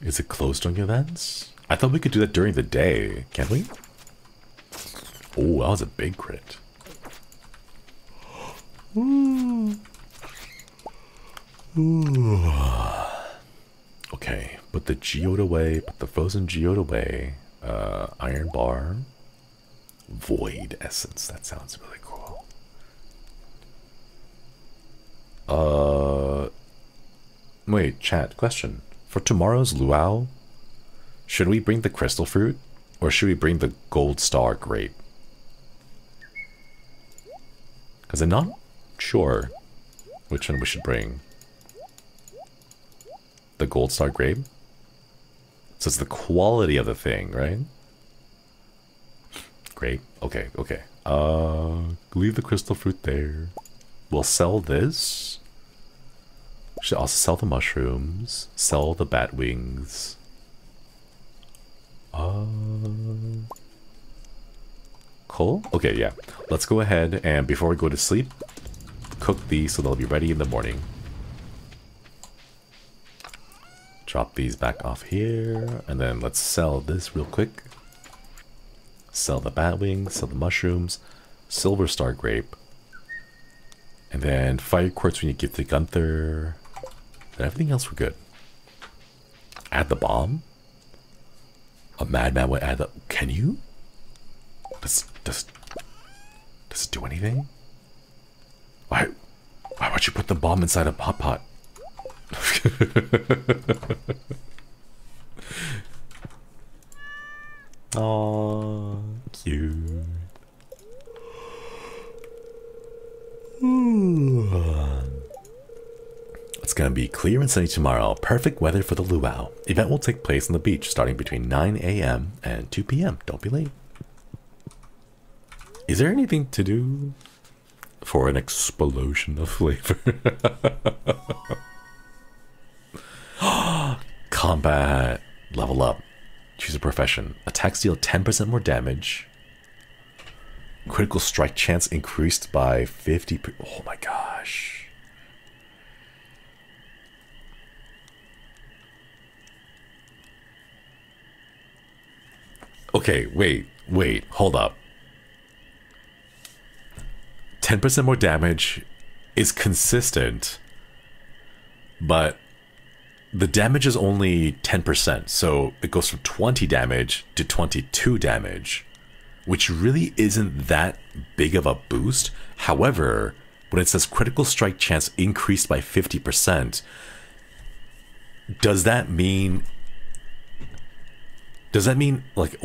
Is it closed during events? I thought we could do that during the day. Can we? Oh, that was a big crit. okay, put the geode away, put the frozen geode away uh, iron bar, void essence. That sounds really cool. Uh, wait, chat question for tomorrow's luau. Should we bring the crystal fruit, or should we bring the gold star grape? Because I'm not sure which one we should bring. The gold star grape. So it's the quality of the thing, right? Great. Okay, okay. Uh, leave the crystal fruit there. We'll sell this. Should also sell the mushrooms. Sell the bat wings. Uh, cool. Okay, yeah. Let's go ahead and before we go to sleep, cook these so they'll be ready in the morning. Drop these back off here. And then let's sell this real quick. Sell the bat wings, sell the mushrooms, silver star grape. And then fire quartz when you give to Gunther. And everything else we're good. Add the bomb? A madman would add the... Can you? Does... Does... Does it do anything? Why... Why would you put the bomb inside a pot pot? Oh, cute. It's gonna be clear and sunny tomorrow. Perfect weather for the luau. Event will take place on the beach starting between 9 a.m. and 2 p.m. Don't be late. Is there anything to do for an explosion of flavor? Combat. Level up. Choose a profession. Attacks deal 10% more damage. Critical strike chance increased by 50%. Oh my gosh. Okay, wait, wait, hold up. 10% more damage is consistent, but the damage is only 10%, so it goes from 20 damage to 22 damage, which really isn't that big of a boost. However, when it says critical strike chance increased by 50%, does that mean does that mean like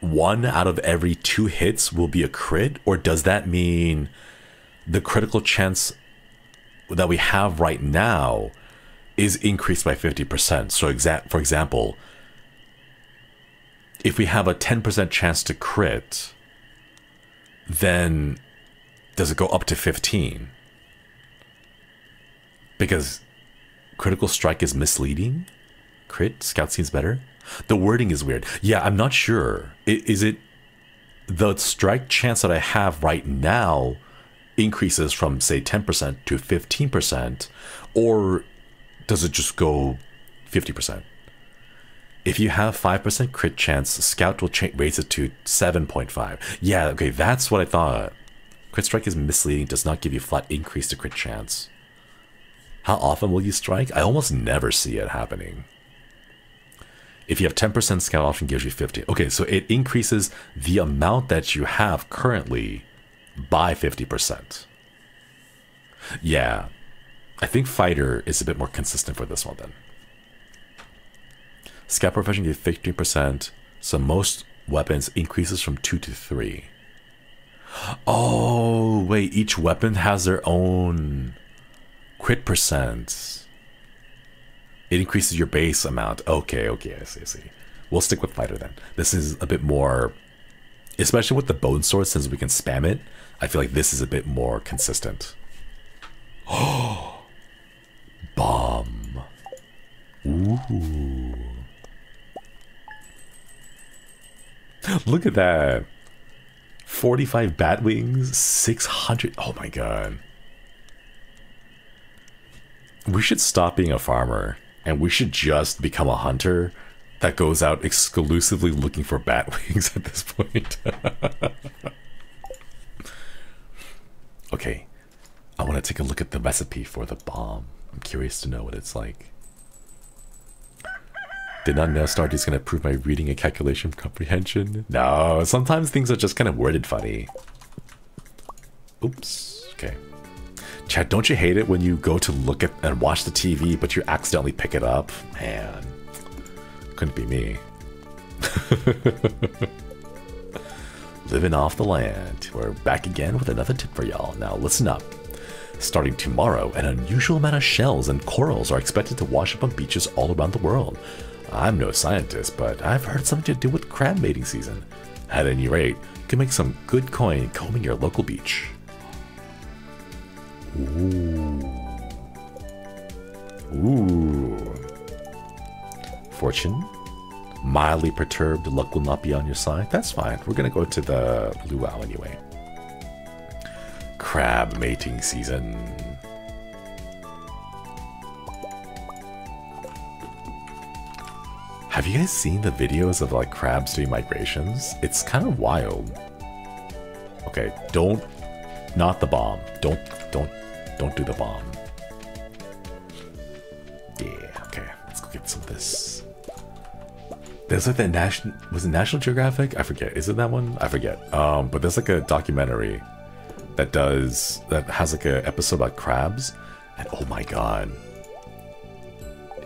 one out of every two hits will be a crit or does that mean the critical chance that we have right now is increased by 50%. So exact for example, if we have a 10% chance to crit, then does it go up to 15? Because critical strike is misleading? Crit? Scout seems better? The wording is weird. Yeah, I'm not sure. Is it the strike chance that I have right now increases from say 10% to 15% or does it just go 50%? If you have 5% crit chance, Scout will raise it to 7.5. Yeah, okay, that's what I thought. Crit strike is misleading, does not give you flat increase to crit chance. How often will you strike? I almost never see it happening. If you have 10%, Scout often gives you 50. Okay, so it increases the amount that you have currently by 50%. Yeah, I think Fighter is a bit more consistent for this one then. Scout Profession gave 15%, so most weapons increases from 2 to 3. Oh, wait, each weapon has their own crit percent. It increases your base amount. Okay, okay, I see, I see. We'll stick with fighter then. This is a bit more, especially with the bone sword, since we can spam it. I feel like this is a bit more consistent. Oh, bomb. Ooh. Look at that. 45 bat wings, 600. Oh my god. We should stop being a farmer and we should just become a hunter that goes out exclusively looking for bat wings at this point. okay. I want to take a look at the recipe for the bomb. I'm curious to know what it's like. Did not know Stardew gonna improve my reading and calculation comprehension. No, sometimes things are just kind of worded funny. Oops. Chad, don't you hate it when you go to look at and watch the TV, but you accidentally pick it up? Man, couldn't be me. Living off the land. We're back again with another tip for y'all. Now listen up. Starting tomorrow, an unusual amount of shells and corals are expected to wash up on beaches all around the world. I'm no scientist, but I've heard something to do with crab mating season. At any rate, you can make some good coin combing your local beach. Ooh. Ooh. Fortune. Mildly perturbed, luck will not be on your side. That's fine. We're gonna go to the luau anyway. Crab mating season. Have you guys seen the videos of like crabs doing migrations? It's kind of wild. Okay, don't, not the bomb. Don't, don't, don't the bomb. Yeah, okay, let's go get some of this. There's like that national, was it National Geographic? I forget. Is it that one? I forget. Um, but there's like a documentary that does, that has like a episode about crabs. And oh my god,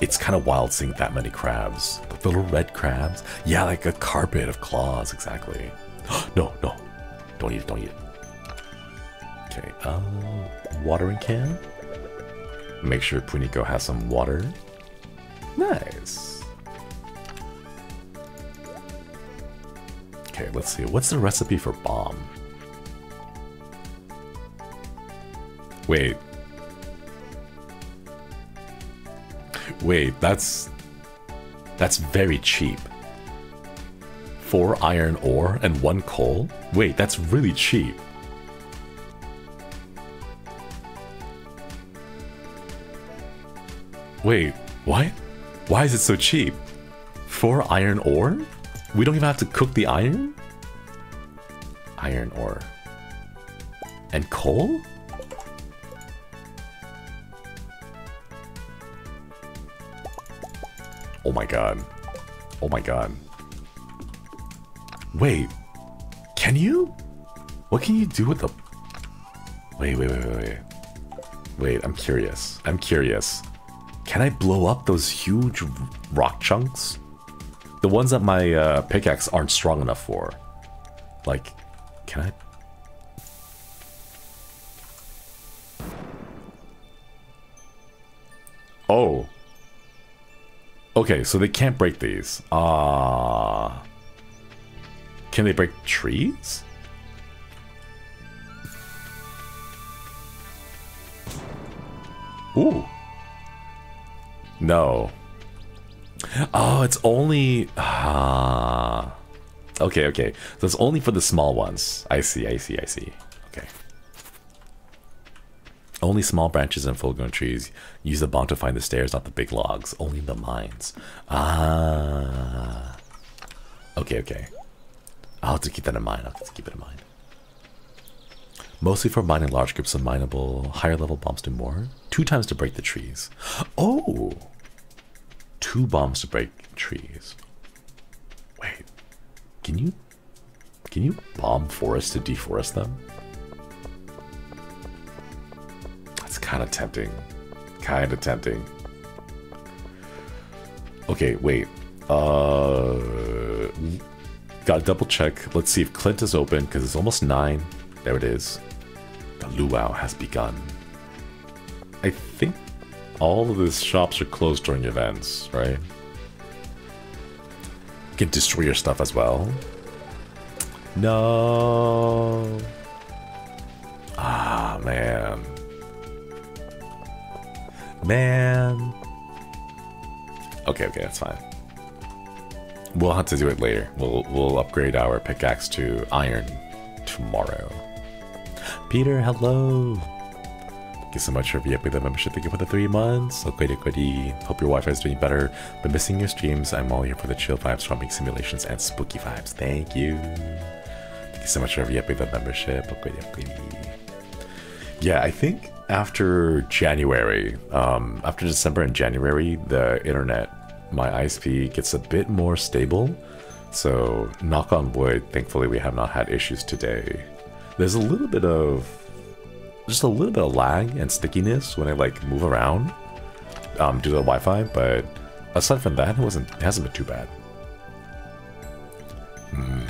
it's kind of wild seeing that many crabs. The little red crabs. Yeah, like a carpet of claws, exactly. no, no. Don't eat it, don't eat it. Okay, uh, watering can. Make sure Puniko has some water. Nice. Okay, let's see. What's the recipe for bomb? Wait, Wait, that's... That's very cheap. Four iron ore and one coal? Wait, that's really cheap. Wait, what? Why is it so cheap? Four iron ore? We don't even have to cook the iron? Iron ore. And coal? Oh my god. Oh my god. Wait. Can you? What can you do with the... Wait, wait, wait, wait, wait. Wait, I'm curious. I'm curious. Can I blow up those huge rock chunks? The ones that my uh, pickaxe aren't strong enough for. Like, can I... Oh. Okay, so they can't break these. Ah. Uh, can they break trees? Ooh. No. Oh, it's only... Ah. Okay, okay. So it's only for the small ones. I see, I see, I see. Okay. Only small branches and full-grown trees. Use the bomb to find the stairs, not the big logs. Only the mines. Ah. Okay, okay. I'll have to keep that in mind. I'll have to keep it in mind. Mostly for mining large groups of mineable, higher level bombs do more. Two times to break the trees. Oh, two bombs to break trees. Wait. Can you... Can you bomb forests to deforest them? That's kind of tempting. Kind of tempting. Okay, wait. Uh... Gotta double check. Let's see if Clint is open, because it's almost 9. There it is. The luau has begun. I think all of these shops are closed during events, right? You can destroy your stuff as well. No. Ah, man. Man. Okay, okay, that's fine. We'll have to do it later. We'll we'll upgrade our pickaxe to iron tomorrow. Peter, hello. Thank you so much for VIP the membership. Thank you for the three months. Okay, okay. Hope your Wi-Fi is doing better. Been missing your streams. I'm all here for the chill vibes, trumping simulations, and spooky vibes. Thank you. Thank you so much for VIP the membership. Okay, okay. Yeah, I think after January, um, after December and January, the internet, my ISP gets a bit more stable. So, knock on wood, thankfully we have not had issues today. There's a little bit of just a little bit of lag and stickiness when I like move around um, due to the Wi-Fi, but aside from that, it wasn't. It hasn't been too bad. Hmm.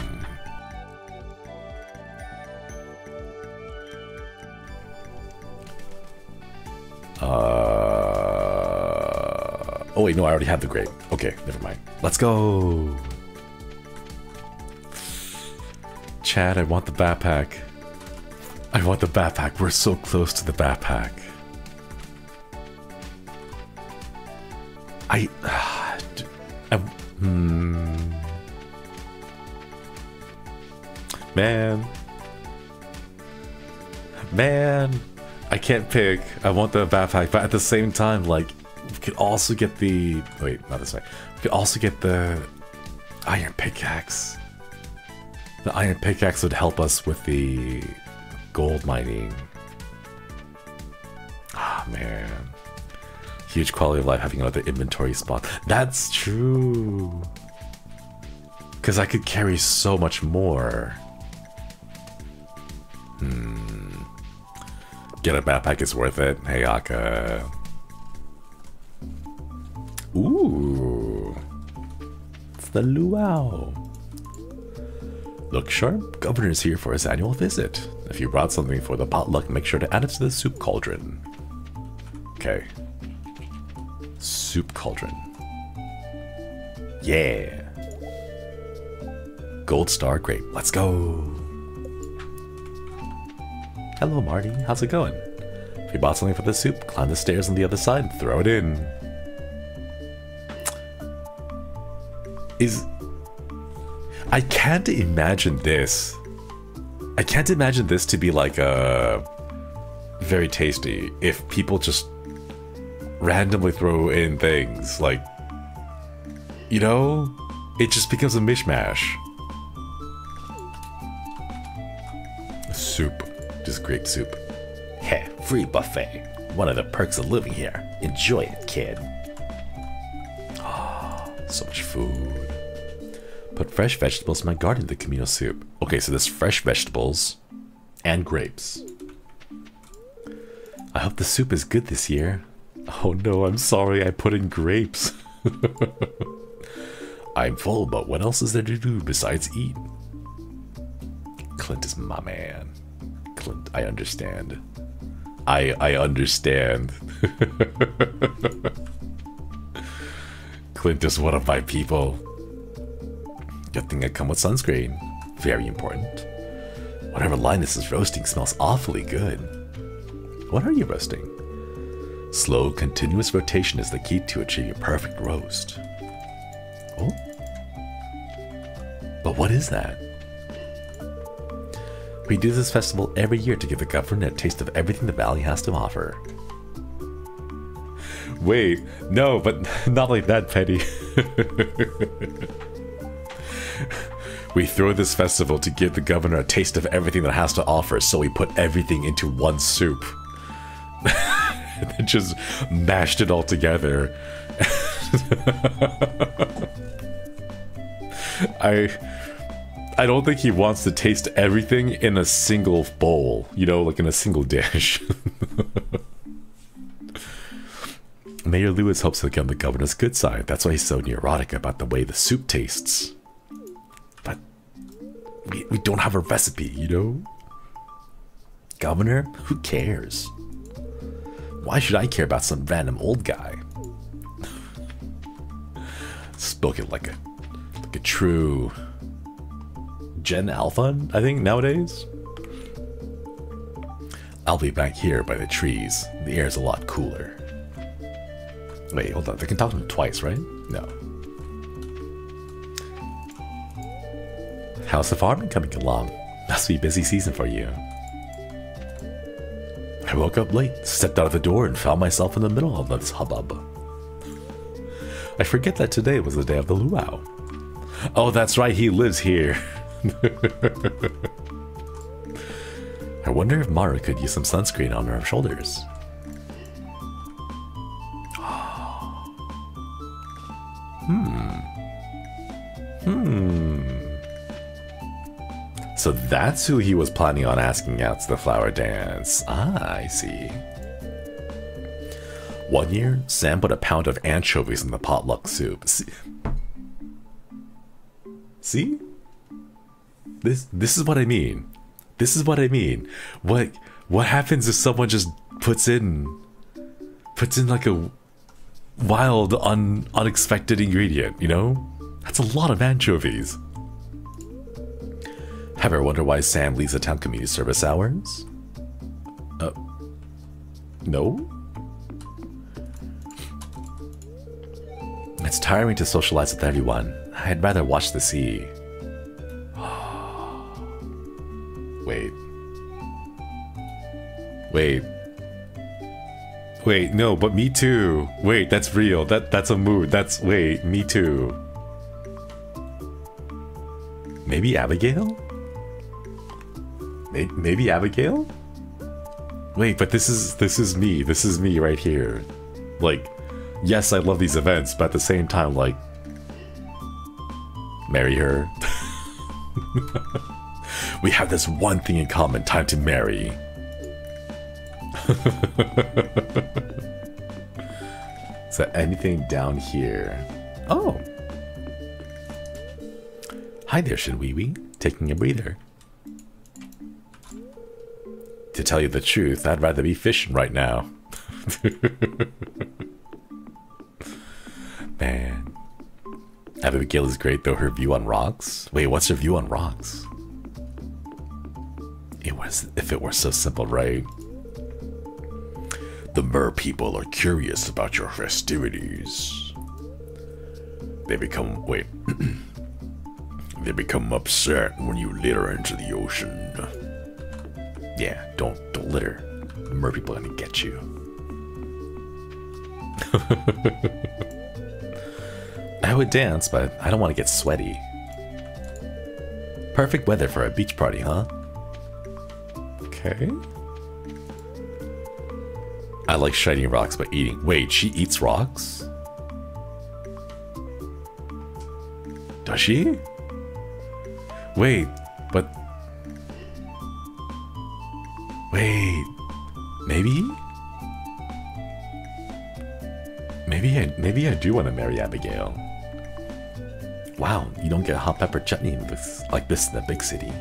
Uh. Oh wait, no, I already had the grape. Okay, never mind. Let's go. Chad, I want the backpack. I want the backpack. We're so close to the backpack. I... I hmm. Man. Man. I can't pick. I want the backpack, but at the same time, like, we could also get the... Wait, not this way. We could also get the iron pickaxe. The iron pickaxe would help us with the gold mining. Ah, oh, man. Huge quality of life having another inventory spot. That's true. Because I could carry so much more. Hmm. Get a backpack is worth it. Hey, Aka. Ooh. It's the luau. Look sharp, Governor's here for his annual visit. If you brought something for the potluck, make sure to add it to the soup cauldron. Okay. Soup cauldron. Yeah. Gold star grape. Let's go. Hello, Marty. How's it going? If you bought something for the soup, climb the stairs on the other side and throw it in. Is I can't imagine this. I can't imagine this to be like a very tasty if people just randomly throw in things like you know, it just becomes a mishmash. Soup, just grape soup.
Heh, free buffet. One of the perks of living here. Enjoy it, kid.
Oh, so much food. Put fresh vegetables in my garden the Camino soup. Okay, so there's fresh vegetables and grapes. I hope the soup is good this year. Oh no, I'm sorry, I put in grapes. I'm full, but what else is there to do besides eat? Clint is my man. Clint, I understand. I I understand. Clint is one of my people. Good thing I come with sunscreen. Very important. Whatever Linus is roasting smells awfully good. What are you roasting? Slow, continuous rotation is the key to achieving a perfect roast. Oh? But what is that? We do this festival every year to give the governor a taste of everything the valley has to offer. Wait, no, but not like that, Petty. we throw this festival to give the governor a taste of everything that has to offer, so we put everything into one soup. and just mashed it all together. I I don't think he wants to taste everything in a single bowl, you know, like in a single dish. Mayor Lewis hopes to get on the governor's good side. That's why he's so neurotic about the way the soup tastes. We, we don't have a recipe, you know? Governor, who cares? Why should I care about some random old guy? Spoke it like a like a true Gen Alpha, I think, nowadays. I'll be back here by the trees. The air's a lot cooler. Wait, hold on. They can talk to him twice, right? No. How's the farming coming along? Must be busy season for you. I woke up late, stepped out of the door, and found myself in the middle of this hubbub. I forget that today was the day of the luau. Oh, that's right, he lives here. I wonder if Maru could use some sunscreen on her shoulders. That's who he was planning on asking out to the flower dance. Ah, I see. One year, Sam put a pound of anchovies in the potluck soup. See? See? This this is what I mean. This is what I mean. What what happens if someone just puts in puts in like a wild un, unexpected ingredient, you know? That's a lot of anchovies. Ever wonder why Sam leaves the town community service hours? Uh, no? It's tiring to socialize with everyone. I'd rather watch the sea. Wait. Wait. Wait, no, but me too. Wait, that's real. That that's a mood. That's wait, me too. Maybe Abigail? Maybe Abigail? Wait, but this is this is me. This is me right here. Like, yes, I love these events, but at the same time, like, marry her. we have this one thing in common. Time to marry. Is there anything down here? Oh. Hi there, Shinwiwi. Taking a breather. To tell you the truth, I'd rather be fishing right now. Man. Abigail is great though, her view on rocks. Wait, what's her view on rocks? It was if it were so simple, right? The mer people are curious about your festivities. They become wait. they become upset when you litter into the ocean. Yeah, don't don't litter. Mer people are gonna get you. I would dance, but I don't want to get sweaty. Perfect weather for a beach party, huh? Okay. I like shiny rocks but eating. Wait, she eats rocks? Does she? Wait, Wait, maybe? Maybe I, maybe I do want to marry Abigail. Wow, you don't get hot pepper chutney like this in the big city.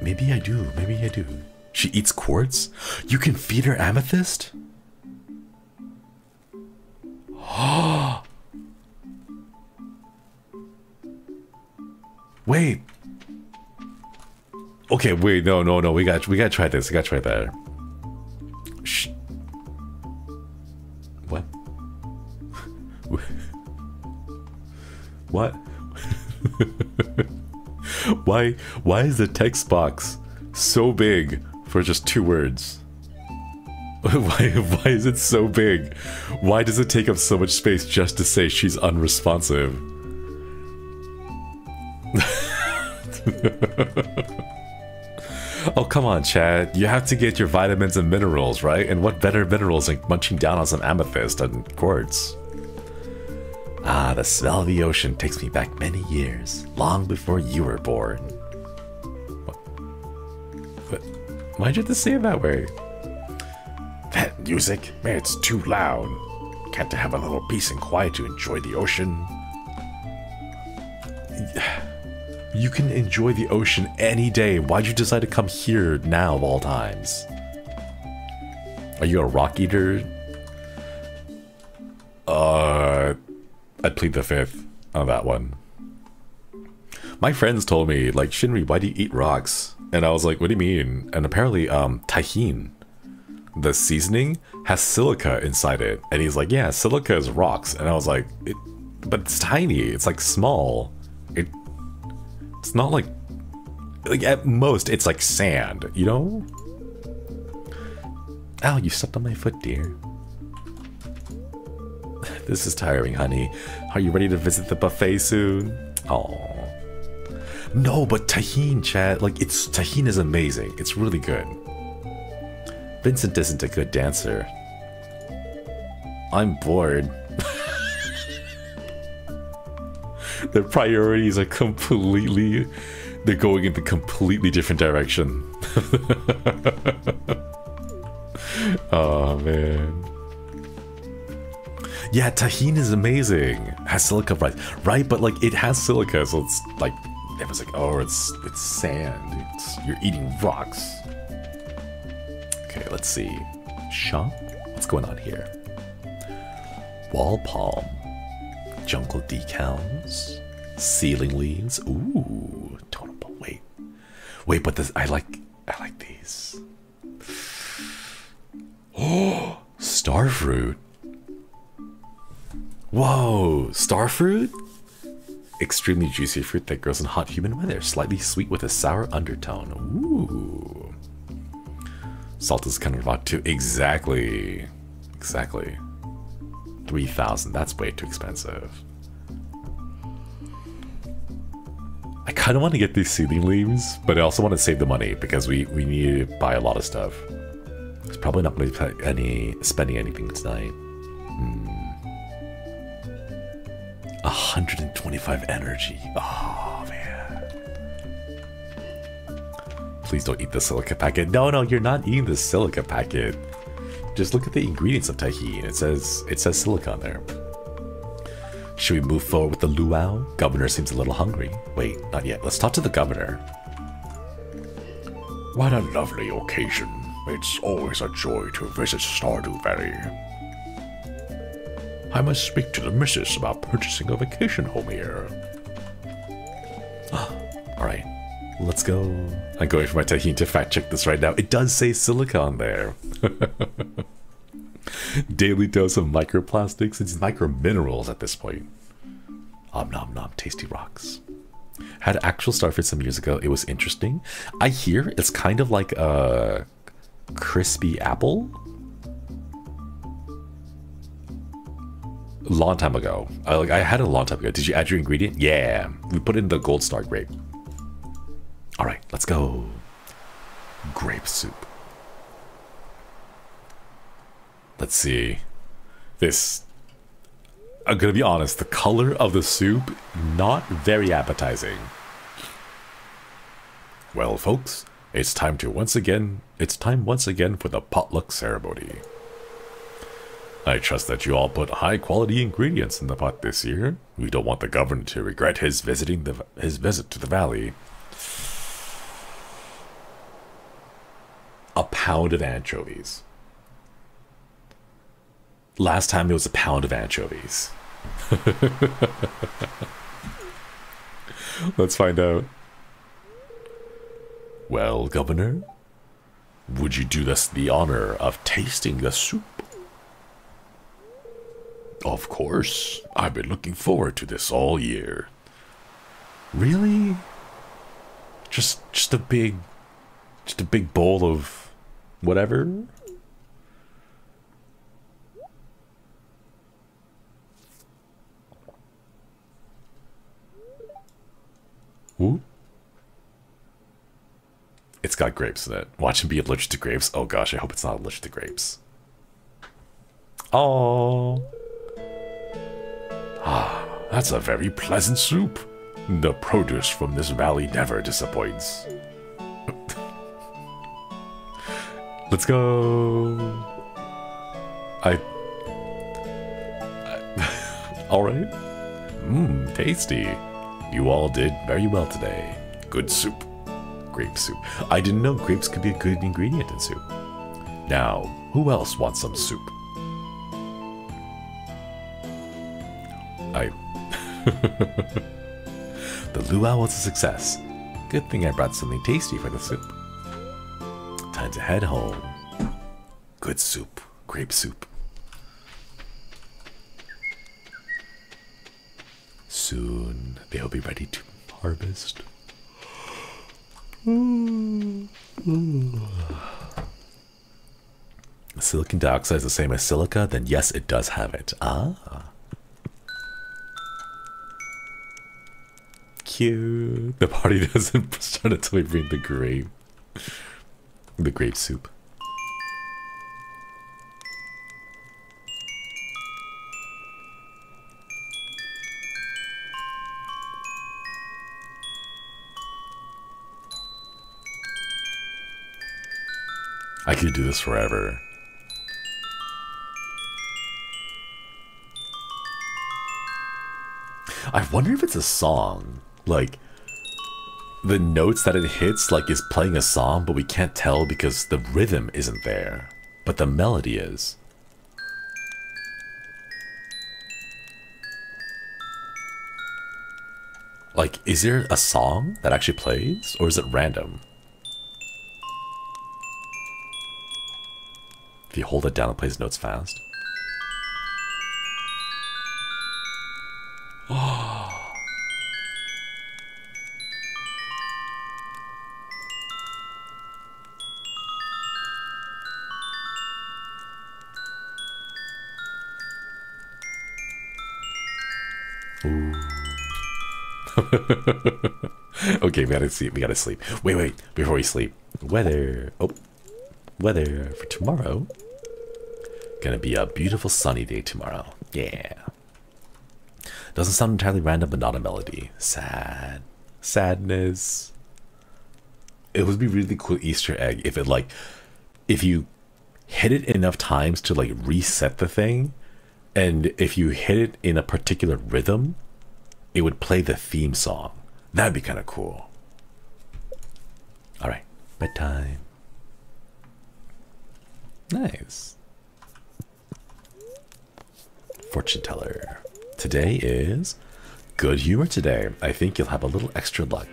Maybe I do, maybe I do. She eats quartz? You can feed her amethyst? wait. Okay, wait, no, no, no. We got we gotta try this. We gotta try that. Shh. What? what? why why is the text box so big for just two words? Why why is it so big? Why does it take up so much space just to say she's unresponsive? Oh come on, Chad. You have to get your vitamins and minerals, right? And what better minerals than munching down on some amethyst and quartz? Ah, the smell of the ocean takes me back many years, long before you were born. What? What? Why'd you have to say it that way?
That music, man, it's too loud. Can't I have a little peace and quiet to enjoy the ocean?
You can enjoy the ocean any day. Why'd you decide to come here now of all times? Are you a rock eater? Uh, I'd plead the fifth on that one. My friends told me, like, Shinri, why do you eat rocks? And I was like, what do you mean? And apparently, um, Tajín, the seasoning, has silica inside it. And he's like, yeah, silica is rocks. And I was like, it, but it's tiny. It's like small. It, it's not like, like at most, it's like sand, you know? Ow, you stepped on my foot, dear. This is tiring, honey. Are you ready to visit the buffet soon? Oh. No, but Tajín, Chad, like it's Tajín is amazing. It's really good. Vincent isn't a good dancer. I'm bored. Their priorities are completely they're going in the completely different direction. oh man. Yeah, Tajín is amazing. Has silica right, right? But like it has silica, so it's like it was like, oh, it's it's sand. It's you're eating rocks. Okay, let's see. Shop. What's going on here? Wall palm, jungle decals, ceiling leaves. Ooh, totem pole. Wait, wait, but this I like. I like these. Oh, starfruit. Whoa, starfruit? Extremely juicy fruit that grows in hot humid weather, slightly sweet with a sour undertone. Ooh. Salt is kind of hot too. Exactly. Exactly. 3,000. That's way too expensive. I kind of want to get these seedling leaves, but I also want to save the money because we, we need to buy a lot of stuff. It's probably not going to be any spending anything tonight. Hmm. 125 energy. Oh, man. Please don't eat the silica packet. No, no, you're not eating the silica packet. Just look at the ingredients of Tajín. It says it says silica on there. Should we move forward with the luau? Governor seems a little hungry. Wait, not yet. Let's talk to the governor.
What a lovely occasion. It's always a joy to visit Stardew Valley. I must speak to the missus about purchasing a vacation home here.
Alright, let's go. I'm going for my Tajín to fact check this right now. It does say silicon there. Daily dose of microplastics. It's micro minerals at this point. Om nom nom, tasty rocks. Had actual starfish some years ago. It was interesting. I hear it's kind of like a crispy apple. long time ago. I, like I had a long time ago. Did you add your ingredient? Yeah, we put in the gold star grape. All right, let's go. Grape soup. Let's see. This. I'm gonna be honest. The color of the soup not very appetizing. Well, folks, it's time to once again. It's time once again for the potluck ceremony. I trust that you all put high quality ingredients in the pot this year. We don't want the governor to regret his visiting the his visit to the valley. A pound of anchovies. Last time it was a pound of anchovies. Let's find out. Well, Governor, would you do us the honor of tasting the soup? Of course. I've been looking forward to this all year. Really? Just just a big just a big bowl of whatever. Ooh. It's got grapes in it. Watch him be allergic to grapes. Oh gosh, I hope it's not allergic to grapes. Oh.
Ah, that's a very pleasant soup. The produce from this valley never disappoints.
Let's go. I. All right. Mmm, tasty. You all did very well today. Good soup. Grape soup. I didn't know grapes could be a good ingredient in soup. Now, who else wants some soup? I. the luau was a success. Good thing I brought something tasty for the soup. Time to head home. Good soup. Grape soup. Soon they'll be ready to harvest. Silicon dioxide is the same as silica, then yes, it does have it. Ah. Cute. The party doesn't start until we bring the grape. The grape soup. I could do this forever. I wonder if it's a song. Like, the notes that it hits, like, is playing a song, but we can't tell because the rhythm isn't there. But the melody is. Like, is there a song that actually plays? Or is it random? If you hold it down, it plays notes fast. Oh, okay, we gotta sleep. We gotta sleep. Wait, wait. Before we sleep, weather. Oh, weather for tomorrow. Gonna be a beautiful sunny day tomorrow. Yeah. Doesn't sound entirely random, but not a melody. Sad. Sadness. It would be really cool Easter egg if it like, if you hit it enough times to like reset the thing, and if you hit it in a particular rhythm, it would play the theme song. That'd be kind of cool. All right, bedtime. Nice. Fortune teller. Today is good humor today. I think you'll have a little extra luck.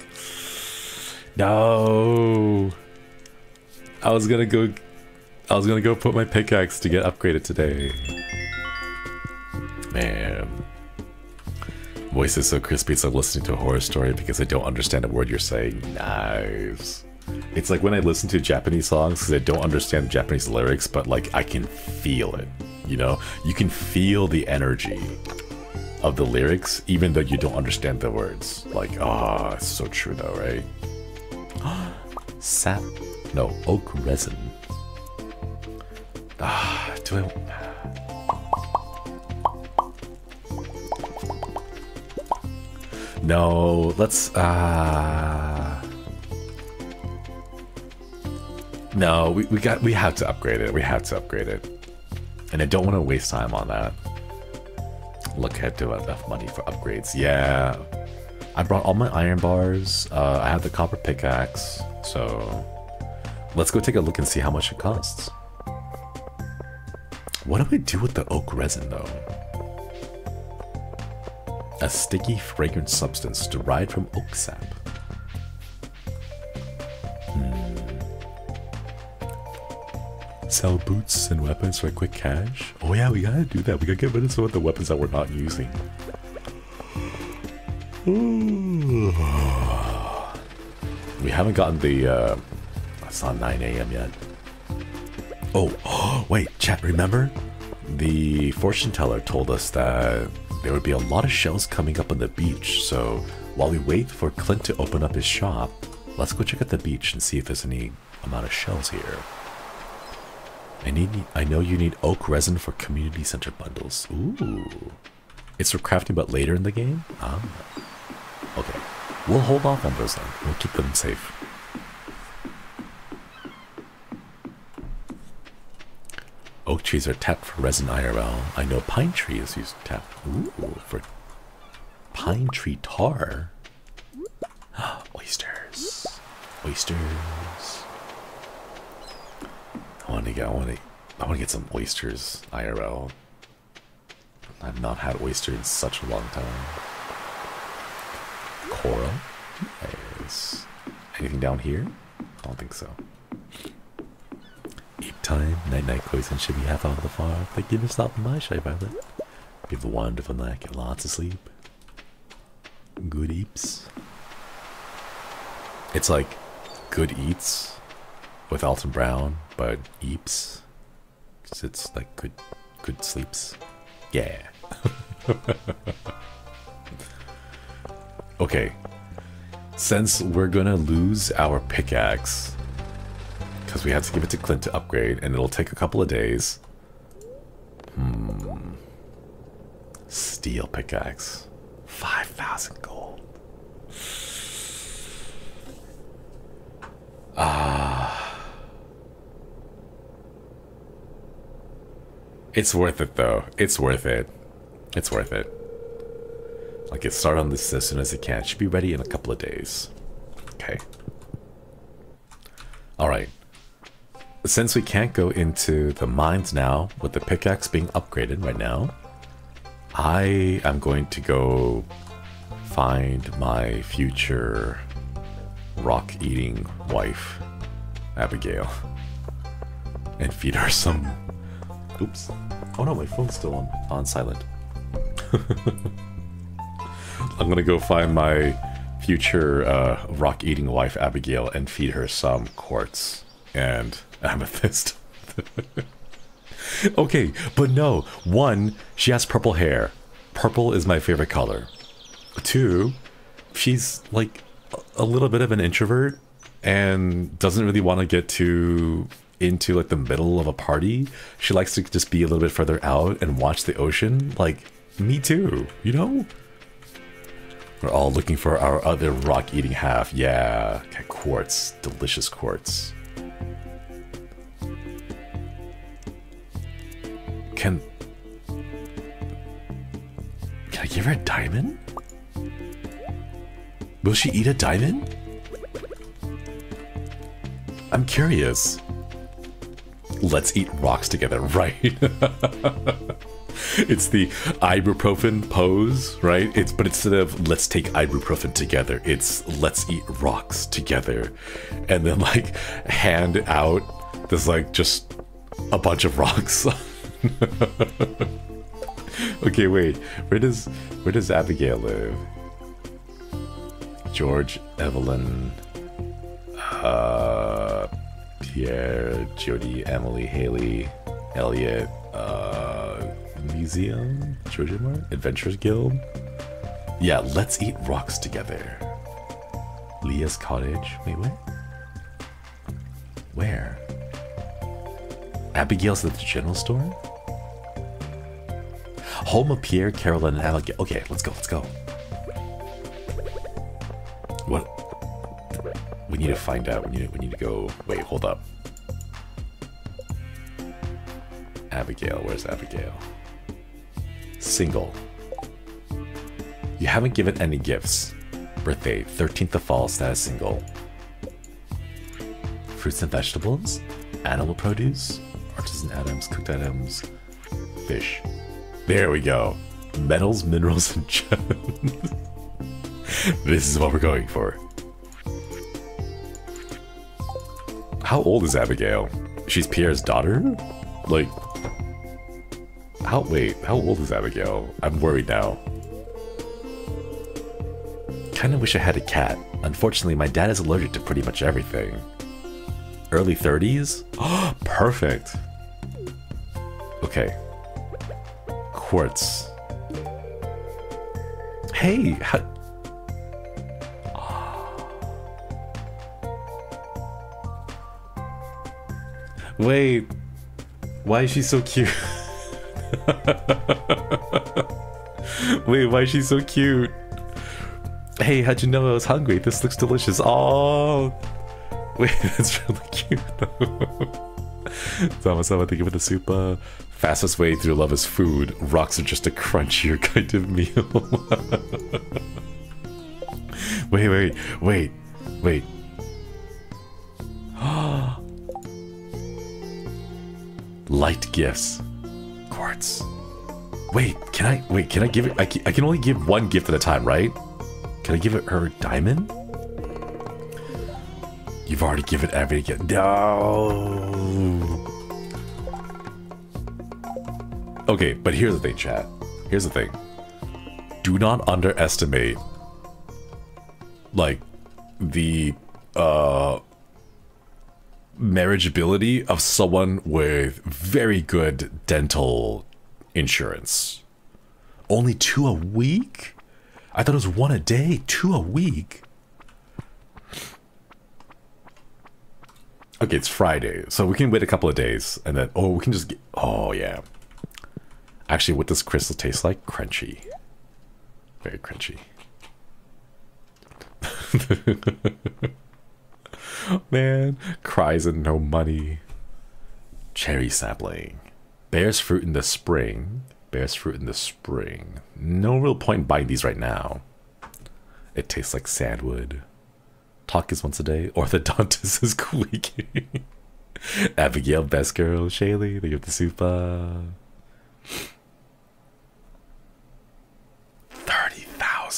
No. I was gonna go I was gonna go put my pickaxe to get upgraded today. Man. Voice is so crispy, it's like listening to a horror story because I don't understand a word you're saying. Nice. It's like when I listen to Japanese songs because I don't understand Japanese lyrics, but like I can feel it. You know, you can feel the energy of the lyrics even though you don't understand the words. Like, ah, oh, it's so true though, right? Sap, no, oak resin. Ah, do I? No, let's. Uh... No, we, we got we have to upgrade it. We have to upgrade it, and I don't want to waste time on that. Look ahead to enough money for upgrades. Yeah, I brought all my iron bars. Uh, I have the copper pickaxe, so let's go take a look and see how much it costs. What do I do with the oak resin though? A sticky, fragrant substance derived from oak sap. Hmm. Sell boots and weapons for quick cash? Oh yeah, we gotta do that. We gotta get rid of some of the weapons that we're not using. We haven't gotten the, uh, it's not 9 a.m. yet. Oh, oh, wait, chat, remember? The fortune teller told us that there would be a lot of shells coming up on the beach, so while we wait for Clint to open up his shop, let's go check out the beach and see if there's any amount of shells here. I need, I know you need oak resin for community center bundles. Ooh. It's for crafting but later in the game? Ah. Okay. We'll hold off on those then. We'll keep them safe. Oak trees are tapped for resin IRL. I know pine tree is used to tap. Ooh, for pine tree tar. Oysters. Oysters. I want to get. I want to. I want to get some oysters IRL. I've not had oyster in such a long time. Coral. Nice. Anything down here? I don't think so. Eat time. Night night poison should be half out of the far. Thank you for stopping by, Shy Violet. Have a wonderful night. Get lots of sleep. Good eats. It's like good eats with Alton Brown, but eeps. Cause it's like good good sleeps. Yeah. okay. Since we're gonna lose our pickaxe, because we have to give it to Clint to upgrade, and it'll take a couple of days. Hmm. Steel pickaxe. 5,000 gold. Ah. It's worth it though. It's worth it. It's worth it. Like get started on this as soon as it can. It should be ready in a couple of days. Okay. Alright. Since we can't go into the mines now, with the pickaxe being upgraded right now, I am going to go find my future rock-eating wife, Abigail, and feed her some... Oops. Oh no, my phone's still on, on silent. I'm gonna go find my future uh, rock-eating wife, Abigail, and feed her some quartz and amethyst. okay, but no. One, she has purple hair. Purple is my favorite color. Two, she's like a little bit of an introvert and doesn't really want to get too into like the middle of a party. She likes to just be a little bit further out and watch the ocean. Like me too, you know? We're all looking for our other rock eating half. Yeah, quartz, delicious quartz. Can Can I give her a diamond? Will she eat a diamond? I'm curious. Let's eat rocks together, right? it's the ibuprofen pose, right? It's but instead of let's take ibuprofen together, it's let's eat rocks together. And then like hand out there's like just a bunch of rocks. okay, wait. Where does where does Abigail live? George, Evelyn, uh, Pierre, Jodi, Emily, Haley, Elliot, uh, Museum, JojaMart, Adventurers Guild. Yeah, let's eat rocks together. Leah's cottage. Wait, what? Where? Abigail's at the general store? Home of Pierre, Caroline, and Abigail. Okay, let's go, let's go. What? We need to find out. We need, we need to go. Wait, hold up. Abigail, where's Abigail? Single. You haven't given any gifts. Birthday, 13th of fall, status single. Fruits and vegetables, animal produce, artisan items, cooked items, fish. There we go. Metals, minerals, and gems. this is what we're going for. How old is Abigail? She's Pierre's daughter? Like, how, wait, how old is Abigail? I'm worried now. Kinda wish I had a cat. Unfortunately, my dad is allergic to pretty much everything. Early 30s? Oh, perfect. Okay. Quartz. Hey, how... Wait, why is she so cute? Wait, why is she so cute? Hey, how'd you know I was hungry? This looks delicious. Oh, wait, that's really cute though. Sama Sama, thank you for the super. Uh, Fastest way through love is food. Rocks are just a crunchier kind of meal. wait, wait, wait, wait. Light gifts. Quartz. Wait, can I wait? Can I give it? I can, I can only give one gift at a time, right? Can I give it her diamond? You've already given everything. No. Okay, but here's the thing, chat. Here's the thing. Do not underestimate, like, the uh, marriageability of someone with very good dental insurance. Only two a week? I thought it was one a day, two a week. Okay, it's Friday, so we can wait a couple of days, and then oh, we can just get. Oh yeah. Actually, what does crystal taste like? Crunchy. Very crunchy. Man, cries and no money. Cherry sapling. Bears fruit in the spring. Bears fruit in the spring. No real point in buying these right now. It tastes like sandwood. Talk is once a day. Orthodontist is squeaking. Abigail, best girl. Shaylee, they give the super.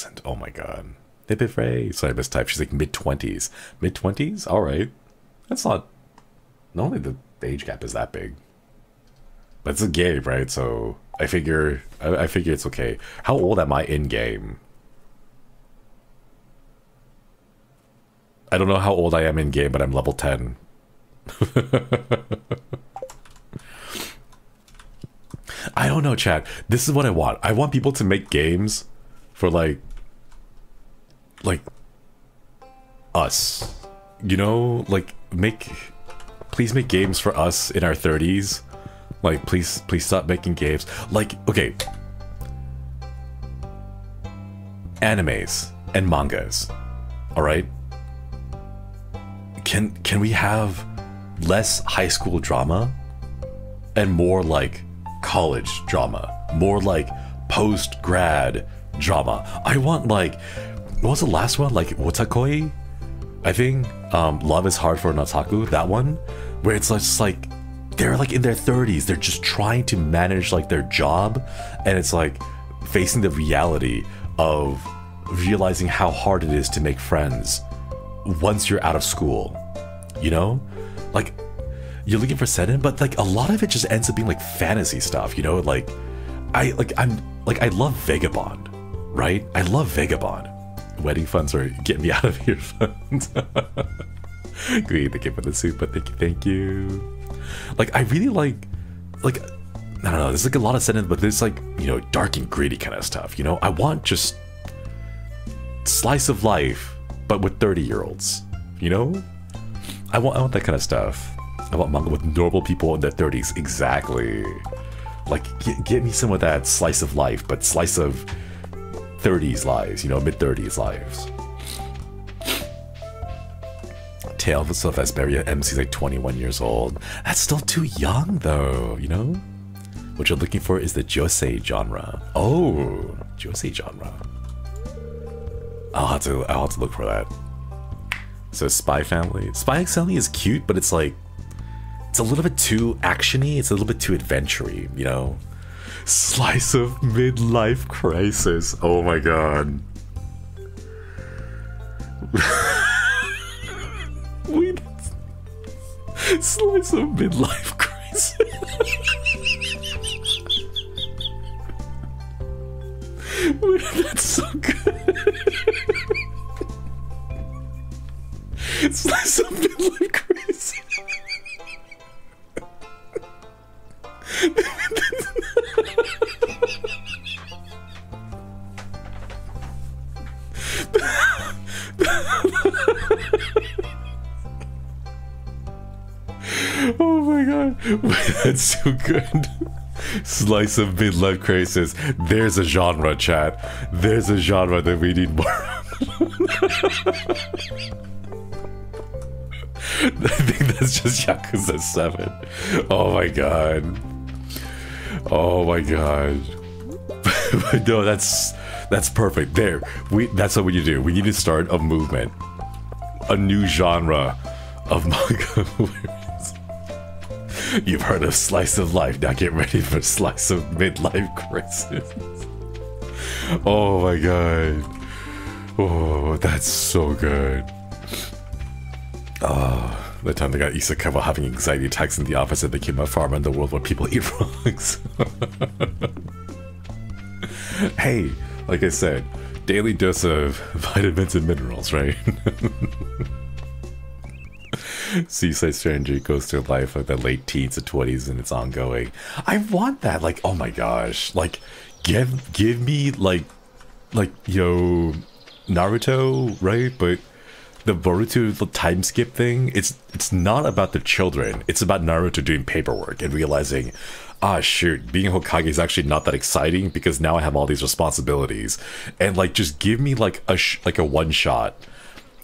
30,000. Oh my god. Hip Ray. Sorry, I mistyped. She's like mid 20s. Mid 20s? Alright. That's not. Not only the age gap is that big. But it's a game, right? So I figure I, I figure it's okay. How old am I in game? I don't know how old I am in game, but I'm level 10. I don't know, Chad. This is what I want. I want people to make games for like like us. You know, like make please make games for us in our 30s. Like please please stop making games. Like okay. Animes and mangas. All right? Can can we have less high school drama and more like college drama? More like post grad drama. I want like what was the last one? Like Wotakoi? I think um, Love is Hard for an Otaku, that one, where it's just like they're like in their 30s, they're just trying to manage like their job, and it's like facing the reality of realizing how hard it is to make friends once you're out of school. You know? Like you're looking for seinen, but like a lot of it just ends up being like fantasy stuff, you know? Like I like I'm like I love Vagabond, right? I love Vagabond wedding funds or get me out of here funds. Great, thank you for the but thank you, thank you. Like, I really like, like, I don't know, there's like a lot of seinen, but there's like, you know, dark and gritty kind of stuff, you know? I want just slice of life, but with 30 year olds, you know? I want, I want that kind of stuff. I want manga with normal people in their 30s, exactly. Like, get, get me some of that slice of life, but slice of 30s lives, you know, mid 30s lives. Tale of Vesperia MC's like 21 years old. That's still too young though, you know? What you're looking for is the Josei genre. Oh, Josei genre. I'll have to I'll have to look for that. So Spy Family. Spy Family is cute, but it's like it's a little bit too actiony, it's a little bit too adventury, you know? Slice of midlife crisis. Oh my god. Wait. Slice of midlife crisis. That's so good. Slice of midlife crisis. Oh my god. That's so good. Slice of midlife crisis. There's a genre, chat. There's a genre that we need more I think that's just Yakuza 7. Oh my god. Oh my god. no, that's that's perfect. There. We that's what we need to do. We need to start a movement. A new genre of manga. You've heard of slice of life. Now get ready for slice of midlife crisis. oh my god. Oh, that's so good. Oh, the time they got Isakawa having anxiety attacks in the office and became a farmer in the world where people eat frogs. hey, like I said, daily dose of vitamins and minerals, right? Seaside Stranger goes through life of the late teens and 20s and it's ongoing. I want that. Like, oh my gosh. Like, give give me like like yo, Naruto, right? But the Boruto the time skip thing, it's it's not about the children. It's about Naruto doing paperwork and realizing, ah shoot, being Hokage is actually not that exciting because now I have all these responsibilities. And like just give me like a like a one shot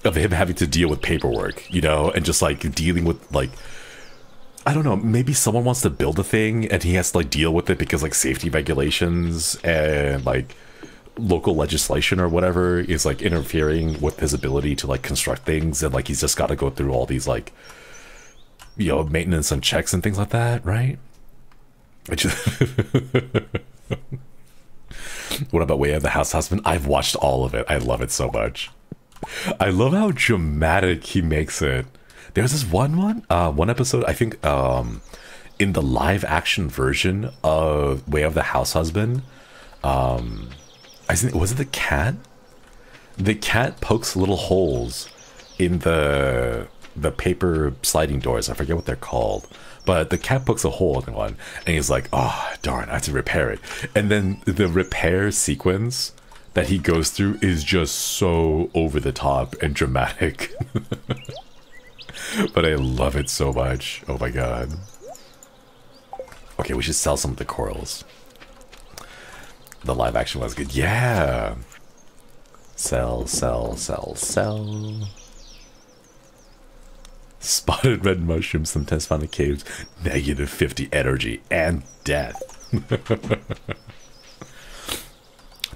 of him having to deal with paperwork, you know, and just like dealing with like I don't know, maybe someone wants to build a thing and he has to like deal with it because like safety regulations and like local legislation or whatever is like interfering with his ability to like construct things and like he's just got to go through all these like you know maintenance and checks and things like that right? Which what about way of the house husband? I've watched all of it. I love it so much i love how dramatic he makes it there's this one one uh one episode i think um in the live action version of way of the house husband um I think was it the cat? The cat pokes little holes in the the paper sliding doors. I forget what they're called. But the cat pokes a hole in one and he's like, oh darn, I have to repair it. And then the repair sequence that he goes through is just so over the top and dramatic. but I love it so much. Oh my god. Okay, we should sell some of the corals. The live action was good. Yeah. Sell, sell, sell, sell. Spotted red mushrooms sometimes found in caves. Negative 50 energy and death.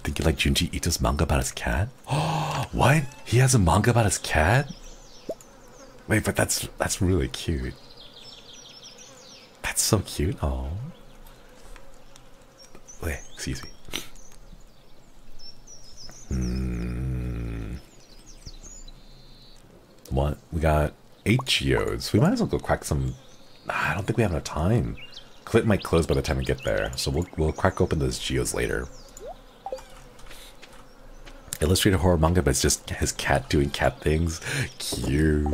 Think you like Junji Ito's manga about his cat. Oh, what? He has a manga about his cat? Wait, but that's that's really cute. That's so cute. Oh. Wait, excuse me. Hmm. What? We got eight geodes. We might as well go crack some... I don't think we have enough time. Clint might close by the time we get there, so we'll, we'll crack open those geodes later. Illustrated horror manga, but it's just his cat doing cat things. Cute.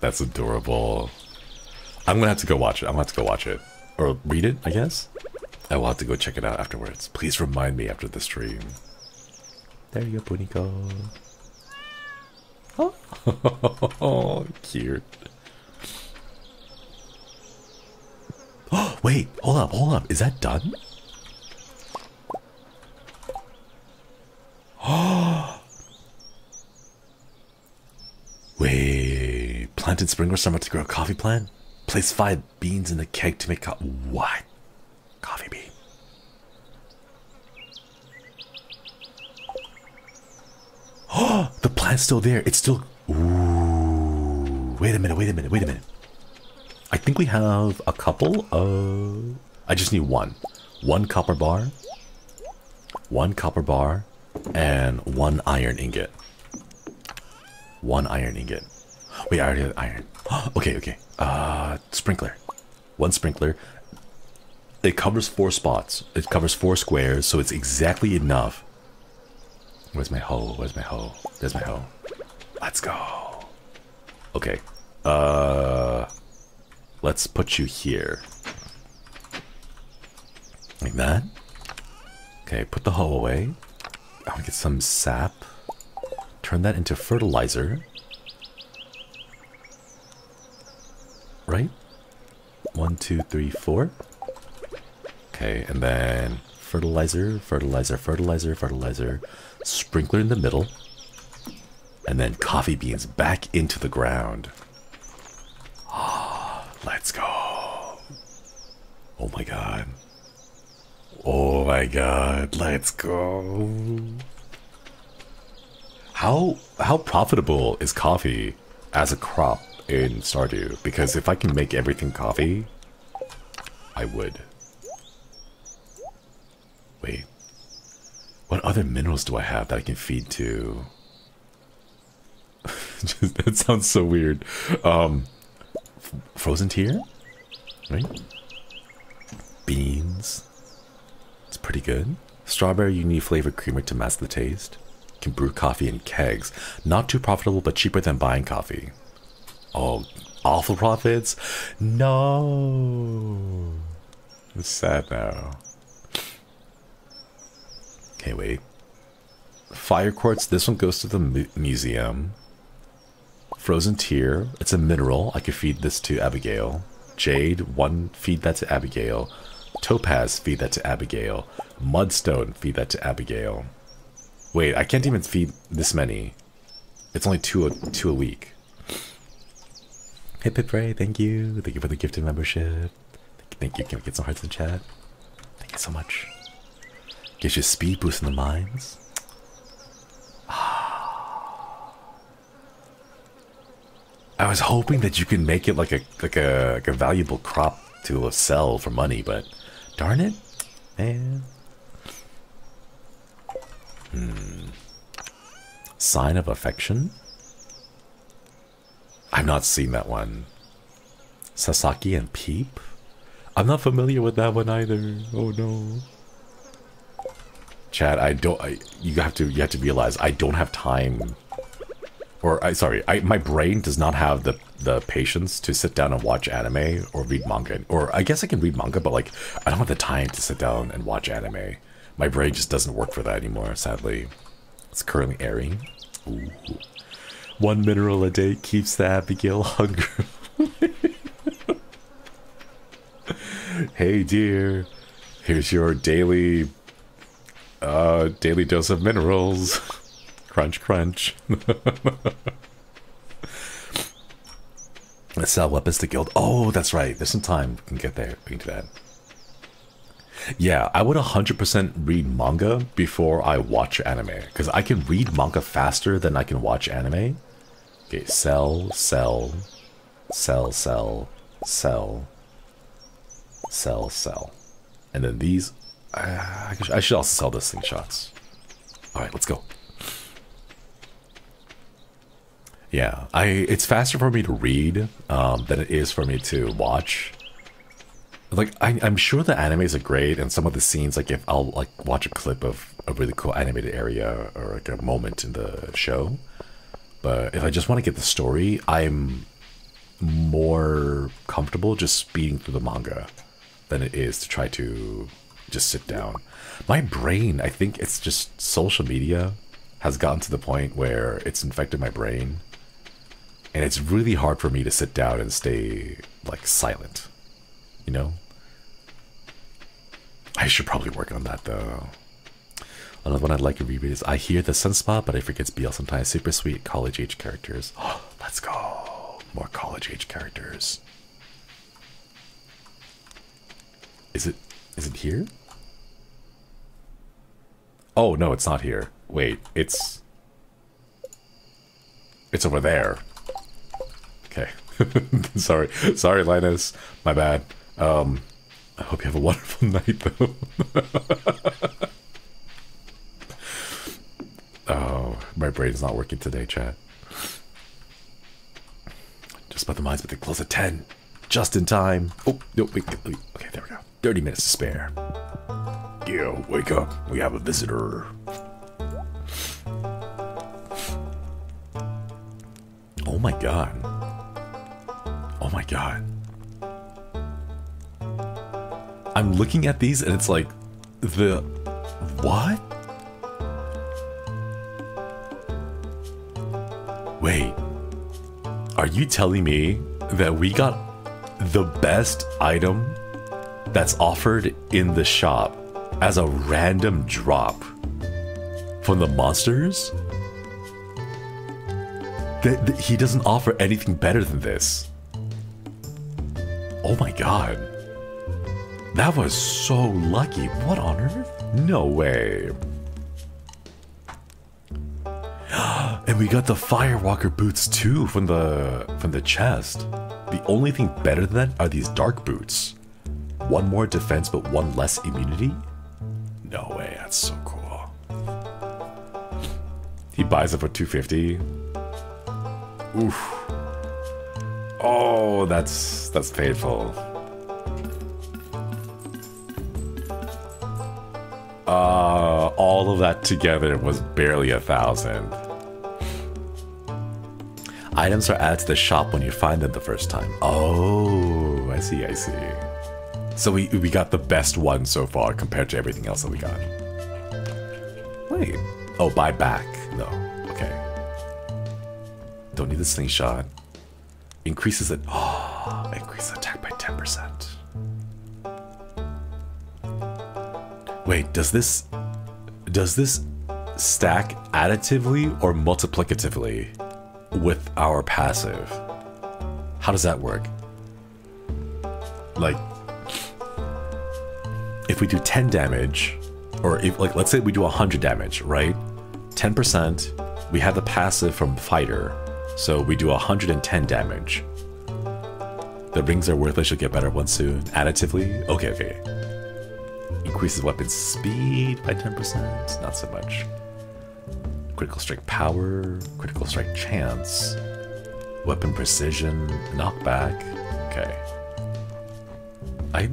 That's adorable. I'm gonna have to go watch it. I'm gonna have to go watch it. Or read it, I guess? I will have to go check it out afterwards. Please remind me after the stream. There you go, Puniko. Oh, cute. Oh, wait, hold up, hold up. Is that done? Wait, planted spring or summer to grow a coffee plant? Place five beans in the keg to make co- what? Coffee bean. Oh, the plant's still there. It's still. Ooh. Wait a minute, wait a minute, wait a minute. I think we have a couple of. I just need one. One copper bar, one copper bar, and one iron ingot. One iron ingot. Wait, I already have iron. okay, okay. Uh, sprinkler. One sprinkler. It covers four spots. It covers four squares, so it's exactly enough Where's my hoe? Where's my hoe? There's my hoe. Let's go. Okay. Uh, let's put you here. Like that. Okay, put the hoe away. I want to get some sap. Turn that into fertilizer. Right? One, two, three, four. Okay, and then fertilizer, fertilizer, fertilizer, fertilizer. Sprinkler in the middle. And then coffee beans back into the ground. Let's go. Oh my god. Oh my god, let's go. How how profitable is coffee as a crop in Stardew? Because if I can make everything coffee, I would. Wait. What other minerals do I have that I can feed to? That sounds so weird. Um, frozen tear, right? Beans. Pretty good. Strawberry, you need flavored creamer to mask the taste. Can brew coffee in kegs. Not too profitable, but cheaper than buying coffee. Oh, awful profits? No. It's sad now. Okay, wait. Fire quartz, this one goes to the mu museum. Frozen tear, it's a mineral. I could feed this to Abigail. Jade, one, feed that to Abigail. Topaz, feed that to Abigail. Mudstone, feed that to Abigail. Wait, I can't even feed this many. It's only two a, two a week. Hey Pipray, thank you. Thank you for the gifted membership. Thank you. Can we get some hearts in chat? Thank you so much. Gives you speed boost in the mines. Ah. I was hoping that you can make it like a like a like a valuable crop to sell for money, but darn it, man. Hmm. Sign of affection. I've not seen that one. Sasaki and Peep. I'm not familiar with that one either. Oh no. Chad, I don't. I, you have to. You have to realize I don't have time. Or I sorry, I my brain does not have the the patience to sit down and watch anime or read manga. Or I guess I can read manga, but like I don't have the time to sit down and watch anime. My brain just doesn't work for that anymore. Sadly, it's currently airing. Ooh. One mineral a day keeps the Abigail hungry. hey dear, here's your daily uh daily dose of minerals. crunch crunch. Let's sell weapons to guild. Oh, that's right. There's some time. We can get there. We can do that. Yeah, I would 100% read manga before I watch anime. Because I can read manga faster than I can watch anime. Okay, sell, sell, sell, sell, sell, sell, sell. And then these, uh, I should also sell the slingshots. Alright, let's go. Yeah, I it's faster for me to read um, than it is for me to watch. Like I, I'm sure the animes are great, and some of the scenes, like if I'll like watch a clip of a really cool animated area or like a moment in the show, but if I just want to get the story, I'm more comfortable just speeding through the manga than it is to try to just sit down. My brain, I think it's just social media has gotten to the point where it's infected my brain and it's really hard for me to sit down and stay like silent you know? I should probably work on that though. Another one i'd like to reread is i hear the sunspot but i forget bl sometimes. Super sweet college age characters. Oh, let's go. More college age characters. Is it is it here? Oh no it's not here. Wait it's it's over there Okay. sorry. Sorry, Linus. My bad. Um, I hope you have a wonderful night, though. oh, my brain's not working today, chat. Just about the mines, but they close at 10. Just in time. Oh, no, wait, wait. Okay, there we go. 30 minutes to spare. Yo, wake up. We have a visitor. Oh my god. My god. I'm looking at these and it's like the what? Wait. Are you telling me that we got the best item that's offered in the shop as a random drop from the monsters? That he doesn't offer anything better than this. Oh my god. That was so lucky. What on earth? No way. and we got the Firewalker boots too from the from the chest. The only thing better than that are these dark boots. One more defense but one less immunity? No way, that's so cool. He buys it for 250. Oof. Oh, that's that's painful. Uh, all of that together was barely a thousand. Items are added to the shop when you find them the first time. Oh, I see, I see. So we we got the best one so far compared to everything else that we got. Wait. Oh, buy back. No. Okay. Don't need the slingshot. Increases it. Oh, increases attack by 10%. Wait, does this does this stack additively or multiplicatively with our passive? How does that work? Like if we do 10 damage or if like let's say we do 100 damage, right? 10% we have the passive from fighter. So we do 110 damage. The rings are worthless, you'll get better ones soon. Additively? Okay, okay. Increases weapon speed by 10%, not so much. Critical strike power, critical strike chance, weapon precision, knockback. Okay. I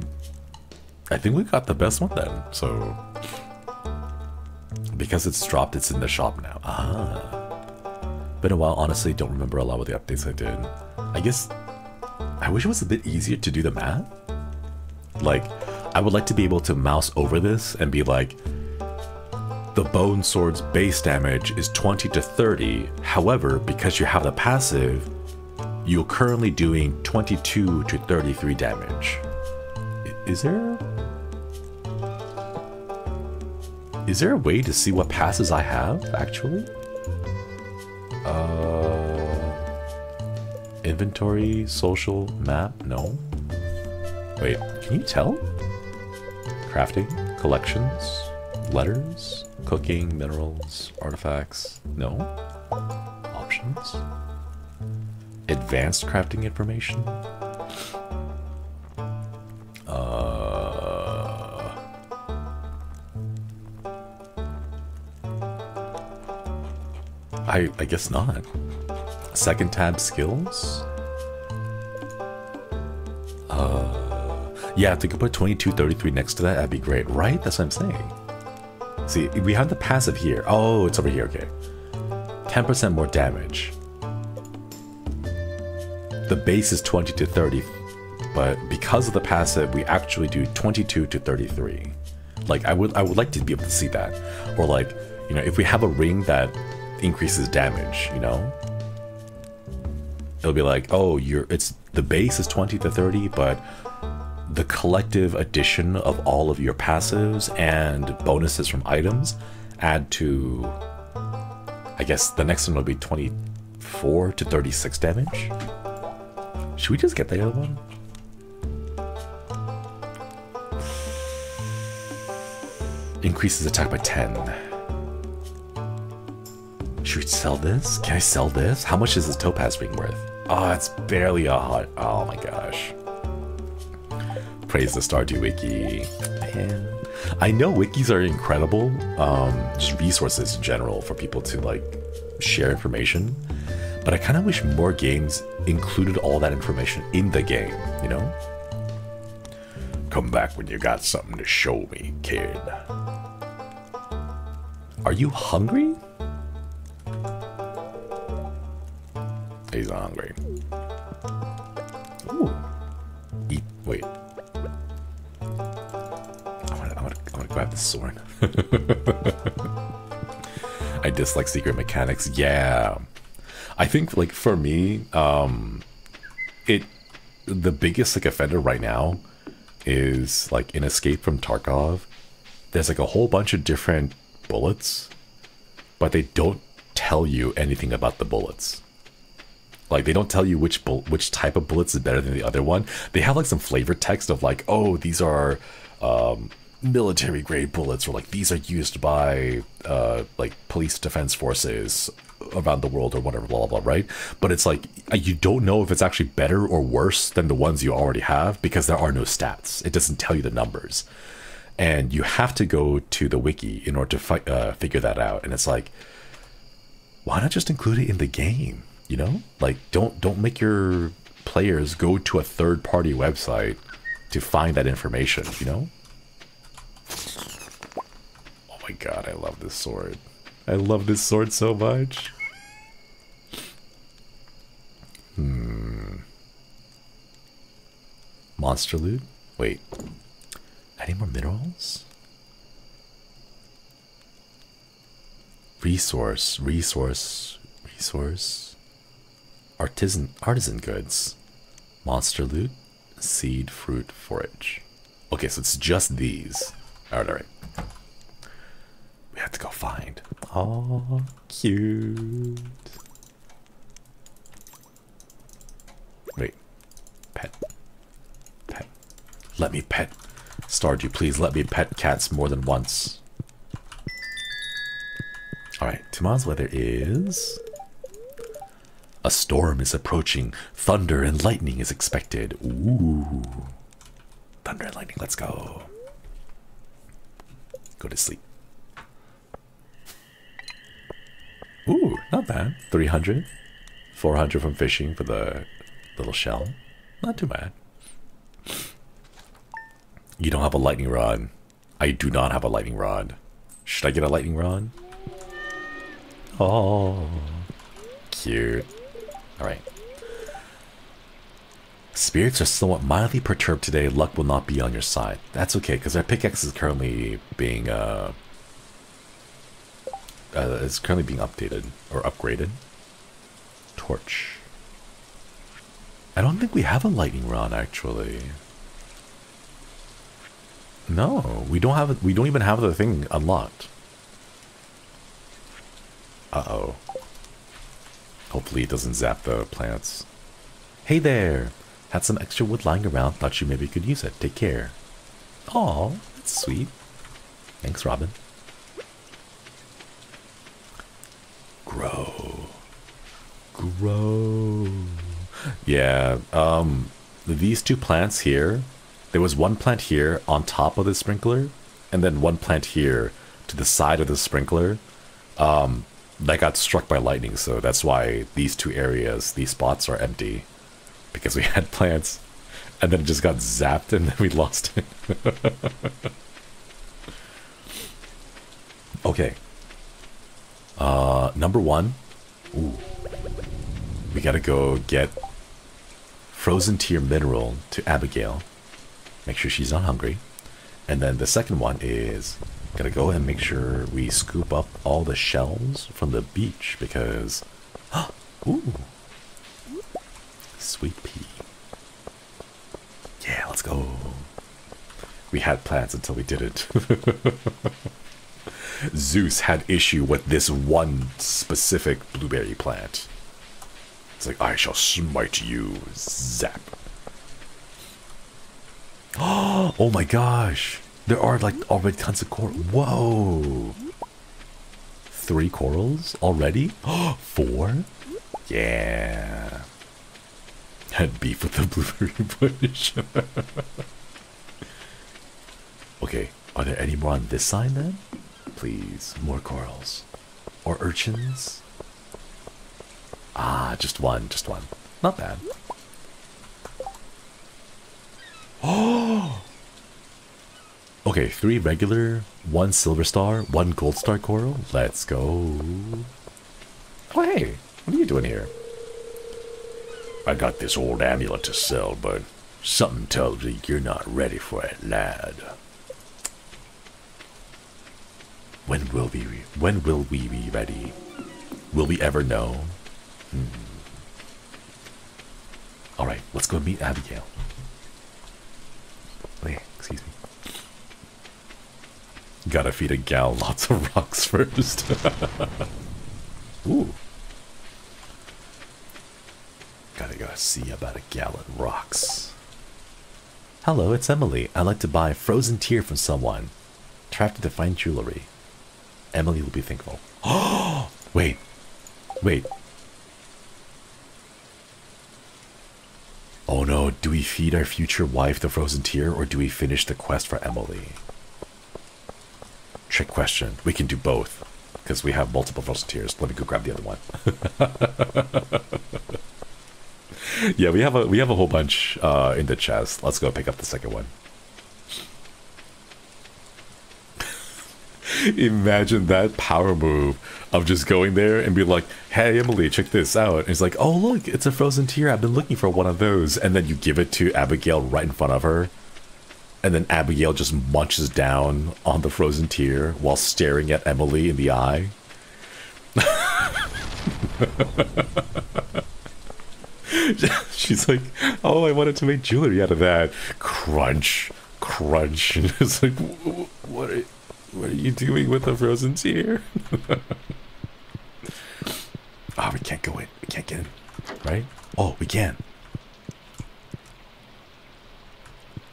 I think we got the best one then, so because it's dropped, it's in the shop now. Ah. Been a while, honestly, don't remember a lot of the updates I did. I guess I wish it was a bit easier to do the math. Like, I would like to be able to mouse over this and be like, the bone sword's base damage is 20 to 30. However, because you have the passive, you're currently doing 22 to 33 damage. Is there Is there a way to see what passes I have actually? Uh inventory, social, map? No. Wait, can you tell? Crafting, collections, letters, cooking, minerals, artifacts. No. Options. Advanced crafting information. Uh. I I guess not. Second tab skills. Uh, yeah, if they could put 2233 next to that, that'd be great, right? That's what I'm saying. See, we have the passive here. Oh, it's over here, okay. 10% more damage. The base is 20 to 30, but because of the passive, we actually do 22 to 33. Like, I would, I would like to be able to see that. Or like, you know, if we have a ring that increases damage, you know? It'll be like, oh, you're, it's, the base is 20 to 30, but the collective addition of all of your passives and bonuses from items add to I guess the next one will be 24 to 36 damage. Should we just get the other one? Increases attack by 10. Should we sell this? Can I sell this? How much is this topaz ring worth? Oh, it's barely a hot. Oh my gosh. Praise the Stardew Wiki. I know wikis are incredible, um, just resources in general for people to like share information. But I kind of wish more games included all that information in the game, you know?
Come back when you got something to show me, kid.
Are you hungry?
He's hungry.
Ooh. Eat. Wait. I want to I wanna, I wanna grab the sword. I dislike secret mechanics. Yeah. I think, like, for me, um, it the biggest like offender right now is like in Escape from Tarkov. There's like a whole bunch of different bullets, but they don't tell you anything about the bullets. Like they don't tell you which which type of bullets is better than the other one. They have like some flavor text of like, oh, these are um, military grade bullets, or like these are used by uh, like police defense forces around the world or whatever, blah, blah, blah, right? But it's like uh, you don't know if it's actually better or worse than the ones you already have because there are no stats. It doesn't tell you the numbers. And you have to go to the wiki in order to fi- uh, figure that out. And it's like, why not just include it in the game? You know, like don't don't make your players go to a third party website to find that information. You know. Oh my god, I love this sword. I love this sword so much. Hmm. Monster loot? Wait. Any more minerals? Resource, resource, resource. Artisan, artisan goods. Monster loot. Seed, fruit, forage. Okay, so it's just these. Alright, alright. We have to go find. Oh, cute. Wait. Pet. Pet. Let me pet. Stardew, please let me pet cats more than once. Alright, tomorrow's weather is... A storm is approaching. Thunder and lightning is expected. Ooh. Thunder and lightning, let's go. Go to sleep. Ooh, not bad. 300. 400 from fishing for the little shell. Not too bad. You don't have a lightning rod. I do not have a lightning rod. Should I get a lightning rod? Oh, cute. Alright. Spirits are somewhat mildly perturbed today. Luck will not be on your side. That's okay, because our pickaxe is currently being, uh, uh, currently being updated or upgraded. Torch. I don't think we have a lightning rod actually. No, we don't have, we don't even have the thing unlocked. Uh oh. Hopefully it doesn't zap the plants. Hey there! Had some extra wood lying around, thought you maybe could use it. Take care. Aw, that's sweet. Thanks, Robin. Grow. Grow. Yeah, um, these two plants here, there was one plant here on top of the sprinkler, and then one plant here to the side of the sprinkler. Um, that got struck by lightning, so that's why these two areas, these spots are empty. Because we had plants, and then it just got zapped, and then we lost it. okay. Uh, number one. Ooh. We gotta go get frozen tear mineral to Abigail. Make sure she's not hungry. And then the second one is gotta go and make sure we scoop up all the shells from the beach because ooh sweet pea. Yeah, let's go. We had plans until we didn't. Zeus had issue with this one specific blueberry plant. It's like, I shall smite you, zap. Oh my gosh. There are like already tons of coral. Whoa. Three corals already? Four? Yeah. Had beef with the blueberry bush. okay, are there any more on this side then? Please, more corals. Or urchins? Ah, just one, just one. Not bad. Oh! Okay, three regular, one silver star, one gold star coral. Let's go. Oh, hey, what are you doing here?
I got this old amulet to sell, but Something tells me you're not ready for it, lad.
When will we? When will we be ready? Will we ever know? Hmm. All right, let's go meet Abigail. Wait, excuse me. Gotta feed a gal lots of rocks first. Ooh. Gotta go see about a gallon rocks. Hello, it's Emily. I'd like to buy a frozen tear from someone. Trapped to find jewelry. Emily will be thankful. Oh, wait, wait. Oh no, do we feed our future wife the frozen tear or do we finish the quest for Emily? Trick question. We can do both because we have multiple frozen tears. Let me go grab the other one. yeah, we have a we have a whole bunch uh, in the chest. Let's go pick up the second one. Imagine that power move of just going there and be like, "Hey Emily, check this out." And he's like, "Oh look, it's a frozen tear. I've been looking for one of those." And then you give it to Abigail right in front of her, and then Abigail just munches down on the frozen tear while staring at Emily in the eye. She's like, "Oh, I wanted to make jewelry out of that." Crunch, crunch, and it's like, "What? Are, what are you doing with the frozen tear?" Ah, oh, we can't go in. We can't get in, right? Oh, we can.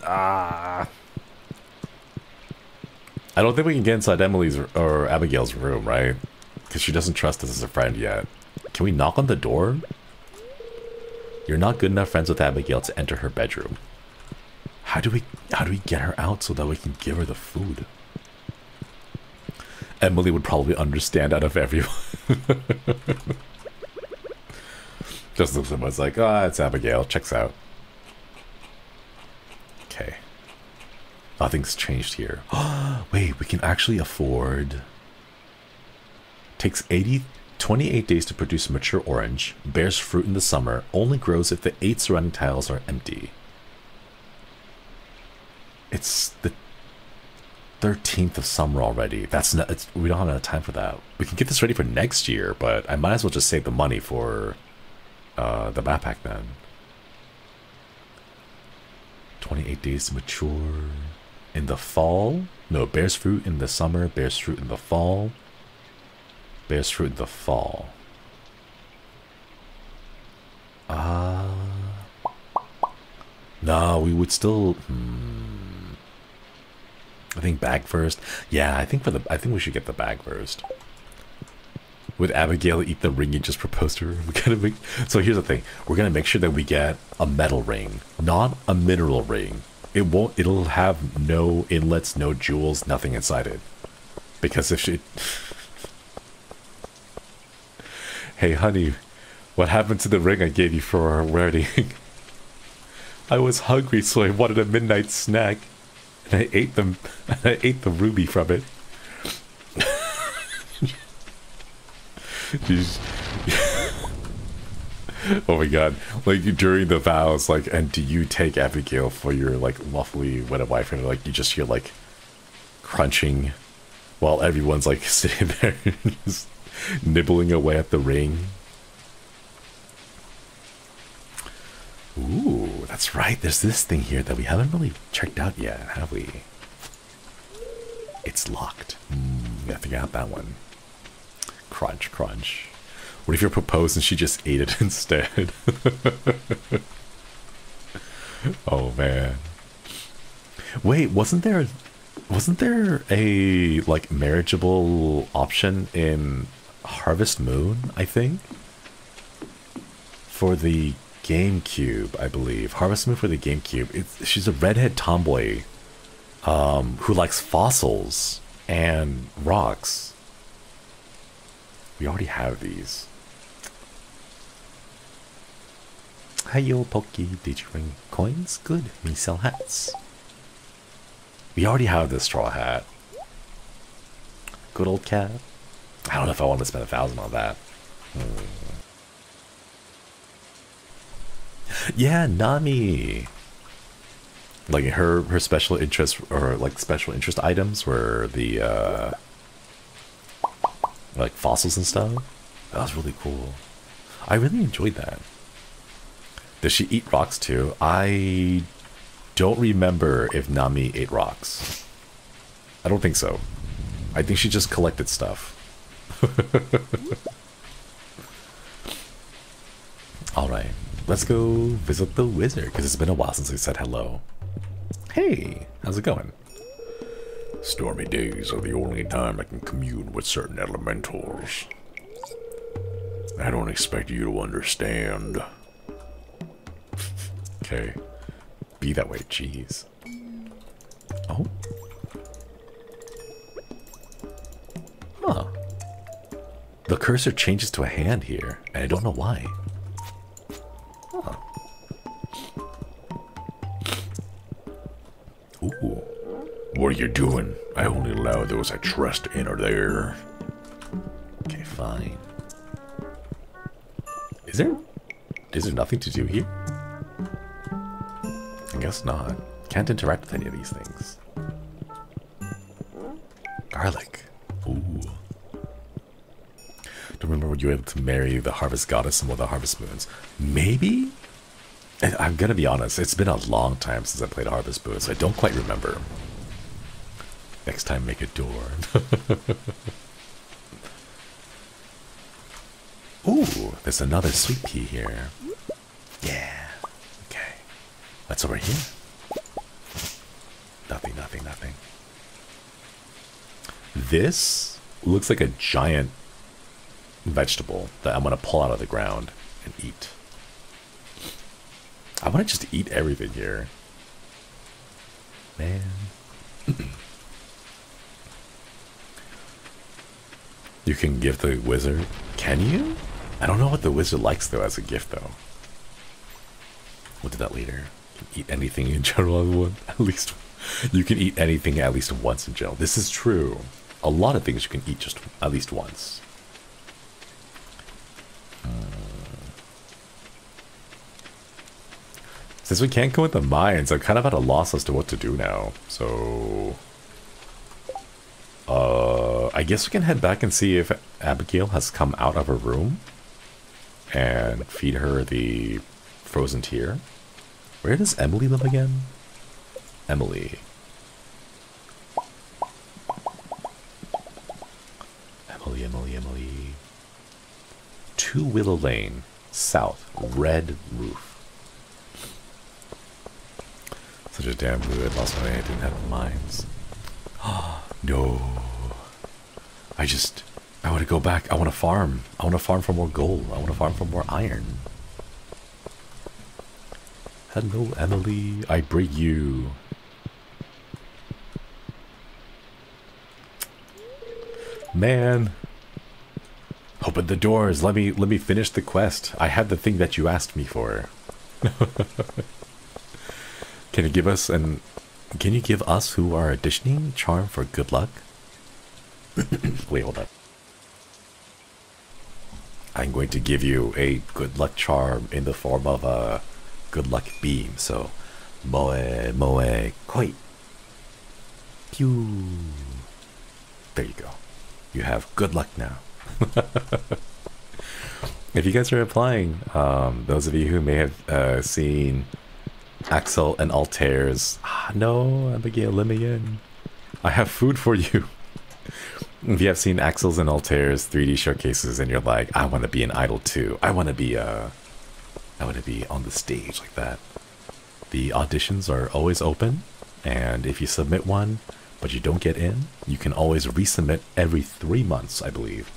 Ah. I don't think we can get inside Emily's or Abigail's room, right? Because she doesn't trust us as a friend yet. Can we knock on the door? You're not good enough friends with Abigail to enter her bedroom. How do we how do we get her out so that we can give her the food? Emily would probably understand out of everyone. Just looks at us like, ah, oh, it's Abigail. Checks out. Okay. Nothing's changed here. Wait, we can actually afford... Takes 80, 28 days to produce mature orange. Bears fruit in the summer. Only grows if the eight surrounding tiles are empty. It's the 13th of summer already. That's not, we don't have enough time for that. We can get this ready for next year, but I might as well just save the money for uh, the backpack then. 28 days to mature in the fall. No, bears fruit in the summer, bears fruit in the fall. Bears fruit in the fall. Ah. Uh, no, we would still. Hmm. I think bag first. Yeah, I think for the. I think we should get the bag first. Would Abigail eat the ring you just proposed to her? We gotta make. So here's the thing: we're gonna make sure that we get a metal ring, not a mineral ring. It won't. It'll have no inlets, no jewels, nothing inside it. Because if she. hey, honey, what happened to the ring I gave you for our wedding? I was hungry, so I wanted a midnight snack, and I ate them. I ate the ruby from it. oh my god. Like during the vows like and do you take abigail for your like lawfully wedded wife? And like you just hear like crunching while everyone's like sitting there just nibbling away at the ring? Ooh that's right. There's this thing here that we haven't really checked out yet have we? It's locked. Mm, we to out that one Crunch, crunch. What if you're proposed and she just ate it instead? oh man. Wait, wasn't there wasn't there a like marriageable option in Harvest Moon, I think? For the GameCube, I believe. Harvest Moon for the GameCube. It's, she's a redhead tomboy um, who likes fossils and rocks. We already have these. Hi yo Pokey, did you bring coins? Good, me sell hats. We already have this straw hat. Good old cat. I don't know if I want to spend a thousand on that. Hmm. Yeah, Nami. like her her special interest or like special interest items were the uh like fossils and stuff. That was really cool. I really enjoyed that. Does she eat rocks too? I don't remember if Nami ate rocks. I don't think so. I think she just collected stuff. Alright, let's go visit the wizard because it's been a while since I said hello. Hey, how's it going?
Stormy days are the only time I can commune with certain elementals. I don't expect you to understand.
Okay. Be that way, jeez. Oh. Huh. The cursor changes to a hand here, and I don't know why. Huh.
Ooh. What are you doing? I only allow those I trust to enter there.
Okay, fine. Is there... Is there nothing to do here? I guess not. Can't interact with any of these things. Garlic. Ooh. Don't remember when you were able to marry the harvest goddess and one of the harvest moons. Maybe? I'm gonna be honest, it's been a long time since I played Harvest Moon, so I don't quite remember. Next time, make a door. Ooh, there's another sweet key here. Yeah. Okay. What's over here? Nothing, nothing, nothing. This looks like a giant vegetable that I'm going to pull out of the ground and eat. I want to just eat everything here. Man. you can give the wizard. Can you? I don't know what the wizard likes though as a gift though. What did that later? Eat anything in general at least you can eat anything at least once in general. This is true. A lot of things you can eat just at least once. Hmm. Since we can't go with the mines, I'm kind of at a loss as to what to do now. So, uh, I guess we can head back and see if Abigail has come out of her room and feed her the frozen tear. Where does Emily live again? Emily. Emily, Emily, Emily. Two Willow Lane, South, Red Roof. Such a damn good. Lost my I didn't have mines. No. I just. I want to go back. I want to farm. I want to farm for more gold. I want to farm for more iron. Hello, Emily. I bring you. Man. Open the doors. Let me let me finish the quest. I had the thing that you asked me for. Can you give us an can you give us who are auditioning charm for good luck? Wait, hold up. I'm going to give you a good luck charm in the form of a good luck beam. So, moe moe koi. Pew. There you go. You have good luck now. if you guys are applying, um, those of you who may have uh, seen Axel and Altare's. Ah, no, Abigail, let me in. I have food for you. if you have seen Axel's and Altare's 3D showcases and you're like, I want to be an idol too. I want to be uh, I want to be on the stage like that. The auditions are always open, and if you submit one but you don't get in, you can always resubmit every three months, I believe.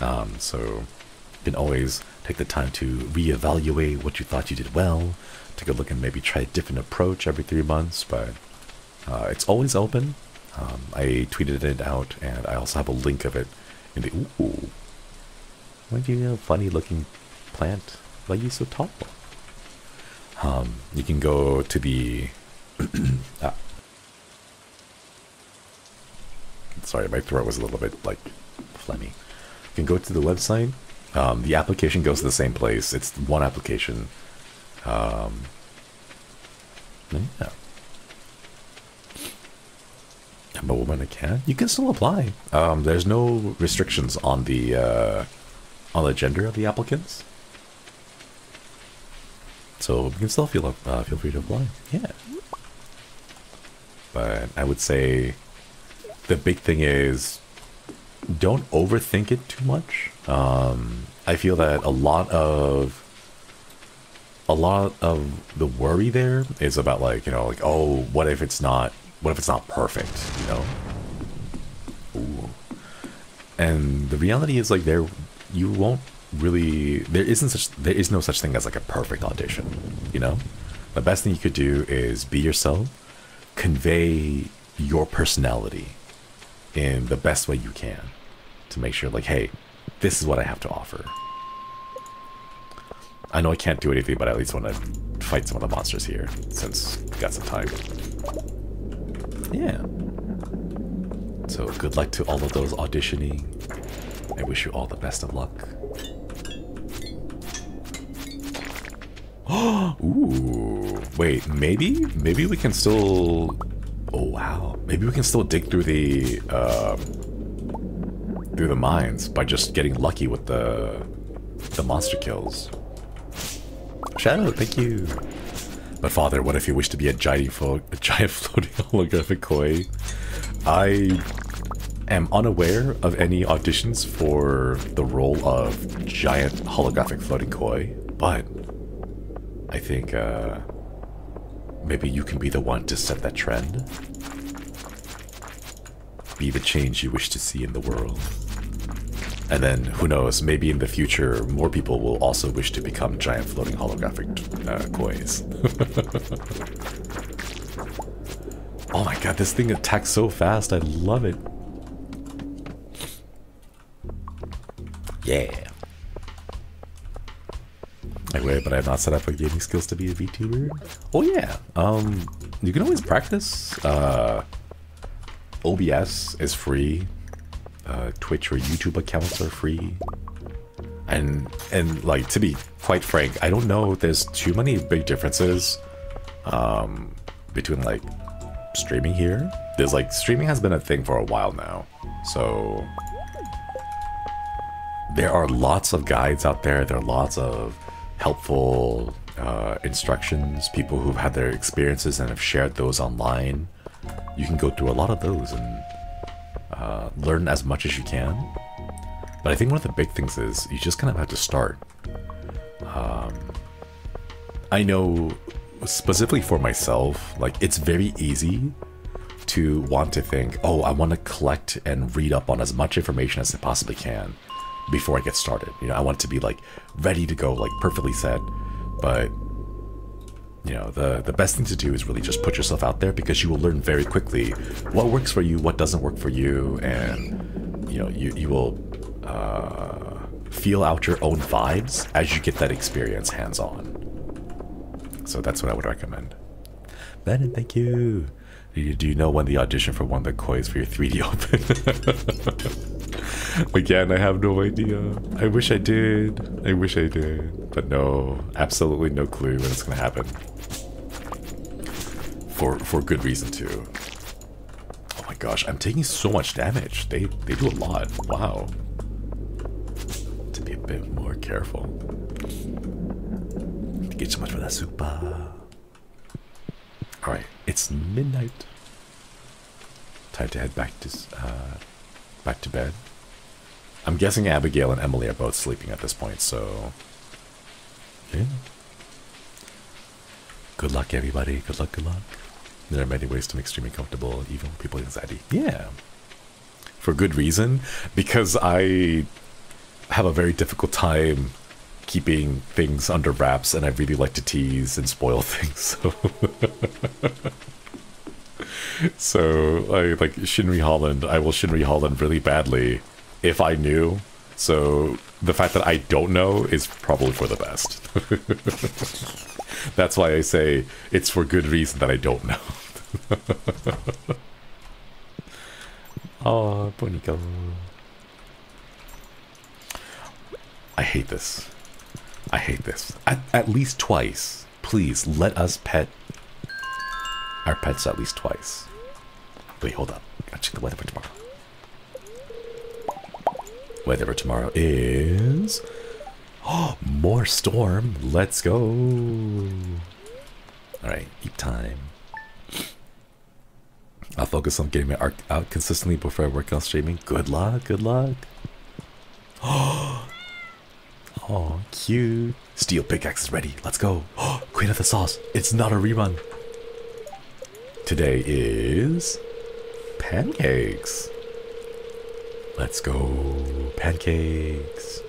Um, so you can always take the time to reevaluate what you thought you did well, take a look and maybe try a different approach every three months, but uh, it's always open. Um, I tweeted it out, and I also have a link of it in the. Ooh, why do you have a funny looking plant? Why are you so tall? Um, you can go to the. ah. Sorry, my throat was a little bit like phlegmy. You can go to the website. Um, the application goes to the same place. It's one application um, yeah. I'm a woman, I can. You can still apply. Um, there's no restrictions on the uh, on the gender of the applicants, so you can still feel uh, feel free to apply. Yeah, but I would say the big thing is don't overthink it too much. Um, I feel that a lot of a lot of the worry there is about like you know like oh what if it's not what if it's not perfect you know? Ooh. and the reality is like there you won't really there isn't such there is no such thing as like a perfect audition you know? The best thing you could do is be yourself convey your personality in the best way you can to make sure like hey this is what i have to offer I know I can't do anything, but I at least want to fight some of the monsters here, since we got some time. Yeah. So good luck to all of those auditioning. I wish you all the best of luck. Ooh. Wait, maybe? Maybe we can still... Oh, wow. Maybe we can still dig through the... Um, through the mines by just getting lucky with the the monster kills. Shadow, thank you. But father, what if you wish to be a giant, flo a giant floating holographic koi? I am unaware of any auditions for the role of giant holographic floating koi, but I think uh, maybe you can be the one to set that trend. Be the change you wish to see in the world. And then, who knows, maybe in the future, more people will also wish to become giant floating holographic uh, kois. oh my god, this thing attacks so fast, I love it. Yeah. I wait, but I have not set up my gaming skills to be a VTuber. Oh yeah, um, you can always practice. Uh, OBS is free uh, Twitch or YouTube accounts are free. And and like to be quite frank, I don't know there's too many big differences um, between like streaming here. There's like streaming has been a thing for a while now, so there are lots of guides out there. There are lots of helpful uh, instructions, people who've had their experiences and have shared those online. You can go through a lot of those and uh, learn as much as you can. But I think one of the big things is you just kind of have to start. Um, I know specifically for myself, like it's very easy to want to think, oh, I want to collect and read up on as much information as I possibly can before I get started. You know, I want to be like ready to go, like perfectly set. But you know, the, the best thing to do is really just put yourself out there because you will learn very quickly what works for you, what doesn't work for you, and, you know, you, you will uh, feel out your own vibes as you get that experience hands-on. So that's what I would recommend. Bennett, thank you. Do you know when the audition for one of the kois for your 3D open? Again, I have no idea. I wish I did. I wish I did. But no, absolutely no clue when it's going to happen for for good reason too. Oh my gosh, I'm taking so much damage. They they do a lot. Wow. To be a bit more careful. Get so much for that super. All right, it's midnight. Time to head back to uh, back to bed. I'm guessing Abigail and Emily are both sleeping at this point, so yeah. Good luck, everybody. Good luck, good luck. There are many ways to make streaming comfortable, even with people anxiety. Yeah. For good reason, because I have a very difficult time keeping things under wraps, and I really like to tease and spoil things. So, so I like Shinri Holland. I will Shinri Holland really badly if I knew. So the fact that I don't know is probably for the best. That's why I say it's for good reason that I don't know. oh, Puniko. I hate this. I hate this. At, at least twice. Please, let us pet our pets at least twice. Wait, hold up. Gotta check the weather for tomorrow. Weather for tomorrow is oh, more storm. Let's go. All right, eat time. I'll focus on getting my art out consistently before I work on streaming. Good luck, good luck. Oh, cute. Steel pickaxe is ready. Let's go. Oh, Queen of the Sauce. It's not a rerun. Today is pancakes. Let's go. Pancakes.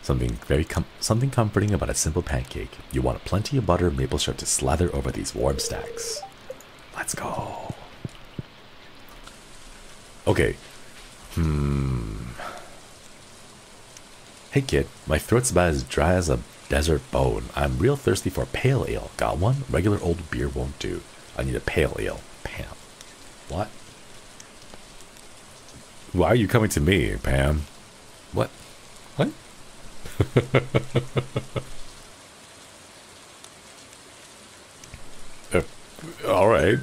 Something very com something comforting about a simple pancake. You want plenty of butter and maple syrup to slather over these warm stacks. Let's go. Okay. Hmm. Hey kid, my throat's about as dry as a desert bone. I'm real thirsty for pale ale. Got one? Regular old beer won't do. I need a pale ale. Pam. What? Why are you coming to me, Pam? What? What? uh, all right.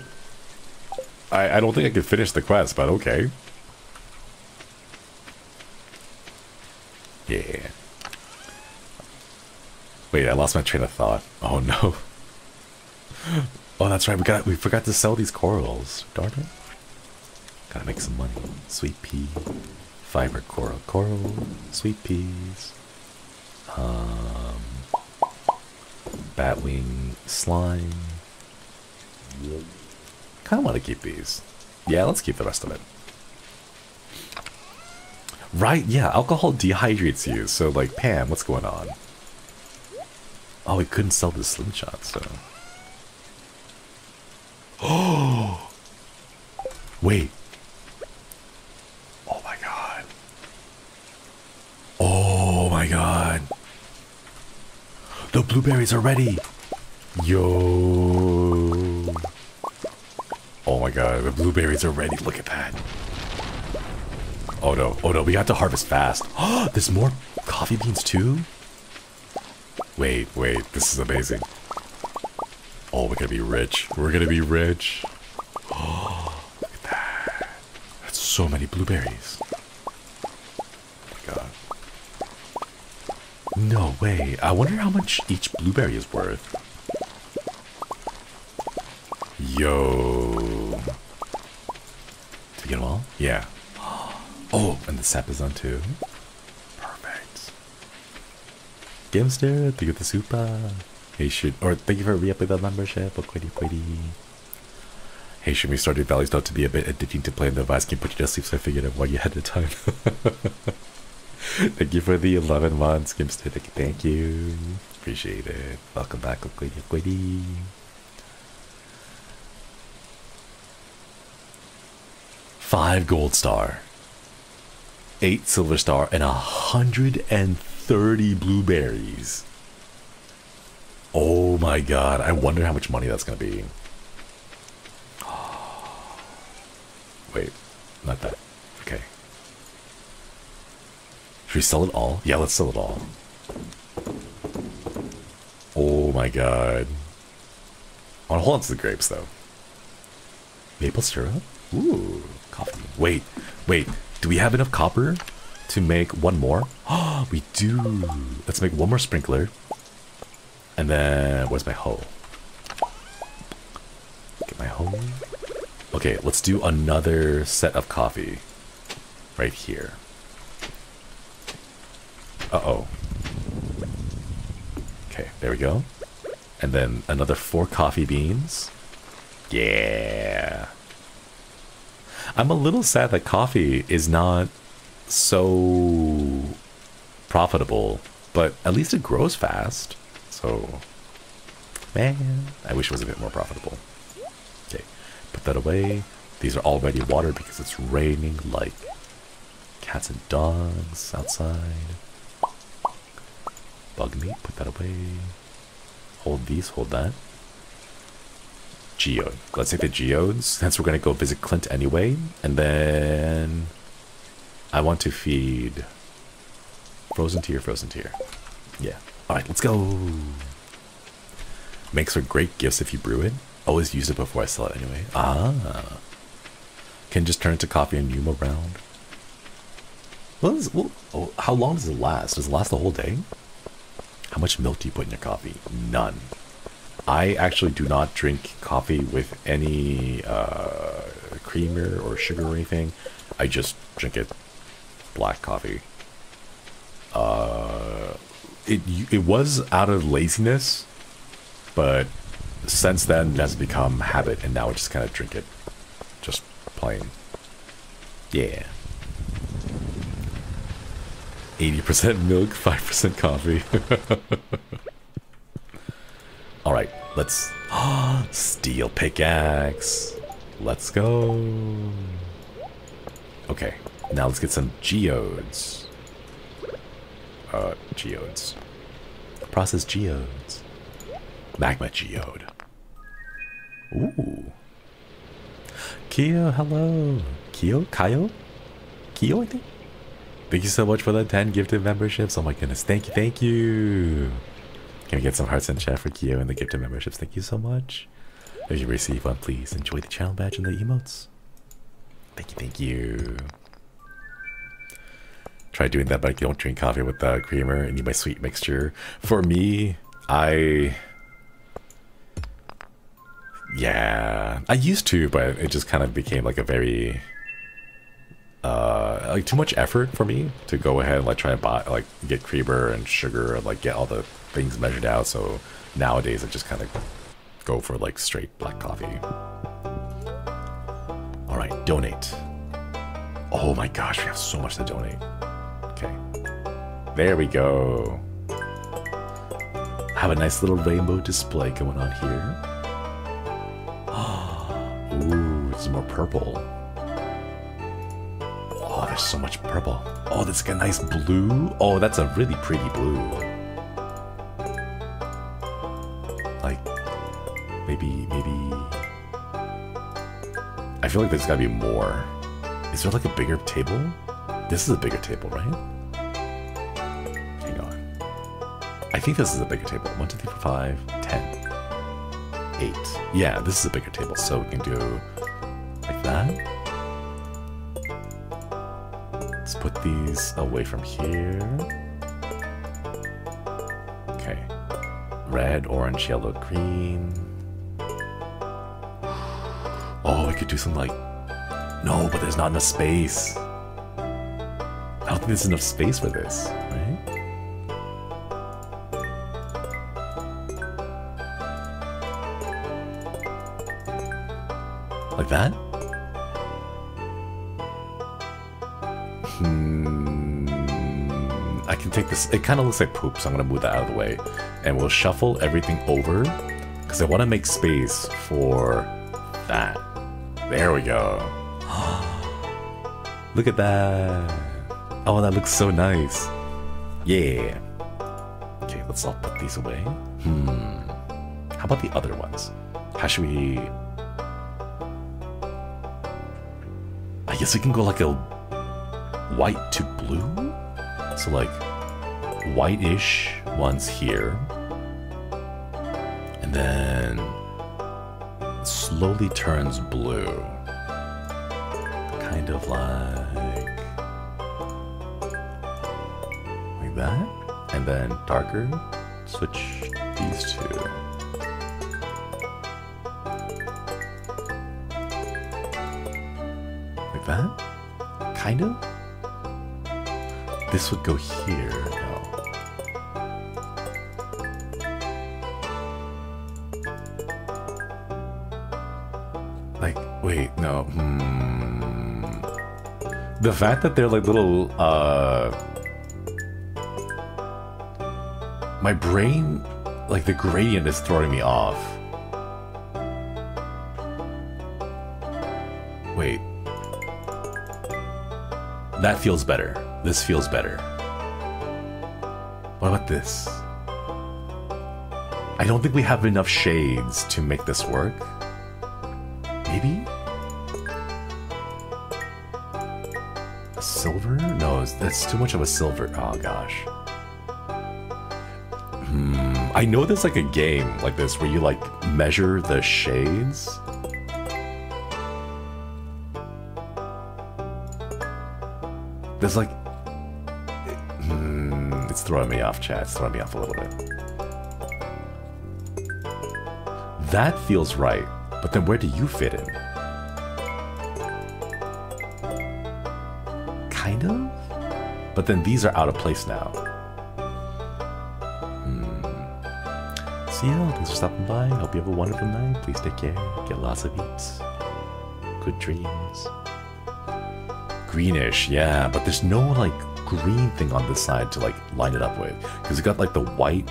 I, I don't think I could finish the quest, but okay. Yeah. Wait, I lost my train of thought. Oh no. Oh, that's right. We got we forgot to sell these corals. Darn it. Gotta make some money. Sweet pea, fiber coral, coral, sweet peas. Um, batwing slime. Kind of want to keep these. Yeah, let's keep the rest of it. Right, yeah, alcohol dehydrates you. So, like, Pam, what's going on? Oh, we couldn't sell the slingshot, so. Oh! Wait. Oh my god. Oh my god. The blueberries are ready. Yo. Oh my god, the blueberries are ready. Look at that. Oh no, oh no, we have to harvest fast. Oh, there's more coffee beans too? Wait, wait, this is amazing. Oh, we're gonna be rich. We're gonna be rich. Oh, look at that. That's so many blueberries. Oh my god. No way. I wonder how much each blueberry is worth. Yo. Did we get them all? Yeah. Oh, and the sap is on too. Perfect. Gamester, you for the super. Uh. Hey, should or thank you for re-upping the membership. Oh, quitty quitty. Hey, should we started Valley's not to be a bit addicting to playing the device game put you to sleep, so I figured out why you had the time. thank you for the 11 months, Gamester. Thank you. Appreciate it. Welcome back, oh, quitty quitty. Five gold star, eight silver star, and a hundred and thirty blueberries. Oh my god, I wonder how much money that's gonna be. Wait, not that. Okay. Should we sell it all? Yeah, let's sell it all. Oh my god. I want to hold on to the grapes though. Maple syrup? Ooh, coffee. Wait, wait. Do we have enough copper to make one more? Oh, we do. Let's make one more sprinkler. And then, where's my hoe? Get my hoe. Okay, let's do another set of coffee. Right here. Uh-oh. Okay, there we go. And then another four coffee beans. Yeah. I'm a little sad that coffee is not so profitable, but at least it grows fast. So, man, I wish it was a bit more profitable. Okay, put that away. These are already watered because it's raining like cats and dogs outside. Bug meat, put that away. Hold these, hold that. Geode. Let's take the geodes, since we're gonna go visit Clint anyway. And then I want to feed frozen tear, frozen tear. Yeah. Alright, let's go. Makes for great gifts if you brew it. Always use it before I sell it anyway. Ah. can just turn it to coffee and move around. Well, is, well oh, how long does it last? Does it last the whole day? How much milk do you put in your coffee? None. I actually do not drink coffee with any uh, creamer or sugar or anything. I just drink it black coffee. Uh, it it was out of laziness, but since then that's become habit, and now I just kind of drink it, just plain. Yeah. 80% milk, 5% coffee. Alright, let's... Steel pickaxe. Let's go. Okay, now let's get some geodes. Uh, geodes. Process geodes. Magma geode. Ooh. Kyo, hello. Kyo? Kayo? Kyo, I think? Thank you so much for the 10 gifted memberships. Oh my goodness. Thank you, thank you. Can we get some hearts in chat for Kyo and the gifted memberships? Thank you so much. If you receive one, please enjoy the channel badge and the emotes. Thank you, thank you. Try doing that, but I don't drink coffee with the creamer. I need my sweet mixture. For me, I... Yeah, I used to, but it just kind of became like a very... Uh, like too much effort for me to go ahead and like try and buy, like get creamer and sugar and like get all the things measured out. So nowadays I just kind of go for like straight black coffee. All right, donate. Oh my gosh, we have so much to donate. There we go. Have a nice little rainbow display going on here. Ooh, is more purple. Oh, there's so much purple. Oh, that's got a nice blue. Oh, that's a really pretty blue. Like, maybe, maybe... I feel like there's gotta be more. Is there like a bigger table? This is a bigger table, right? I think this is a bigger table. 1, 2, 3, 4, 5, 10. 8. Yeah, this is a bigger table, so we can do like that. Let's put these away from here. Okay. Red, orange, yellow, green. Oh, we could do some like... No, but there's not enough space. I don't think there's enough space for this, Like that? Hmm. I can take this. It kind of looks like poop, so I'm going to move that out of the way. And we'll shuffle everything over. Because I want to make space for that. There we go. Look at that. Oh, that looks so nice. Yeah. Okay, let's all put these away. Hmm. How about the other ones? How should we... I guess we can go like a white to blue? So like whitish ones here. And then slowly turns blue. Kind of like like that. And then darker. Switch these two. Kind of? This would go here. No. Like, wait, no. Hmm. The fact that they're like little, uh... My brain, like the gradient is throwing me off. That feels better. This feels better. What about this? I don't think we have enough shades to make this work. Maybe? A silver? No, that's too much of a silver. Oh gosh. Hmm. I know there's like a game like this where you like measure the shades. There's like... Hmm, it's throwing me off, chat. It's throwing me off a little bit. That feels right, but then where do you fit in? Kind of? But then these are out of place now. Hmm. See ya. Thanks for stopping by. Hope you have a wonderful night. Please take care. Get lots of eats. Good dreams. Greenish, yeah, but there's no like green thing on this side to like line it up with. Because you got like the white,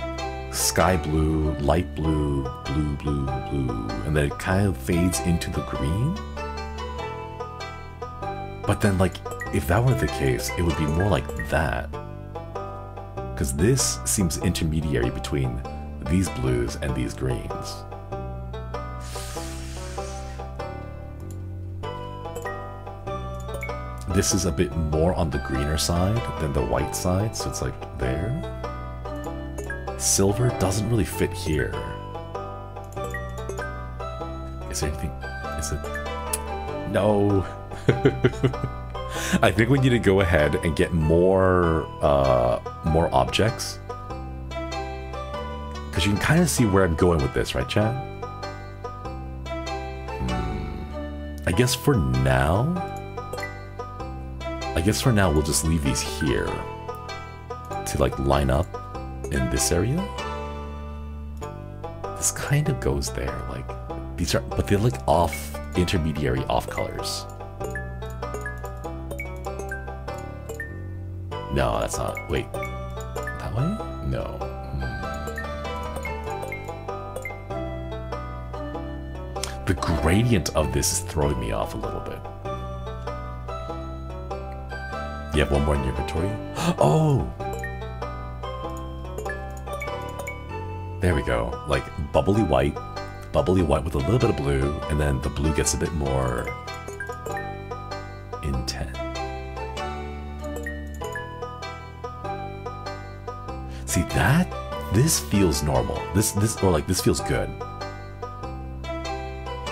sky blue, light blue, blue, blue, blue, and then it kind of fades into the green. But then like if that were the case, it would be more like that. Because this seems intermediary between these blues and these greens. This is a bit more on the greener side than the white side, so it's like there. Silver doesn't really fit here. Is there anything? Is it? No. I think we need to go ahead and get more uh, more objects. Because you can kind of see where I'm going with this, right, Chad? Hmm. I guess for now... I guess for now we'll just leave these here. To like line up in this area. This kind of goes there, like... These are... But they're like off, intermediary off colors. No, that's not. Wait. That way? No. Hmm. The gradient of this is throwing me off a little bit. You have one more in your inventory? Oh! There we go. Like bubbly white, bubbly white with a little bit of blue, and then the blue gets a bit more intense. See that? This feels normal. This this or like this feels good.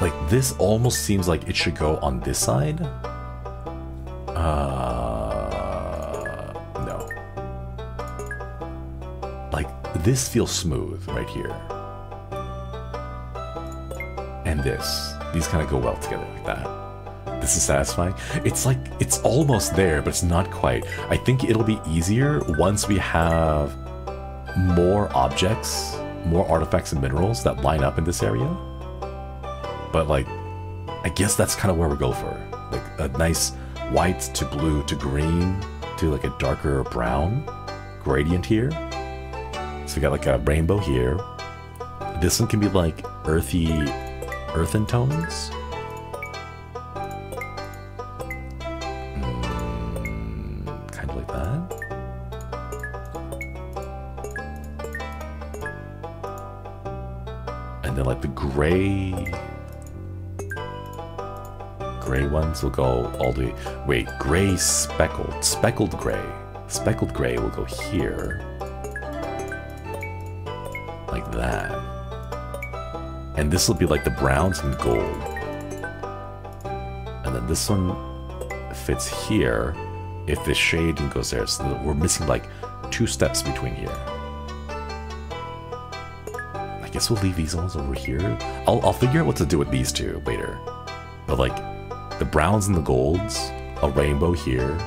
Like this almost seems like it should go on this side. This feels smooth right here. And this. These kind of go well together like that. This is satisfying. It's like, it's almost there, but it's not quite. I think it'll be easier once we have more objects, more artifacts and minerals that line up in this area. But like, I guess that's kind of where we go for. Like a nice white to blue to green to like a darker brown gradient here. So we got like a rainbow here. This one can be like earthy, earthen tones. Mm, kind of like that. and then like the gray gray ones will go all the wait gray speckled speckled gray speckled gray will go here and this will be like the browns and gold. And then this one fits here. If the shade goes there so we're missing like two steps between here. I guess we'll leave these ones over here. I'll, I'll figure out what to do with these two later. But like, the browns and the golds, a rainbow here,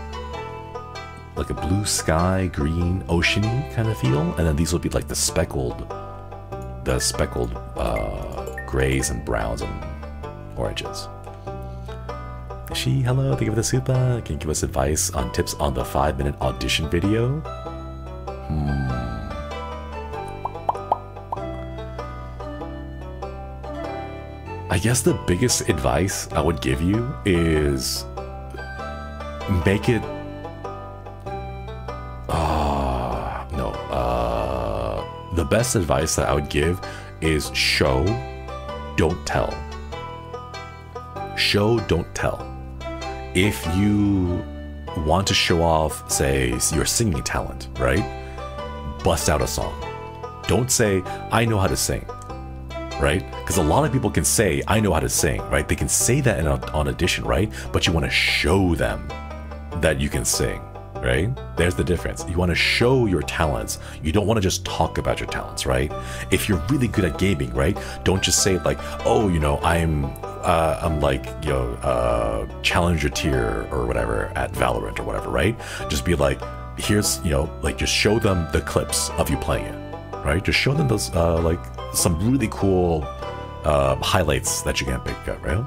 like a blue sky, green, oceany kind of feel, and then these will be like the speckled, the speckled uh, grays and browns and oranges. She, hello, thank you for the super. Can you give us advice on tips on the five minute audition video? Hmm. I guess the biggest advice I would give you is make it. Uh, no. Uh, the best advice that I would give is show, don't tell. Show, don't tell. If you want to show off, say, your singing talent, right? Bust out a song. Don't say, I know how to sing right? Because a lot of people can say, I know how to sing, right? They can say that in a, on audition, right? But you want to show them that you can sing, right? There's the difference. You want to show your talents. You don't want to just talk about your talents, right? If you're really good at gaming, right? Don't just say like, "Oh, you know, I'm uh, I'm like, you know, uh, challenger tier or whatever at Valorant or whatever, right? Just be like, here's, you know, like just show them the clips of you playing it, right? Just show them those, uh, like some really cool uh, highlights that you can pick up, right?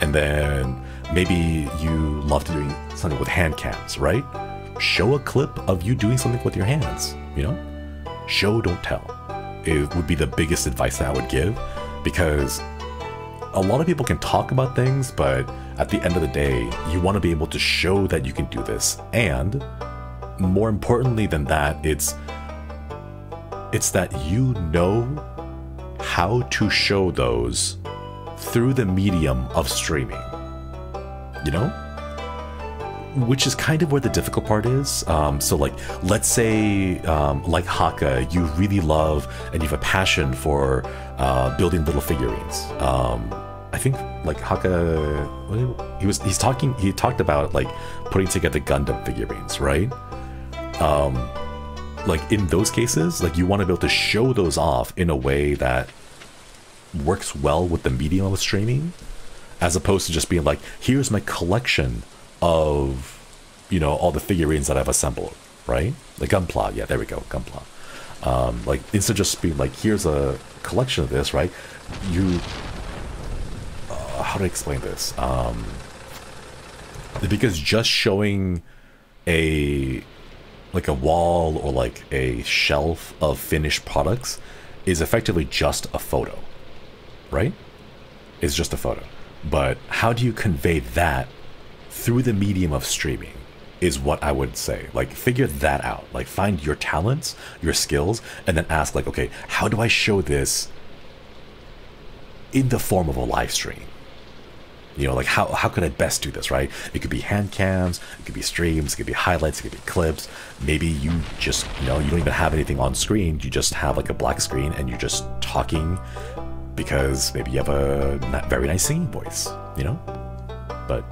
And then maybe you love to doing something with hand cams, right? Show a clip of you doing something with your hands, you know? Show, don't tell. It would be the biggest advice that I would give because a lot of people can talk about things, but at the end of the day, you want to be able to show that you can do this. And more importantly than that, it's it's that you know how to show those through the medium of streaming. You know? Which is kind of where the difficult part is. Um, so, like, let's say, um, like Hakka, you really love and you have a passion for uh, building little figurines. Um, I think like Hakka, he was he's talking he talked about like putting together Gundam figurines, right? Um, like in those cases, like you want to be able to show those off in a way that works well with the medium of streaming, as opposed to just being like, here's my collection of you know all the figurines that I've assembled, right? The gunpla, yeah, there we go, gunpla. Um, like instead of just being like, here's a collection of this, right? You, uh, how do I explain this? Um, because just showing a like a wall or like a shelf of finished products is effectively just a photo, right? It's just a photo. But how do you convey that through the medium of streaming is what I would say. Like figure that out. Like find your talents, your skills, and then ask like, okay, how do I show this in the form of a live stream? You know, like how how could I best do this, right? It could be hand cams, it could be streams, it could be highlights, it could be clips. Maybe you just, you know, you don't even have anything on screen. You just have like a black screen and you're just talking because maybe you have a very nice singing voice, you know? But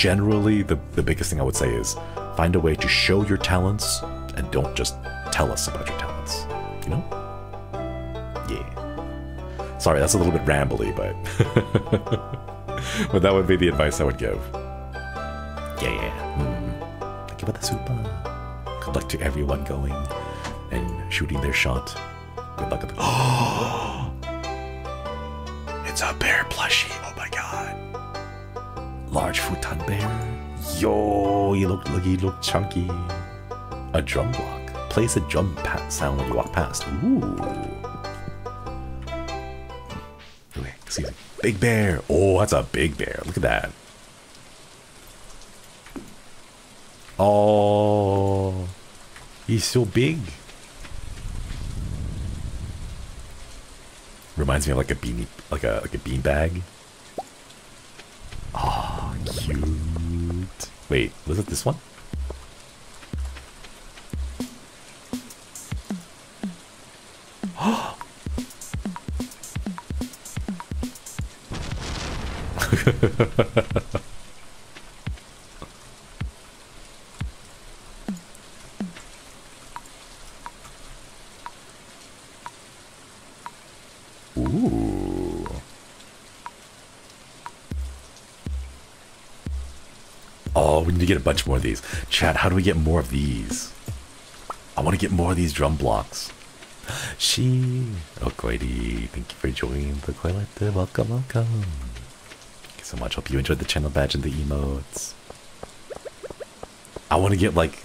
generally, the, the biggest thing I would say is find a way to show your talents and don't just tell us about your talents. You know? Yeah. Sorry, that's a little bit rambly, but but that would be the advice I would give. Yeah, yeah. Mm. Thank you for the super. Good luck to everyone going and shooting their shot. Good luck. Oh, it's a bear plushie. Oh my god large futon bear. Yo, you look, look, you look chunky. A drum block. Plays a drum pat sound when you walk past. Ooh. Okay, excuse me. Big bear. Oh, that's a big bear. Look at that. Oh, he's so big. Reminds me of like a beanie, like a like a bean bag. Oh, cute. Wait, was it this one? Oh! We need to get a bunch more of these. Chat, how do we get more of these? I want to get more of these drum blocks. She, oh, Quaity, thank you for joining the collective. Welcome, welcome. Thank you so much. Hope you enjoyed the channel badge and the emotes. I want to get like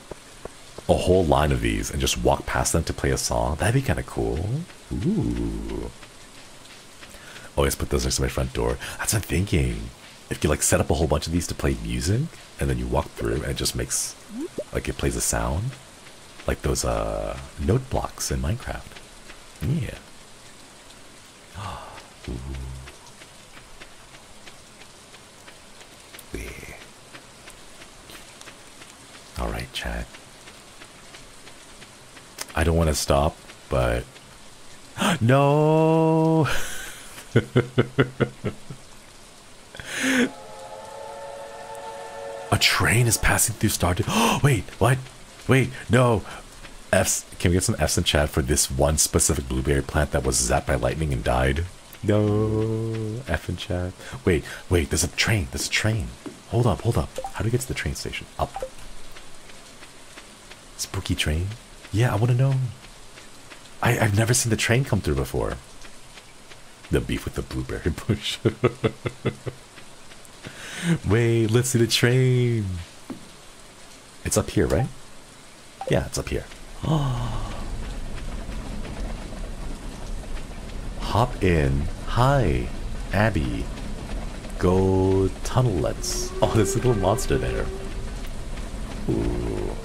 a whole line of these and just walk past them to play a song. That'd be kind of cool. Ooh. Always put those next to my front door. That's what I'm thinking if you like set up a whole bunch of these to play music and then you walk through and it just makes like it plays a sound like those uh note blocks in minecraft yeah Ooh. Yeah. all right chat i don't want to stop but no train is passing through Stardew. Oh, wait, what? Wait, no. F's. Can we get some F's in chat for this one specific blueberry plant that was zapped by lightning and died? No. F in chat. Wait, wait, there's a train. There's a train. Hold up, hold up. How do we get to the train station? Up. Spooky train? Yeah, I want to know. I, I've never seen the train come through before. The beef with the blueberry bush. Wait, let's see the train. It's up here, right? Yeah, it's up here. Hop in. Hi, Abby. Go tunnelets. Oh, there's a little monster there. Ooh.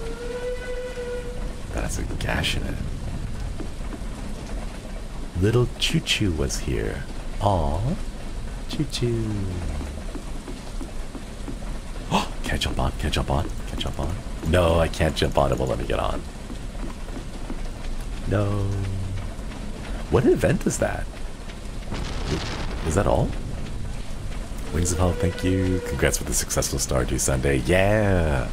That's a gash in it. Little Choo Choo was here. Aw. Choo Choo. Oh, can't jump on, can't jump on, can't jump on. No, I can't jump on, it won't let me get on. No. What event is that? Is that all? Wings of Hell, thank you. Congrats with the successful Stardew Sunday. Yeah!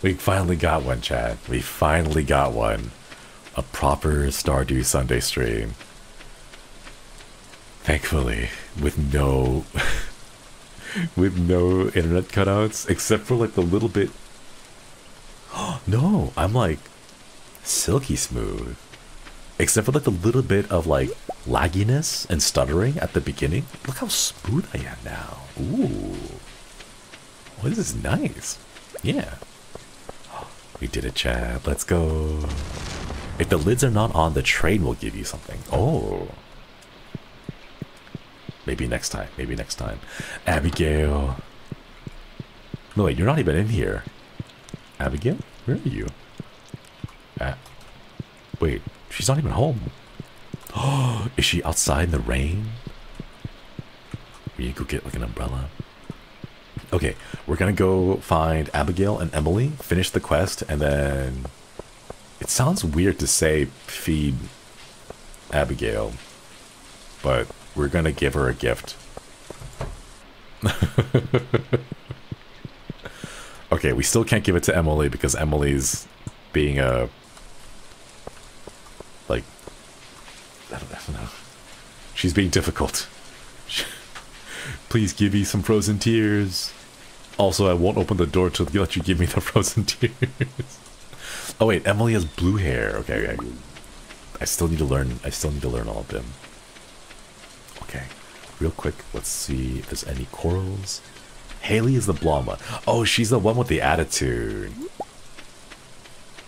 We finally got one, Chad. We finally got one. A proper Stardew Sunday stream. Thankfully, with no... with no internet cutouts, except for like the little bit... no, I'm like silky smooth. Except for like the little bit of like lagginess and stuttering at the beginning. Look how smooth I am now. Ooh. Well, this is nice. Yeah. We did it, Chad. Let's go. If the lids are not on, the train will give you something. Oh. Maybe next time. Maybe next time. Abigail. No, wait, you're not even in here. Abigail? Where are you? Uh, wait, she's not even home. Oh, is she outside in the rain? We need to go get like an umbrella. Okay, we're gonna go find Abigail and Emily, finish the quest, and then... It sounds weird to say feed Abigail, but we're gonna give her a gift. okay, we still can't give it to Emily because Emily's being a... Like... I don't know. She's being difficult. Please give me some frozen tears. Also, I won't open the door to let you give me the frozen tears. oh wait, Emily has blue hair. Okay, okay. I still need to learn. I still need to learn all of them. Real quick, let's see if there's any corals. Haley is the blonde one. Oh, she's the one with the attitude.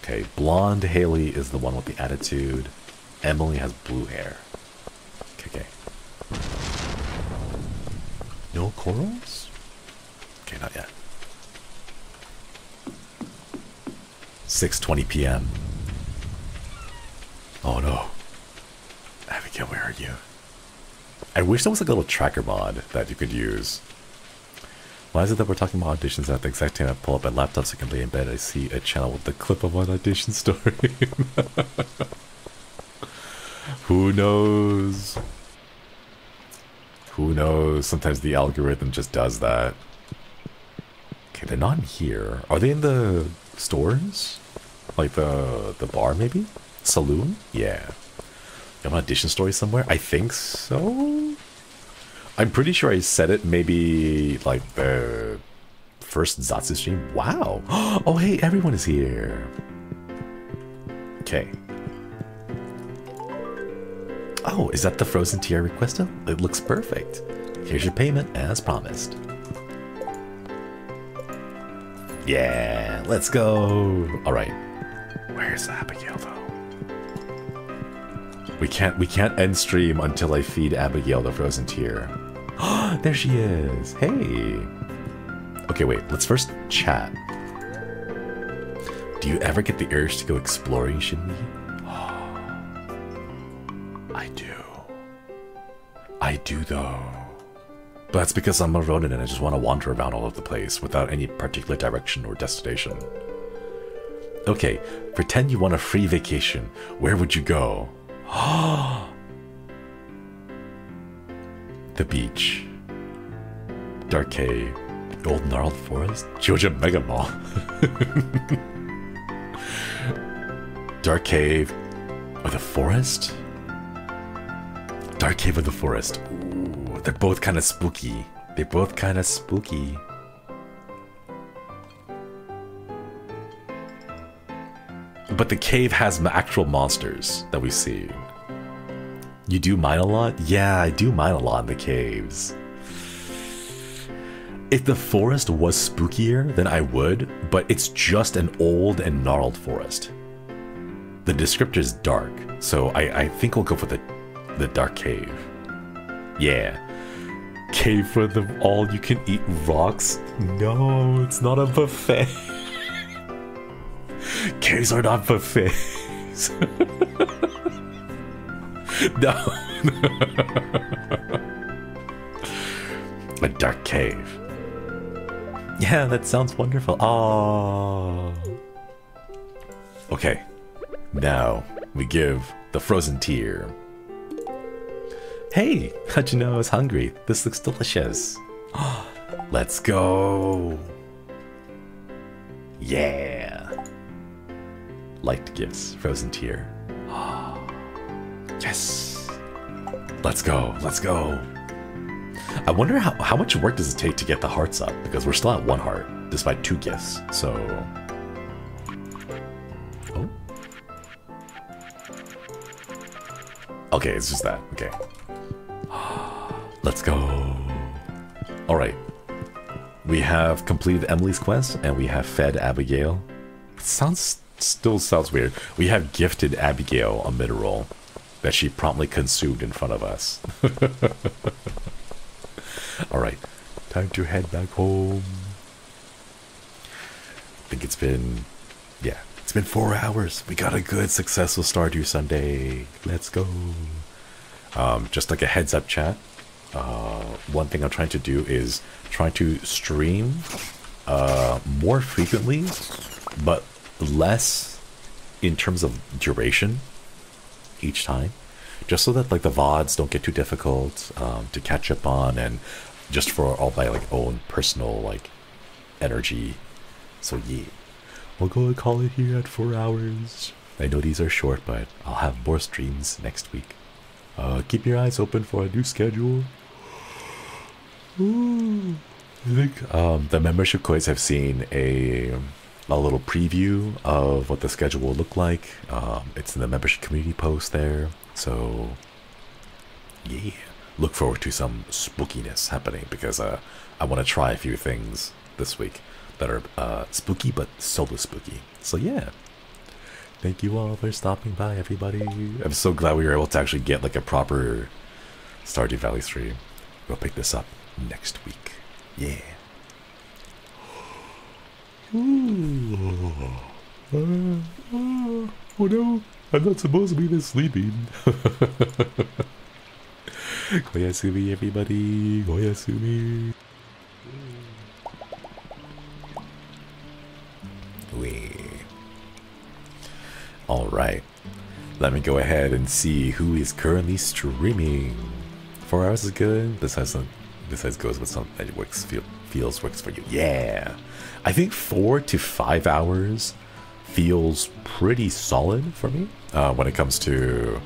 Okay, blonde Haley is the one with the attitude. Emily has blue hair. Okay, okay. No corals? Okay, not yet. 6.20 p.m. Oh no. Abigail, where are you? I wish there was like a little tracker mod that you could use. Why is it that we're talking about auditions at the exact time I pull up my laptop so I can lay in bed I see a channel with the clip of an audition story? Who knows? Who knows? Sometimes the algorithm just does that. Okay, they're not in here. Are they in the stores? Like the the bar maybe? Saloon? Yeah. Have an audition story somewhere? I think so. I'm pretty sure I said it maybe like the first Zatsu stream. Wow. Oh hey, everyone is here. Okay. Oh, is that the frozen tear request? It looks perfect. Here's your payment as promised. Yeah, let's go. All right. Where's Abigail? We can't we can't end stream until I feed Abigail the frozen tear. there she is. Hey. Okay, wait. Let's first chat. Do you ever get the urge to go exploring, Shinri? I do. I do though. But that's because I'm a Ronin and I just want to wander around all over the place without any particular direction or destination. Okay, pretend you want a free vacation. Where would you go? the beach. Dark cave. Old gnarled forest? Joja Mega Mall. Dark Cave or the forest? Dark Cave or the forest? Ooh, they're both kind of spooky. They're both kind of spooky. But the cave has actual monsters that we see. You do mine a lot? Yeah, I do mine a lot in the caves. If the forest was spookier, then I would, but it's just an old and gnarled forest. The descriptor is dark, so I, I think we'll go for the, the dark cave. Yeah. Cave for the all-you-can-eat rocks? No, it's not a buffet. Caves are not buffets. no. a dark cave. Yeah, that sounds wonderful. Oh. Okay. Now we give the frozen tear. Hey, how'd you know I was hungry? This looks delicious. Let's go. Yeah. Liked gifts, frozen tear. yes. Let's go. Let's go. I wonder how, how much work does it take to get the hearts up? Because we're still at one heart, despite two gifts. So... Oh. Okay, it's just that. Okay. Let's go. Alright. We have completed Emily's quest, and we have fed Abigail. It sounds still sounds weird. We have gifted Abigail a mid-roll that she promptly consumed in front of us. Alright, time to head back home. I think it's been, yeah, it's been four hours. We got a good, successful Stardew Sunday. Let's go. Um, just like a heads up chat, uh, one thing I'm trying to do is try to stream uh, more frequently, but less in terms of duration each time just so that like the vods don't get too difficult um, to catch up on and just for all my like own personal like energy. So yeah. We'll go and call it here at four hours. I know these are short but i'll have more streams next week. Uh, keep your eyes open for a new schedule. Ooh. I think um, the membership coins have seen a a little preview of what the schedule will look like. Um, it's in the membership community post there. So, yeah, look forward to some spookiness happening because uh, I want to try a few things this week that are uh, spooky but solo spooky. So, yeah. Thank you all for stopping by, everybody. I'm so glad we were able to actually get like a proper Stardew Valley stream. We'll pick this up next week. Yeah. Ooh. Uh, uh, oh no, I'm not supposed to be this sleeping. Koyasumi, everybody. Koyasumi. Alright. Let me go ahead and see who is currently streaming. Four hours is good. Besides, besides goes with something that works feel, feels works for you. Yeah. I think four to five hours feels pretty solid for me uh, when it comes to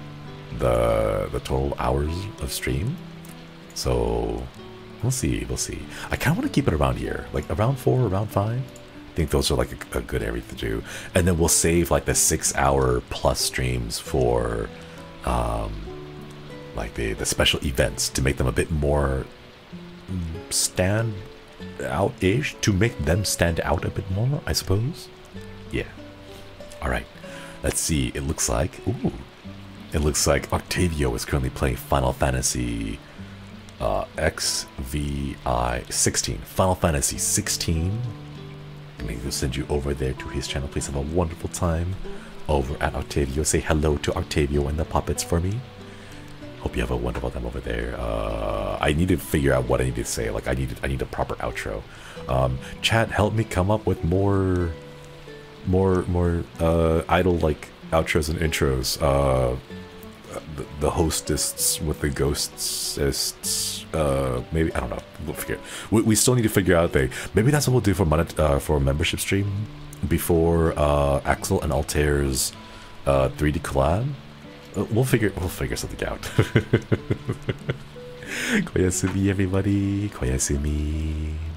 the the total hours of stream. So we'll see, we'll see. I kind of want to keep it around here, like around four, around five. I think those are like a, a good area to do, and then we'll save like the six-hour plus streams for, um, like the the special events to make them a bit more mm, stand out-ish to make them stand out a bit more, I suppose. Yeah. All right. Let's see. It looks like. Ooh. It looks like Octavio is currently playing Final Fantasy uh, XVI 16. Final Fantasy 16. Maybe we'll send you over there to his channel. Please have a wonderful time over at Octavio. Say hello to Octavio and the puppets for me. Hope you have a wonderful time over there. Uh, I need to figure out what I need to say. Like I need I need a proper outro. Um, chat, help me come up with more, more, more uh, idle like outros and intros. Uh, the, hostists with the ghosts. Uh, maybe I don't know. We'll figure. We, we still need to figure out the. Maybe that's what we'll do for monet, uh, for membership stream before uh, Axel and Altare's uh, 3D collab. Uh, we'll figure. We'll figure something out. Koyasumi, everybody. Koyasumi.